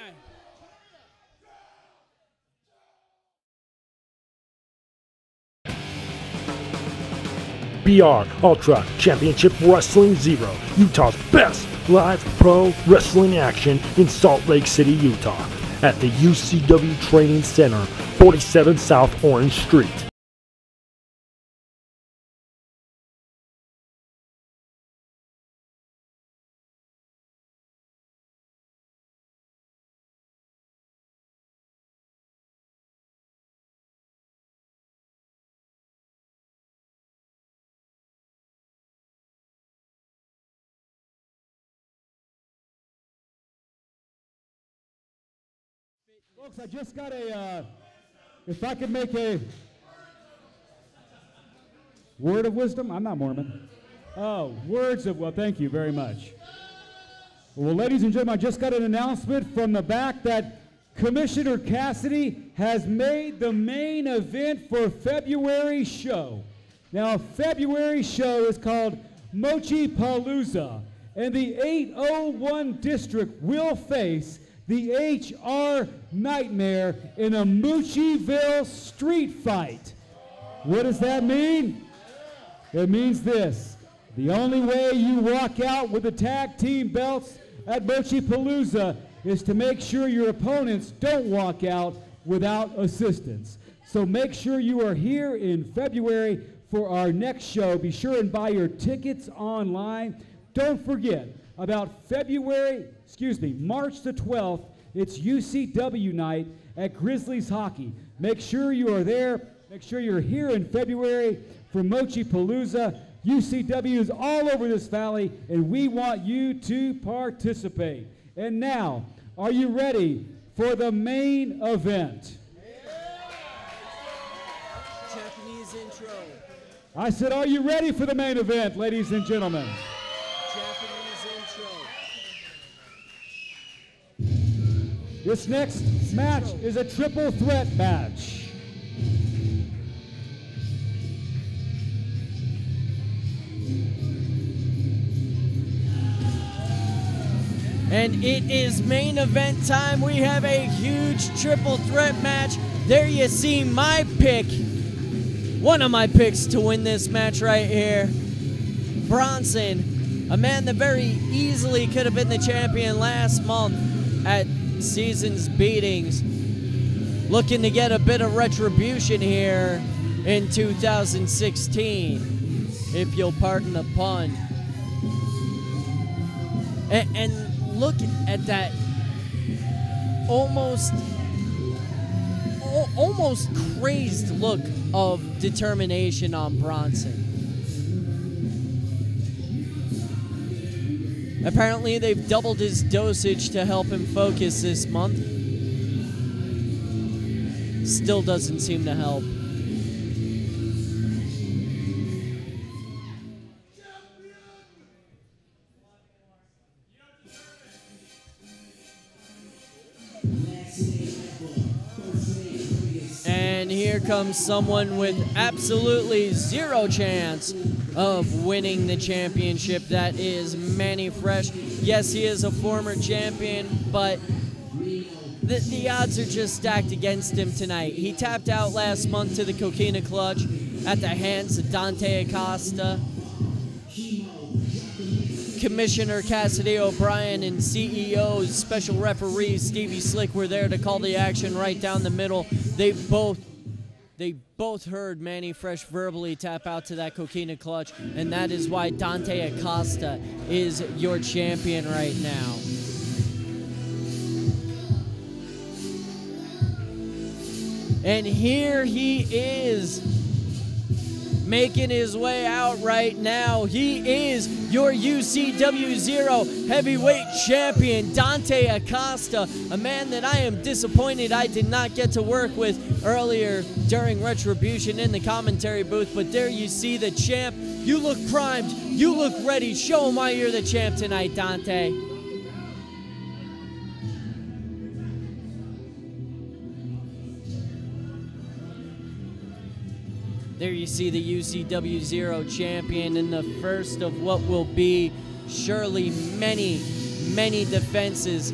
Speaker 7: PBR Ultra Championship Wrestling Zero, Utah's best live pro wrestling action in Salt Lake City, Utah, at the UCW Training Center, 47 South Orange Street.
Speaker 2: Folks, I just got a, uh, if I could make a word of wisdom, I'm not Mormon. Oh, words of, well, thank you very much. Well, ladies and gentlemen, I just got an announcement from the back that Commissioner Cassidy has made the main event for February show. Now, February show is called Mochi Palooza, and the 801 district will face the HR Nightmare in a Moochieville street fight. What does that mean? It means this. The only way you walk out with the tag team belts at Mochi Palooza is to make sure your opponents don't walk out without assistance. So make sure you are here in February for our next show. Be sure and buy your tickets online. Don't forget about February, excuse me, March the 12th, it's UCW night at Grizzlies Hockey. Make sure you are there. Make sure you're here in February for Mochi Palooza. UCW is all over this valley, and we want you to participate. And now, are you ready for the main event?
Speaker 5: Japanese intro.
Speaker 2: I said, are you ready for the main event, ladies and gentlemen? This next match is a triple threat match.
Speaker 5: And it is main event time. We have a huge triple threat match. There you see my pick. One of my picks to win this match right here. Bronson, a man that very easily could have been the champion last month at Seasons Beatings. Looking to get a bit of retribution here in 2016, if you'll pardon the pun. And, and look at that almost almost crazed look of determination on Bronson. Apparently, they've doubled his dosage to help him focus this month. Still doesn't seem to help. And here comes someone with absolutely zero chance of winning the championship. That is Manny Fresh. Yes, he is a former champion, but the, the odds are just stacked against him tonight. He tapped out last month to the Coquina Clutch at the hands of Dante Acosta. Commissioner Cassidy O'Brien and CEO Special Referee Stevie Slick were there to call the action right down the middle. They both they both heard Manny Fresh verbally tap out to that Coquina clutch, and that is why Dante Acosta is your champion right now. And here he is making his way out right now. He is your UCW Zero heavyweight champion, Dante Acosta, a man that I am disappointed I did not get to work with earlier during Retribution in the commentary booth. But there you see the champ. You look primed. You look ready. Show him why you're the champ tonight, Dante. There you see the UCW Zero champion in the first of what will be surely many, many defenses.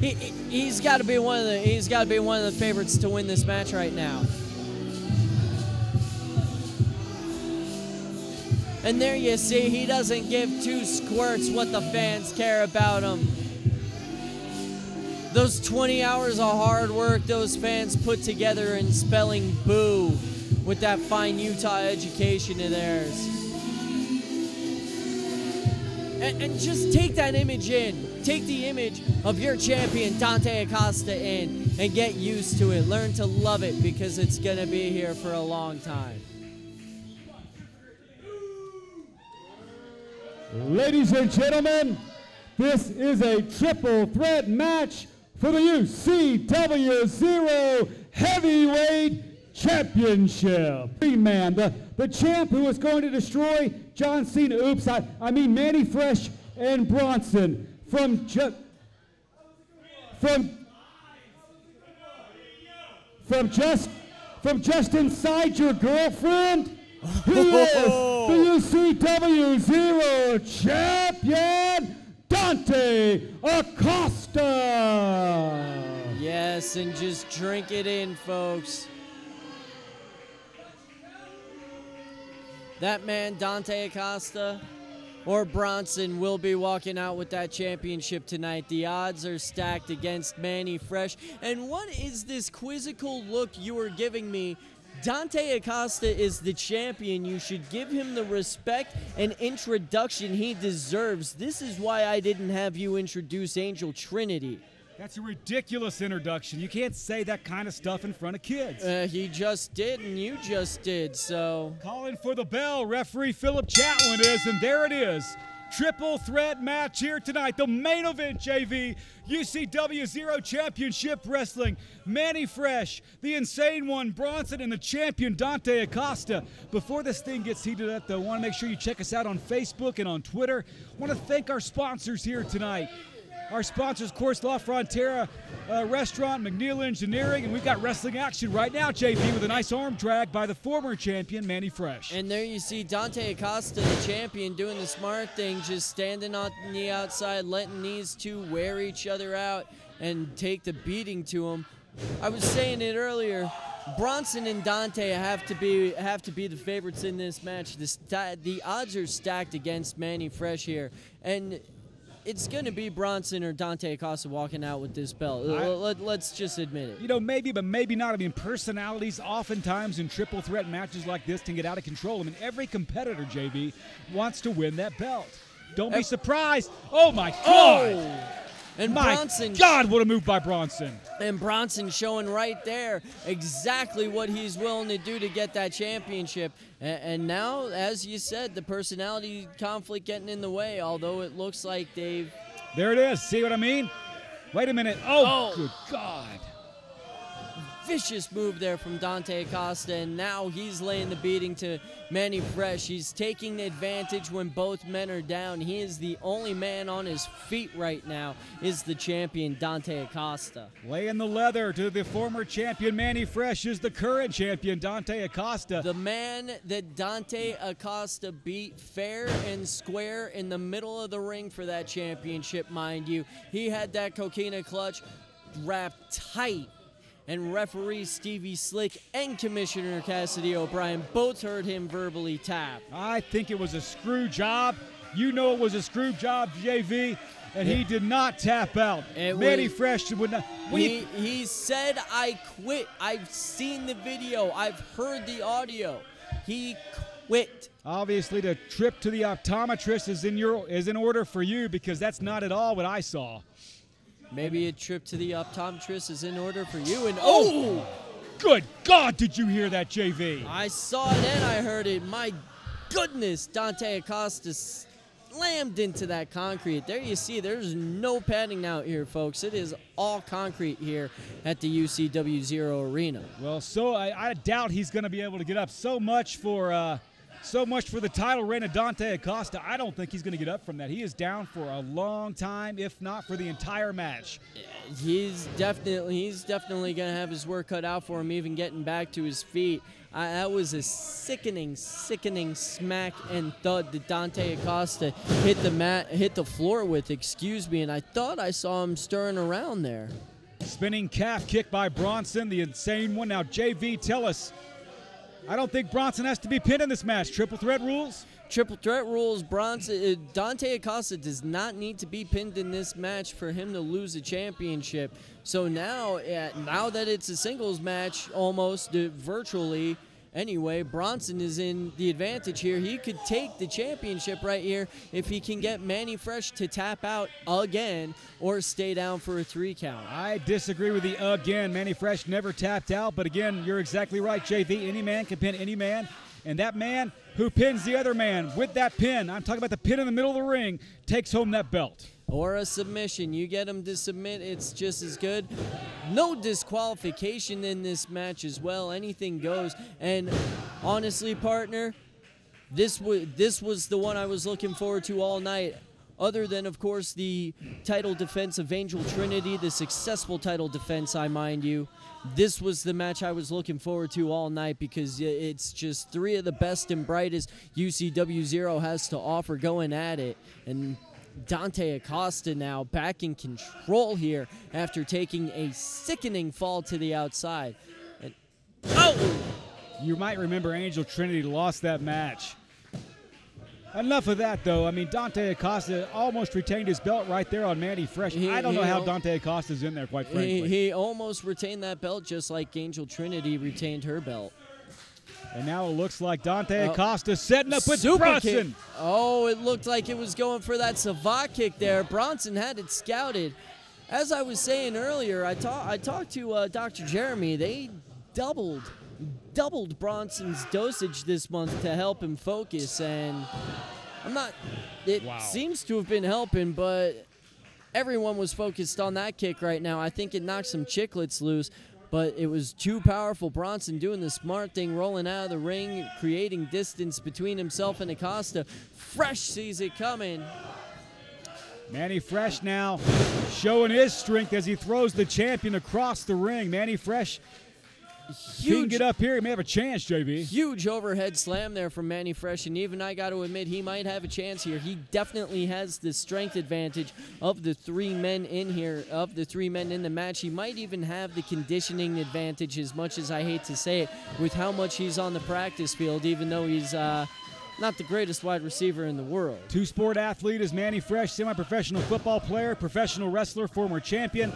Speaker 5: He, he- has got to be one of the he's got to be one of the favorites to win this match right now. And there you see, he doesn't give two squirts what the fans care about him. Those 20 hours of hard work those fans put together in spelling boo with that fine Utah education of theirs. And, and just take that image in. Take the image of your champion, Dante Acosta, in and get used to it. Learn to love it because it's going to be here for a long time.
Speaker 9: Ladies and gentlemen, this is a triple threat match for the UCW Zero Heavyweight Championship. Man, the, the champ who is going to destroy John Cena, oops, I, I mean Manny Fresh and Bronson from ju- from from just from just inside your girlfriend. He is the UCW Zero Champion, Dante Acosta.
Speaker 5: Yes, and just drink it in, folks. That man, Dante Acosta, or Bronson, will be walking out with that championship tonight. The odds are stacked against Manny Fresh. And what is this quizzical look you are giving me? Dante Acosta is the champion. You should give him the respect and introduction he deserves. This is why I didn't have you introduce Angel Trinity.
Speaker 2: That's a ridiculous introduction. You can't say that kind of stuff in front of kids.
Speaker 5: Uh, he just did, and you just did, so.
Speaker 2: Calling for the bell, referee Philip Chatwin is, and there it is. Triple threat match here tonight. The main event, JV. UCW Zero Championship Wrestling. Manny Fresh, the insane one, Bronson, and the champion, Dante Acosta. Before this thing gets heated up, though, I want to make sure you check us out on Facebook and on Twitter. I want to thank our sponsors here tonight. Our sponsors, course, La Frontera uh, Restaurant, McNeil Engineering, and we've got wrestling action right now, JP, with a nice arm drag by the former champion, Manny Fresh.
Speaker 5: And there you see Dante Acosta, the champion, doing the smart thing, just standing on the outside, letting these two wear each other out and take the beating to him. I was saying it earlier. Bronson and Dante have to be have to be the favorites in this match. The, the odds are stacked against Manny Fresh here, and it's going to be Bronson or Dante Acosta walking out with this belt.
Speaker 2: I-
Speaker 5: Let, us just admit it.
Speaker 2: You know, maybe, but maybe not. I mean, personalities oftentimes in triple threat matches like this can get out of control. I mean, every competitor, JV, wants to win that belt. Don't be surprised. Oh, my God.
Speaker 5: Oh! And
Speaker 2: My
Speaker 5: Bronson
Speaker 2: God, what a move by Bronson.
Speaker 5: And Bronson showing right there exactly what he's willing to do to get that championship. A- And, now, as you said, the personality conflict getting in the way, although it looks like they've.
Speaker 2: There it is. See what I mean? Wait a minute. Oh,
Speaker 5: Oh.
Speaker 2: good God.
Speaker 5: Vicious move there from Dante Acosta, and now he's laying the beating to Manny Fresh. He's taking the advantage when both men are down. He is the only man on his feet right now, is the champion Dante Acosta.
Speaker 2: Laying the leather to the former champion Manny Fresh is the current champion Dante Acosta.
Speaker 5: The man that Dante Acosta beat fair and square in the middle of the ring for that championship, mind you. He had that coquina clutch wrapped tight. And referee Stevie Slick and Commissioner Cassidy O'Brien both heard him verbally tap.
Speaker 2: I think it was a screw job. You know it was a screw job, JV, and he did not tap out. Manny
Speaker 5: was-
Speaker 2: Fresh would not. Do
Speaker 5: He, he said, I quit. I've seen the video, I've heard the audio. He quit.
Speaker 2: Obviously, the trip to the optometrist is in your is in order for you because that's not at all what I saw.
Speaker 5: Maybe a trip to the optometrist is in order for you. And oh!
Speaker 2: Good God, did you hear that, JV?
Speaker 5: I saw it and I heard it. My goodness, Dante Acosta slammed into that concrete. There you see, there's no padding out here, folks. It is all concrete here at the UCW Zero Arena.
Speaker 2: Well, so I, I doubt he's going to be able to get up. So much for uh, so much for the title reign of Dante Acosta. I don't think he's going to get up from that. He is down for a long time, if not for the entire match.
Speaker 5: He's definitely he's definitely gonna have his work cut out for him, even getting back to his feet. That was a sickening, sickening smack and thud that Dante Acosta hit the mat, hit the floor with. Excuse me, and I thought I saw him stirring around there.
Speaker 2: Spinning calf kick by Bronson, the insane one. Now, JV, tell us I don't think Bronson has to be pinned in this match. Triple threat rules.
Speaker 5: Triple threat rules. Bronson uh, Dante Acosta does not need to be pinned in this match for him to lose a championship. So now, now that it's a singles match, almost uh, virtually. Anyway, Bronson is in the advantage here. He could take the championship right here if he can get Manny Fresh to tap out again or stay down for a three count.
Speaker 2: I disagree with the again. Manny Fresh never tapped out, but again, you're exactly right, JV. Any man can pin any man, and that man who pins the other man with that pin, I'm talking about the pin in the middle of the ring, takes home that belt.
Speaker 5: Or a submission. You get them to submit, it's just as good. No disqualification in this match as well. Anything goes. And honestly, partner, this was this was the one I was looking forward to all night. Other than, of course, the title defense of Angel Trinity, the successful title defense, I mind you. This was the match I was looking forward to all night because it's just three of the best and brightest UCW Zero has to offer going at it. And Dante Acosta now back in control here after taking a sickening fall to the outside. And, oh!
Speaker 2: You might remember Angel Trinity lost that match. Enough of that, though. I mean, Dante Acosta almost retained his belt right there on Manny Fresh.
Speaker 5: He-
Speaker 2: I don't know how Dante Acosta's in there, quite frankly.
Speaker 5: He, he almost retained that belt just like Angel Trinity retained her belt.
Speaker 2: And now it looks like Dante
Speaker 5: Oh.
Speaker 2: Acosta setting up with
Speaker 5: Super
Speaker 2: Bronson.
Speaker 5: kick. Oh, it looked like it was going for that Savate kick there. Bronson had it scouted. As I was saying earlier, I, ta- I talked to uh, Dr. Jeremy. They doubled doubled Bronson's dosage this month to help him focus, and I'm not. It
Speaker 2: Wow.
Speaker 5: seems to have been helping, but everyone was focused on that kick right now. I think it knocked some chicklets loose, but it was too powerful. Bronson doing the smart thing, rolling out of the ring, creating distance between himself and Acosta. Fresh sees it coming.
Speaker 2: Manny Fresh now showing his strength as he throws the champion across the ring. Manny Fresh
Speaker 5: Huge,
Speaker 2: get up here. He may have a chance, JV.
Speaker 5: huge overhead slam there from Manny Fresh, and even I got to admit he might have a chance here. He definitely has the strength advantage of the three men in here, of the three men in the match. He might even have the conditioning advantage, as much as I hate to say it, with how much he's on the practice field, even though he's uh, not the greatest wide receiver in the world.
Speaker 2: Two sport athlete is Manny Fresh, semi professional football player, professional wrestler, former champion,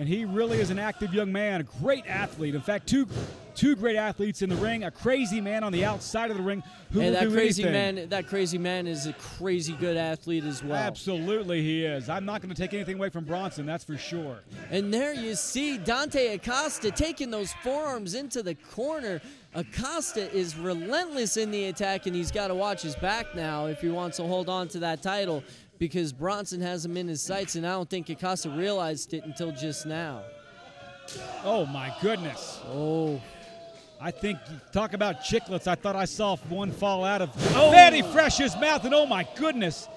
Speaker 2: and he really is an active young man, a great athlete. In fact, two two great athletes in the ring, a crazy man on the outside of the ring who
Speaker 5: and
Speaker 2: will
Speaker 5: that
Speaker 2: do
Speaker 5: crazy
Speaker 2: anything.
Speaker 5: man, that crazy man is a crazy good athlete as well.
Speaker 2: Absolutely, he is. I'm not going to take anything away from Bronson, that's for sure.
Speaker 5: And there you see Dante Acosta taking those forearms into the corner. Acosta is relentless in the attack, and he's got to watch his back now if he wants to hold on to that title because Bronson has him in his sights, and I don't think Acosta realized it until just now.
Speaker 2: Oh my goodness.
Speaker 5: Oh,
Speaker 2: I think talk about chicklets. I thought I saw one fall out of oh. Manny Fresh's mouth, and oh my goodness.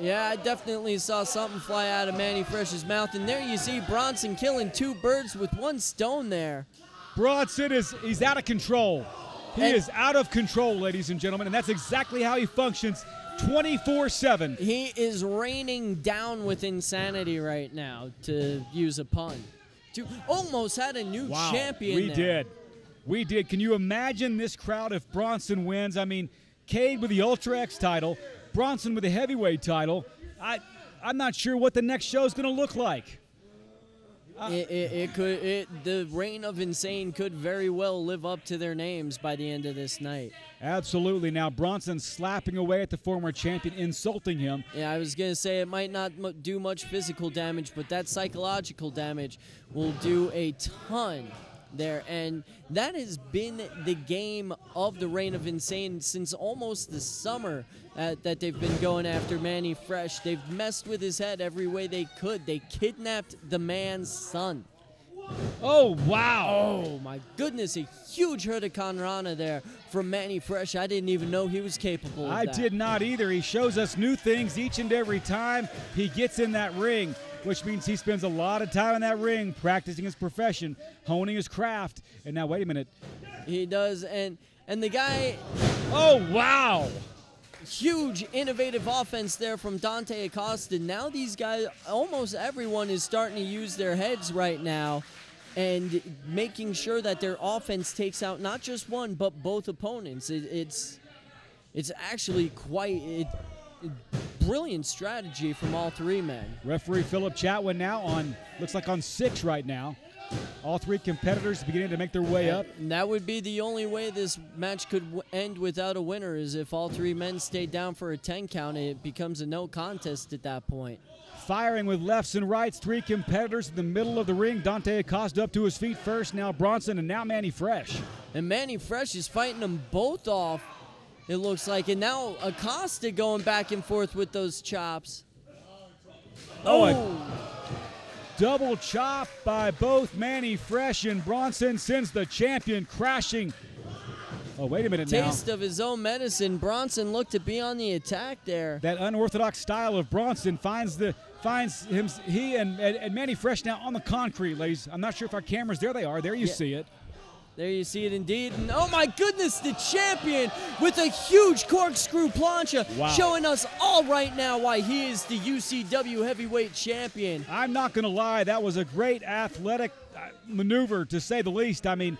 Speaker 5: yeah, I definitely saw something fly out of Manny Fresh's mouth, and there you see Bronson killing two birds with one stone there.
Speaker 2: Bronson is he's out of control. He
Speaker 5: And-
Speaker 2: is out of control, ladies and gentlemen, and that's exactly how he functions 24-7.
Speaker 5: He is raining down with insanity right now, to use a pun. Dude, almost had a new
Speaker 2: Wow.
Speaker 5: champion.
Speaker 2: We
Speaker 5: there.
Speaker 2: did. We did. Can you imagine this crowd if Bronson wins? I mean, Cade with the Ultra X title, Bronson with the heavyweight title. I I'm not sure what the next show is going to look like.
Speaker 5: It, it, it could. It, the reign of insane could very well live up to their names by the end of this night.
Speaker 2: Absolutely. Now Bronson slapping away at the former champion, insulting him.
Speaker 5: Yeah, I was gonna say it might not do much physical damage, but that psychological damage will do a ton there, and that has been the game of the reign of insane since almost the summer uh, that they've been going after Manny Fresh. They've messed with his head every way they could. They kidnapped the man's son.
Speaker 2: Oh wow!
Speaker 5: Oh my goodness, a huge Hurricanrana there from Manny Fresh. I didn't even know he was capable of
Speaker 2: I
Speaker 5: that.
Speaker 2: did not either. He shows us new things each and every time he gets in that ring, which means he spends a lot of time in that ring practicing his profession, honing his craft. And now, wait a minute.
Speaker 5: He does, and and the guy,
Speaker 2: Oh, wow!
Speaker 5: huge innovative offense there from Dante Acosta. Now these guys, almost everyone is starting to use their heads right now. and making sure that their offense takes out not just one but both opponents. It, it's it's actually quite it, brilliant strategy from all three men.
Speaker 2: Referee Philip Chatwin now on looks like on six right now. All three competitors beginning to make their way up.
Speaker 5: And that would be the only way this match could w- end without a winner is if all three men stayed down for a 10 count. It becomes a no contest at that point.
Speaker 2: Firing with lefts and rights, three competitors in the middle of the ring. Dante Acosta up to his feet first, now Bronson, and now Manny Fresh.
Speaker 5: And Manny Fresh is fighting them both off, it looks like. And now Acosta going back and forth with those chops.
Speaker 2: Oh, a oh. double chop by both Manny Fresh and Bronson sends the champion crashing. Oh, wait a minute now.
Speaker 5: Taste of his own medicine. Bronson looked to be on the attack there.
Speaker 2: That unorthodox style of Bronson finds the finds him he and, and, and Manny Fresh now on the concrete, ladies. I'm not sure if our cameras there they are. There you
Speaker 5: Yeah.
Speaker 2: see it.
Speaker 5: There you see it indeed. And oh my goodness, the champion with a huge corkscrew plancha
Speaker 2: Wow.
Speaker 5: showing us all right now why he is the UCW heavyweight champion.
Speaker 2: I'm not going to lie, that was a great athletic uh, maneuver to say the least. I mean,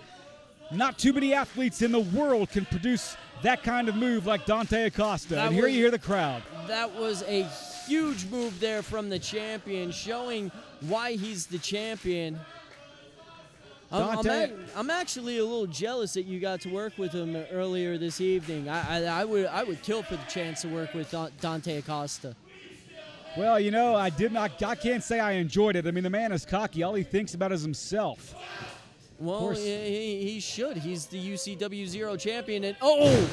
Speaker 2: not too many athletes in the world can produce that kind of move like Dante Acosta.
Speaker 5: That
Speaker 2: and here
Speaker 5: was-
Speaker 2: you hear the crowd.
Speaker 5: That was a huge move there from the champion, showing why he's the champion. I'm, I'm, I'm actually a little jealous that you got to work with him earlier this evening. I, I, I would I would kill for the chance to work with Dante Acosta.
Speaker 2: Well, you know, I did not. I can't say I enjoyed it. I mean, the man is cocky. All he thinks about is himself.
Speaker 5: Well, he, he should. He's the UCW Zero champion. And oh,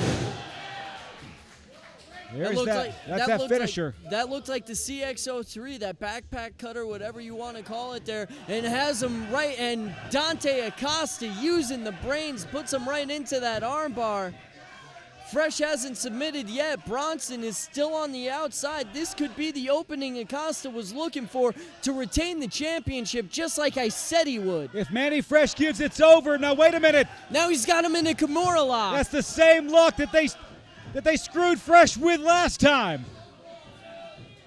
Speaker 2: There's
Speaker 5: looked
Speaker 2: that.
Speaker 5: like
Speaker 2: that's that,
Speaker 5: like-
Speaker 2: finisher.
Speaker 5: that looked like the CX03, that backpack cutter, whatever you want to call it there, and has him right. And Dante Acosta using the brains puts him right into that armbar. Fresh hasn't submitted yet. Bronson is still on the outside. This could be the opening Acosta was looking for to retain the championship, just like I said he would.
Speaker 2: if Manny Fresh gives, it's over. Now wait a minute.
Speaker 5: Now he's got him in a Kimura lock.
Speaker 2: That's the same look that they that they screwed Fresh with last time.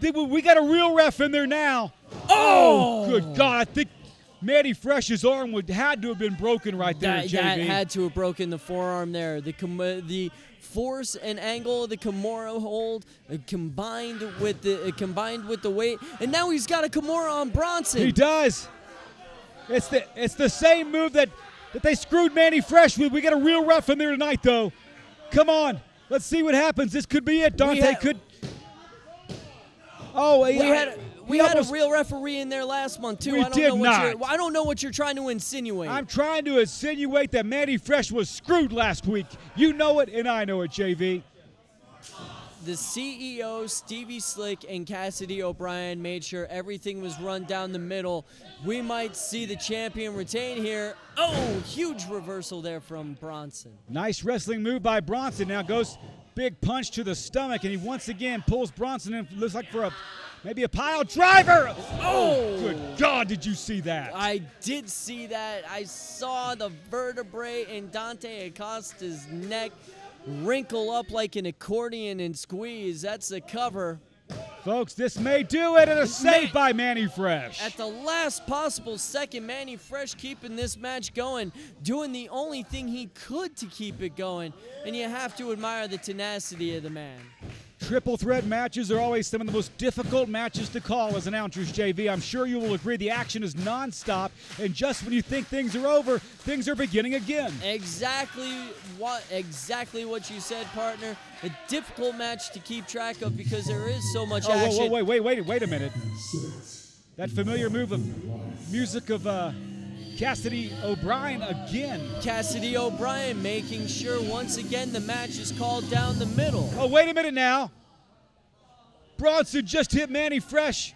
Speaker 2: We got a real ref in there now. Oh, good God! I think Manny Fresh's arm would had to have been broken right there,
Speaker 5: That,
Speaker 2: JV.
Speaker 5: that had to have broken the forearm there. The com- the force and angle of the Kimura hold uh, combined with the uh, combined with the weight, and now he's got a Kimura on Bronson.
Speaker 2: He does. It's the it's the same move that that they screwed Manny Fresh with. We got a real ref in there tonight, though. Come on, let's see what happens. This could be it. Dante
Speaker 5: had-
Speaker 2: could. Oh,
Speaker 5: we
Speaker 2: yeah,
Speaker 5: had we had a real referee in there last month too.
Speaker 2: We
Speaker 5: I don't
Speaker 2: did
Speaker 5: know what
Speaker 2: not.
Speaker 5: you're I don't know what you're trying to insinuate.
Speaker 2: I'm trying to insinuate that Manny Fresh was screwed last week. You know it, and I know it, JV.
Speaker 5: The CEO, Stevie Slick, and Cassidy O'Brien made sure everything was run down the middle. We might see the champion retain here. Oh, huge reversal there from Bronson.
Speaker 2: Nice wrestling move by Bronson. Now goes big punch to the stomach, and he once again pulls Bronson in. Looks like for a maybe a pile driver. Oh, oh. good God! Did you see that?
Speaker 5: I did see that. I saw the vertebrae in Dante Acosta's neck wrinkle up like an accordion and squeeze. That's the cover.
Speaker 2: Folks, this may do it, and a save by Manny Fresh.
Speaker 5: At the last possible second, Manny Fresh keeping this match going, doing the only thing he could to keep it going. And you have to admire the tenacity of the man.
Speaker 2: Triple threat matches are always some of the most difficult matches to call as announcers, JV. I'm sure you will agree the action is nonstop, and just when you think things are over, things are beginning again.
Speaker 5: Exactly what exactly what you said, partner. A difficult match to keep track of because there is so much
Speaker 2: Oh, whoa,
Speaker 5: action.
Speaker 2: whoa, wait, wait, wait, wait a minute. That familiar move of music of uh, Cassidy O'Brien again.
Speaker 5: Cassidy O'Brien making sure once again the match is called down the middle.
Speaker 2: Oh, wait a minute now. Bronson just hit Manny Fresh.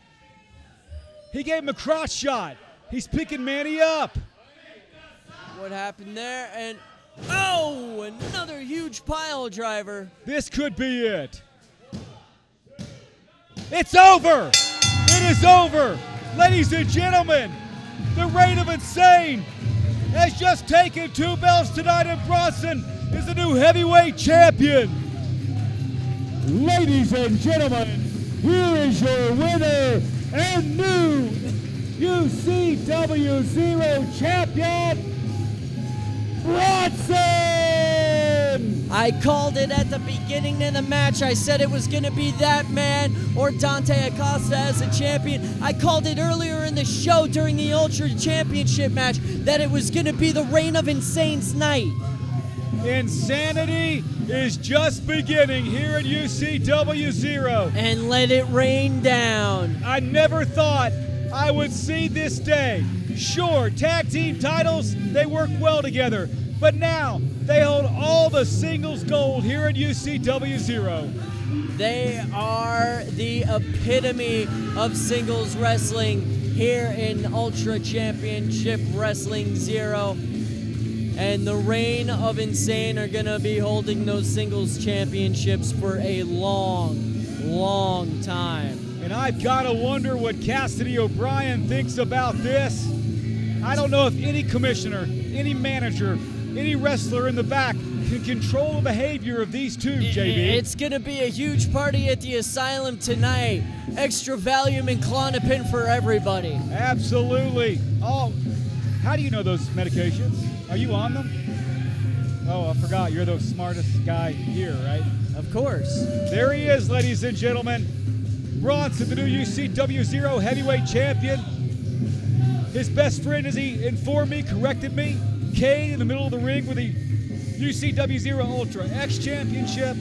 Speaker 2: He gave him a cross shot. He's picking Manny up.
Speaker 5: What happened there? And oh, another huge pile driver.
Speaker 2: This could be it. It's over. It is over. Ladies and gentlemen, the reign of insane has just taken two belts tonight, and Bronson is the new heavyweight champion.
Speaker 9: Ladies and gentlemen, here is your winner and new UCW Zero Champion, Bronson!
Speaker 5: I called it at the beginning of the match. I said it was going to be that man or Dante Acosta as a champion. I called it earlier in the show during the Ultra Championship match that it was going to be the Reign of Insane's night.
Speaker 2: Insanity is just beginning here at UCW Zero.
Speaker 5: And let it rain down.
Speaker 2: I never thought I would see this day. Sure, tag team titles, they work well together. But now they hold all the singles gold here at UCW Zero.
Speaker 5: They are the epitome of singles wrestling here in Ultra Championship Wrestling Zero. And the Reign of Insane are going to be holding those singles championships for a long, long time.
Speaker 2: And I've got to wonder what Cassidy O'Brien thinks about this. I don't know if any commissioner, any manager, any wrestler in the back can control the behavior of these two, JV.
Speaker 5: It's going to be a huge party at the asylum tonight. Extra Valium and Klonopin for everybody.
Speaker 2: Absolutely. Oh, how do you know those medications? Are you on them? Oh, I forgot. You're the smartest guy here, right?
Speaker 5: Of course.
Speaker 2: There he is, ladies and gentlemen. Bronson, the new UCW Zero Heavyweight Champion. His best friend, as he informed me, corrected me, Kane in the middle of the ring with the UCW Zero Ultra X Championship.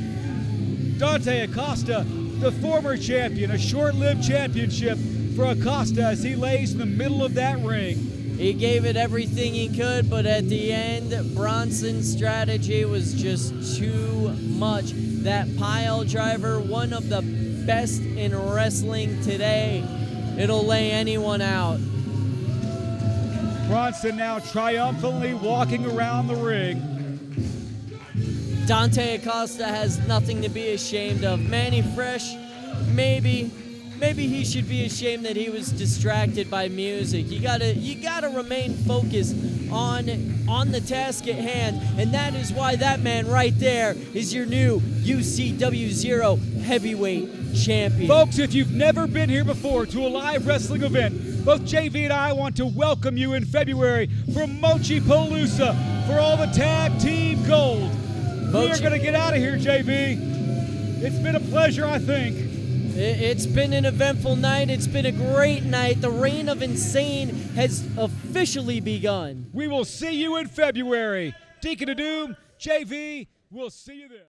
Speaker 2: Dante Acosta, the former champion, a short lived championship for Acosta as he lays in the middle of that ring.
Speaker 5: He gave it everything he could, but at the end, Bronson's strategy was just too much. That pile driver, one of the best in wrestling today, it'll lay anyone out.
Speaker 2: Bronson now triumphantly walking around the ring.
Speaker 5: Dante Acosta has nothing to be ashamed of. Manny Fresh, maybe, maybe he should be ashamed that he was distracted by music. You gotta, you gotta remain focused on, on the task at hand, and that is why that man right there is your new UCW Zero Heavyweight Champion.
Speaker 2: Folks, if you've never been here before to a live wrestling event, both JV and I want to welcome you in February from Mochi Palooza for all the tag team gold. We are going to get out of here, JV. It's been a pleasure, I think.
Speaker 5: It- It's been an eventful night. It's been a great night. The reign of insane has officially begun.
Speaker 2: We will see you in February. Deacon of Doom, JV, we'll see you then.